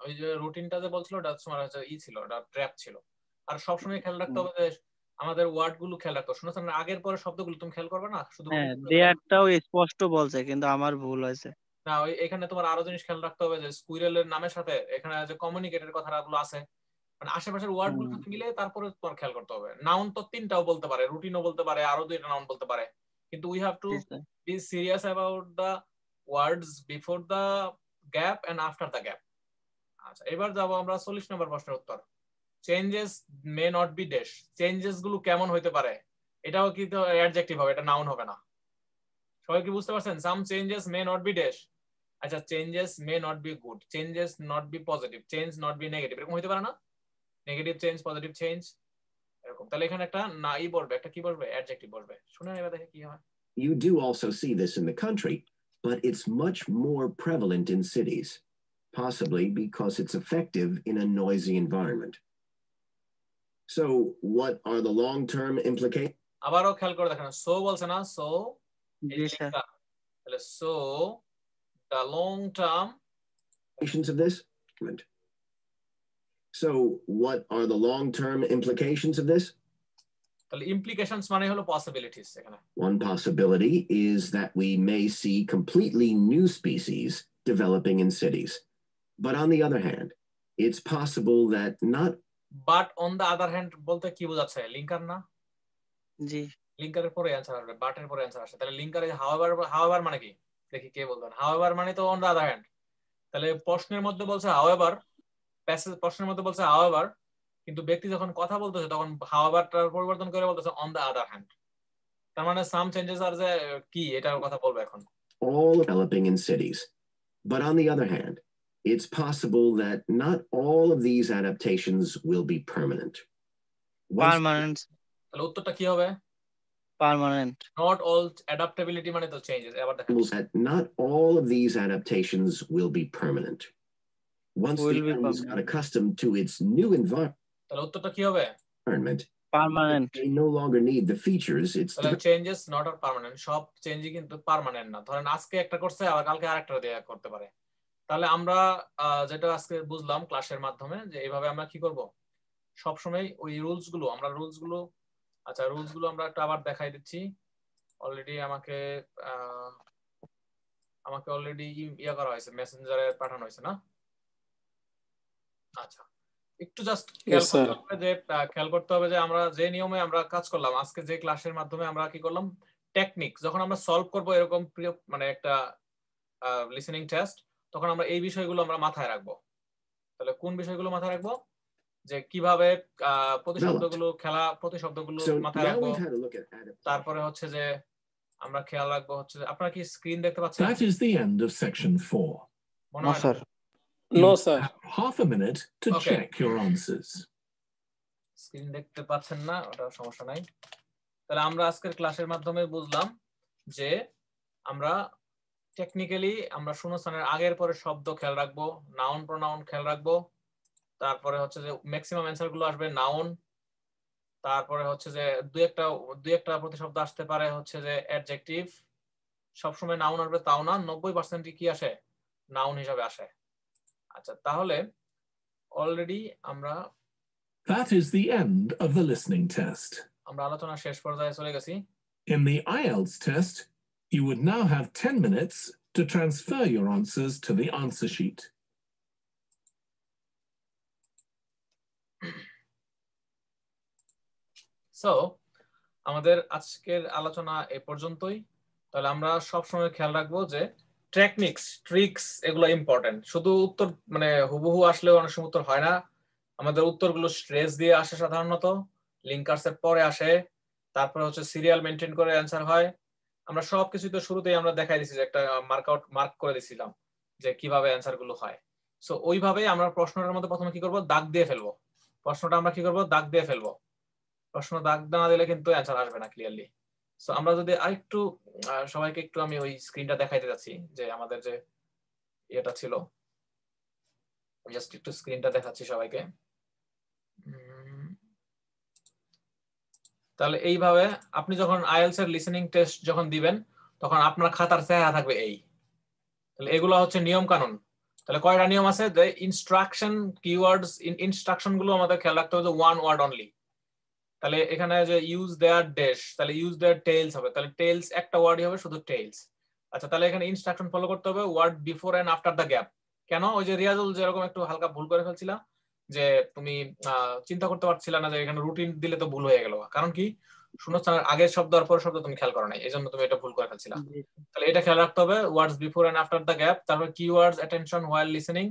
ওই যে রুটিনটা যে বলছিল ওটা তোমার হচ্ছে ই ছিল ওটা ট্র্যাপ ছিল। আর সবসময় খেয়াল রাখতে হবে যে আমাদের ওয়ার্ডগুলো খেয়াল রাখতে হবে। শুনেছেন না, আগের পরে শব্দগুলো তুমি খেয়াল করবে না? শুধু হ্যাঁ দেয়ারটাও স্পষ্ট বলছে কিন্তু আমার ভুল হয়েছে। না ওই এখানে তোমার আরও জিনিস খেয়াল রাখতে হবে যে স্কুইরেলের নামের সাথে এখানে যে কমিউনিকেটের কথাগুলো আছে মানে আশেপাশের ওয়ার্ডগুলো মিলে তারপরে তোমার খেয়াল করতে হবে। নাউন তো তিনটাও বলতে পারে রুটিনও বলতে পারে আরও দুইটা নাউন বলতে পারে। কিন্তু we have to be serious about the words before the gap and after the gap আচ্ছা এবার যাব আমরা চল্লিশ নম্বর প্রশ্নের উত্তর। Changes may not be dash চেঞ্জেসগুলো কেমন হইতে পারে? এটাও কি তো অ্যাডজেক্টিভ হবে এটা নাউন হবে না। সবাই কি বুঝতে পারছেন? Some changes may not be dash আচ্ছা changes may not be good changes not be positive change not be negative এরকম হইতে পারে না? নেগেটিভ চেঞ্জ পজিটিভ চেঞ্জ এরকম তাহলে এখানে একটা নাই বলবে একটা কি বলবে অ্যাডজেক্টিভ বলবে শুনে এবার দেখে কি হয় You do also see this in the country, but it's much more prevalent in cities, possibly because it's effective in a noisy environment. So, what are the long term implications? আবারও খেয়াল করে দেখেন সো বলছে না so জি sir তাহলে so the long term of this? So, what are the long term implications of this? তাহলে implications মানে হলো পসিবিলিটিস এখানে। One possibility is that we may see completely new species developing in cities. But on the other hand, it's possible that not but on the other hand বলতে কি বোঝাচ্ছে? Linker না? জি। লিঙ্কারের পরে answer আসবে বাটের পরে অ্যান্সার আসে। তাহলে লিঙ্কারে হাওয়ার হাওয়ার মানে কি? দেখি কে বলবেন। হাওয়ার মানে তো অন দ্য আদার হ্যান্ড তাহলে প্রশ্নের মধ্যে বলছে হাওয়ার প্যাসেজ প্রশ্নের মধ্যে বলছে হাওয়ার কিন্তু ব্যক্তি যখন কথা বলতেছে তখন হাওয়ারটার পরিবর্তন করে বলতেছে অন দ্য আদার হ্যান্ড তার মানে সাম চেঞ্জেস আর যে কি এটার কথা বলবে এখন all developing in cities. But on the other hand, it's possible that not all of these adaptations will be permanent. Once permanent তাহলে উত্তরটা কি হবে পার্মানেন্ট নট অল অ্যাডাপ্টেবিলিটি মানে তো চেঞ্জেস এবার দেখেন that not all of these adaptations will be permanent. Once the animals got accustomed to its new তাহলে উত্তরটা কি হবে environment, permanent they no longer need the features. It's তাহলে changes not R permanent সব চেঞ্জই কিন্তু permanent না ধরেন আজকে একটা করছে আবার কালকে আরেকটা দিয়ে করতে পারে তাহলে আমরা যেটা আজকে বুঝলাম ক্লাসের মাধ্যমে যে এইভাবে আমরা কি করব সবসময় ওই রুলসগুলো আমরা রুলসগুলো আচ্ছা রুলসগুলো আমরা একটু আবার দেখাই দিচ্ছি অলরেডি আমাকে আহ, আমাকে অলরেডি ইয়া করা হয়েছে মেসেঞ্জারে পাঠানো হয়েছে না আচ্ছা। একটু জাস্ট খেয়াল করতে হবে যে খেয়াল করতে হবে যে আমরা যে নিয়মে আমরা কাজ করলাম আজকে যে ক্লাসের মাধ্যমে আমরা কি করলাম? টেকনিক যখন আমরা সলভ করব এরকম প্রিয় মানে একটা লিসেনিং টেস্ট তখন আমরা এই বিষয়গুলো আমরা মাথায় রাখব। তাহলে কোন বিষয়গুলো মাথায় রাখব? যে কীভাবে আহ, প্রতিশব্দগুলো খেলা প্রতিশব্দগুলো মাথায় রাখব. তারপরে হচ্ছে যে আমরা খেয়াল রাখব হচ্ছে যে আপনারা কি স্ক্রিন দেখতে পাচ্ছেন? That is the end of section four. মনে হয় না? sir. Have half a minute to Okay. check your answers. Screen দেখতে পাচ্ছেন না ওটা সমস্যা নাই তাহলে আমরা আজকের ক্লাসের মাধ্যমে বুঝলাম যে আমরা টেকনিক্যালি আমরা শূন্যস্থানের আগের পরে শব্দ খেয়াল রাখব নাউন প্রোনাউন খেয়াল রাখব তারপরে হচ্ছে যে ম্যাক্সিমাম অ্যান্সারগুলো আসবে নাউন তারপরে হচ্ছে যে দুই একটা দুই একটা প্রতিশব্দ আসতে পারে হচ্ছে যে অ্যাডজেক্টিভ সবসময় নাউন আসবে তাও না নব্বই পার্সেন্টই কি আসে নাউন হিসাবে আসে আচ্ছা তাহলে অলরেডি আমরা That is the end of the listening test. আমরা আলোচনা শেষ পর্যায়ে চলে গেছি In the IELTS test, You would now have 10 minutes to transfer your answers to the answer sheet. So আমাদের আজকের আলোচনা এ পর্যন্তই তাহলে আমরা সবসময় খেয়াল রাখবো যে টেকনিক্স ট্রিক্স এগুলো ইম্পর্টেন্ট শুধু উত্তর মানে হুবহু আসলেও অনেক সময় উত্তর হয় না। আমাদের উত্তরগুলো স্ট্রেস দিয়ে আসে সাধারণত। লিঙ্কার্স এর পরে আসে। তারপরে হচ্ছে সিরিয়াল মেনটেন করে অ্যান্সার হয়। আমরা সবকিছু তো শুরুতেই আমরা দেখাই দিছি যে একটা মার্ক আউট মার্ক করে দিছিলাম যে কীভাবে অ্যান্সারগুলো হয়। সো ওইভাবেই আমরা প্রশ্নটার মধ্যে প্রথমে কি করব? দাগ দিয়ে ফেলব। প্রশ্নটা আমরা কি করব? দাগ দিয়ে ফেলব। প্রশ্ন দাগ না দিলে কিন্তু অ্যান্সার আসবে না ক্লিয়ারলি সো আমরা যদি আরেকটু সবাইকে একটু আমি ওই স্ক্রিনটা দেখাইতে যাচ্ছি, যে আমাদের যে ইয়েটা ছিল জাস্ট একটু স্ক্রিনটা দেখাচ্ছি সবাইকে। তাহলে এইভাবে আপনি যখন আইএলস এর লিসেনিং টেস্ট যখন দিবেন, তখন আপনার খাতার চেহারা থাকবে এই। তাহলে এগুলো হচ্ছে নিয়ম কানুন তাহলে কয়টা নিয়ম আছে? যে ইনস্ট্রাকশন কিওয়ার্ডস ইনস্ট্রাকশনগুলো আমাদের খেয়াল রাখতে হবে ওয়ান ওয়ার্ড অনলি তাহলে এখানে যে ইউজ দেয়ার ড্যাশ তাহলে ইউজ দেয়ার টেলস হবে। তাহলে টেলস একটা ওয়ার্ডই হবে শুধু টেলস আচ্ছা তাহলে এখানে ইনস্ট্রাকশন ফলো করতে হবে word before and after the gap কেন? ওই যে রিয়াজুল যেরকম একটু হালকা ভুল করে ফেলছিলা যে তুমি চিন্তা করতে পারছিলা না যে এখানে রুটিন দিলে তো ভুল হয়ে গেল। কারণ কি? শূন্যস্থানের আগের শব্দ আর পরের শব্দ তুমি খেয়াল করো নাই এই জন্য তুমি এটা ভুল করে ফেলছিলা। তাহলে এটা খেয়াল রাখতে হবে words before and after the gap তারপর কিওয়ার্ডস অ্যাটেনশন হোয়াইল লিসেনিং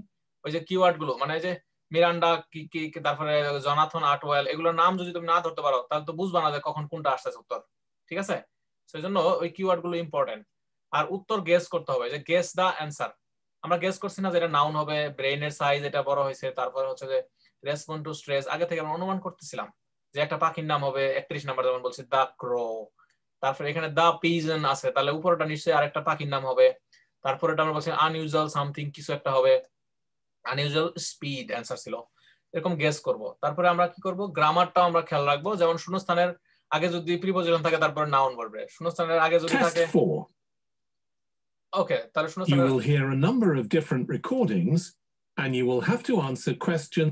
ওই যে কিওয়ার্ডগুলো মানে এই যে মিরান্ডা, কি কি তারপরে জনাথন আর্টওয়েল এগুলোর নাম যদি তুমি না ধরতে পারো, তাহলে তো বুঝবা না যে কখন কোনটা আসতেছে উত্তর, ঠিক আছে? সেই জন্য ওই কিওয়ার্ডগুলো ইম্পর্টেন্ট আর উত্তর গেস করতে হবে, যে গেস দা অ্যান্সার আমরা গেস করছি না যে এটা নাউন হবে ব্রেইনের সাইজ এটা বড় হয়েছে, তারপরে হচ্ছে যে রেসপন্ড টু স্ট্রেস আগে থেকে আমরা অনুমান করতেছিলাম যে একটা পাখির নাম হবে, একত্রিশ নাম্বার যেমন বলছি দা ক্রো তারপরে এখানে দা পিজন আছে, তাহলে উপরটা নিশ্চয়ই আরেকটা পাখির নাম হবে। তারপরে এটা আমরা বলছি আনইউজুয়াল সামথিং কিছু একটা হবে। আনইউজুয়াল স্পিড অ্যান্সার ছিল। এরকম গেস করব। তারপরে আমরা কি করব? গ্রামারটাও আমরা খেয়াল রাখব। যেমন শূন্যস্থানের আগে যদি প্রিপোজিশন থাকে তারপরে নাউন বলবে শূন্যস্থানের আগে যদি থাকে 4. ওকে তাহলে You শূন্যস্থানের will hear a number of different recordings and you will have to answer question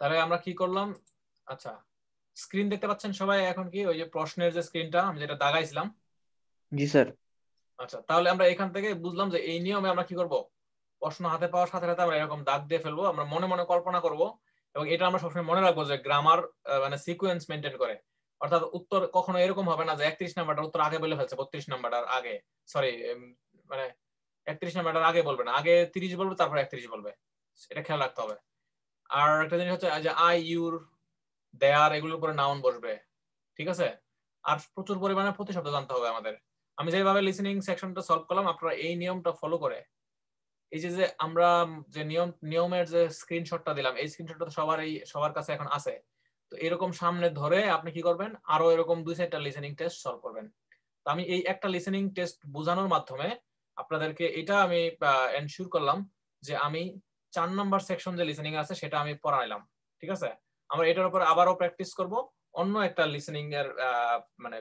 তাহলে আমরা কি করলাম? আচ্ছা স্ক্রিন দেখতে পাচ্ছেন সবাই এখন কি? ওই যে প্রশ্নের যে স্ক্রিনটা আমি যেটা দাগাইছিলাম। জি স্যার। আচ্ছা তাহলে আমরা এখান থেকে বুঝলাম যে এই নিয়মে আমরা কি করব? প্রশ্ন হাতে পাওয়ার সাথে সাথে আমরা এরকম দাগ দিয়ে ফেলব, আমরা মনে মনে কল্পনা করব এবং এটা আমরা সবসময় মনে রাখব যে গ্রামার মানে সিকোয়েন্স মেনটেন করে। অর্থাৎ উত্তর কখনো এরকম হবে না যে একত্রিশ নাম্বারটা উত্তর আগে বলে ফেলছে, বত্রিশ নাম্বারটার আগে। সরি মানে একত্রিশ নাম্বারটার আগে বলবে না, আগে তিরিশ বলবে, তারপর একত্রিশ বলবে। এটা খেয়াল রাখতে হবে। আর একটা জিনিস হচ্ছে, যে আই ইউর দেয়ার এগুলোর উপরে নাউন বসবে, ঠিক আছে? আর প্রচুর পরিমাণে প্রতিশব্দ জানতে হবে আমাদের। আমি যেভাবে লিসেনিং সেকশনটা সলভ করলাম, আপনারা এই নিয়মটা ফলো করে এই যে যে আমরা যে নিয়ম, নিয়মের যে স্ক্রিনশটটা দিলাম, এই স্ক্রিনশটটা সবার এই সবার কাছে এখন আছে। তো এরকম সামনে ধরে আপনি কি করবেন? আরও এরকম দুই চারটা লিসেনিং টেস্ট সলভ করবেন। তো আমি এই একটা লিসেনিং টেস্ট বোঝানোর মাধ্যমে আপনাদেরকে এটা আমি এনশিওর করলাম যে আমি চার নাম্বার সেকশন যে লিসেনিং আছে সেটা আমি পড়াইলাম ঠিক আছে? আমরা এটার উপর আবারও প্র্যাকটিস করব অন্য একটা লিসেনিং এর মানে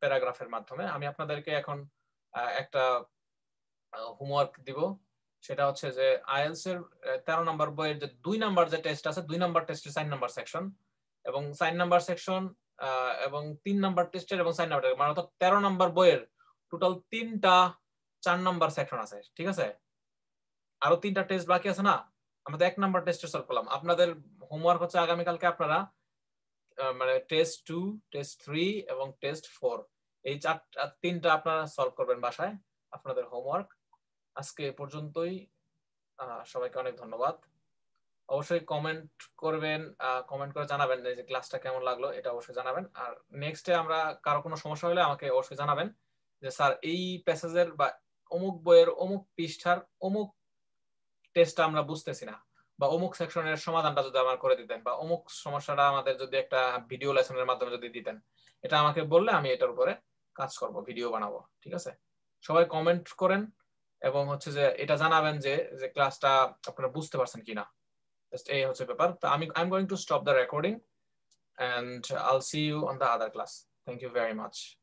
প্যারাগ্রাফের মাধ্যমে। আমি আপনাদেরকে এখন একটা হোমওয়ার্ক দিব। সেটা হচ্ছে যে আইএলস এর তেরো নাম্বার বইয়ের যে দুই নাম্বার যে টেস্ট আছে, দুই নাম্বার টেস্টের সাইন নাম্বার সেকশন এবং সাইন নাম্বার সেকশন এবং তিন নাম্বার টেস্টের এবং সাইন নাম্বার মানে অর্থাৎ তেরো নাম্বার বইয়ের টোটাল তিনটা চার নাম্বার সেকশন আছে, ঠিক আছে? আরও তিনটা টেস্ট বাকি আছে না? আমাদের এক নাম্বার টেস্টে সলভ করলাম। আপনাদের হোমওয়ার্ক হচ্ছে আগামীকালকে আপনারা মানে টেস্ট টু টেস্ট থ্রি এবং টেস্ট ফোর এই চারটা, তিনটা আপনারা সলভ করবেন বাসায়, আপনাদের হোমওয়ার্ক আজকে এ পর্যন্তই। সবাইকে অনেক ধন্যবাদ। অবশ্যই কমেন্ট করবেন কমেন্ট করে জানাবেন যে ক্লাসটা কেমন লাগল, এটা অবশ্যই জানাবেন। আর নেক্সটে আমরা কারও কোনো সমস্যা হলে আমাকে অবশ্যই জানাবেন যে, স্যার, এই প্যাসেজের বা অমুক বইয়ের অমুক পৃষ্ঠার অমুক টেস্টটা আমরা বুঝতেছি না। বা অমুক সেকশনের সমাধানটা যদি আমার করে দিতেন, বা অমুক সমস্যাটা আমাদের যদি একটা ভিডিও লেসনের মাধ্যমে যদি দিতেন, এটা আমাকে বললে আমি এটার উপরে কাজ করব ভিডিও বানাবো, ঠিক আছে? সবাই কমেন্ট করেন এবং হচ্ছে যে এটা জানাবেন যে যে ক্লাসটা আপনারা বুঝতে পারছেন কিনা। জাস্ট এই হচ্ছে ব্যাপার। তো আমি I am going to stop the recording and I'll see you on the other class Thank you very much.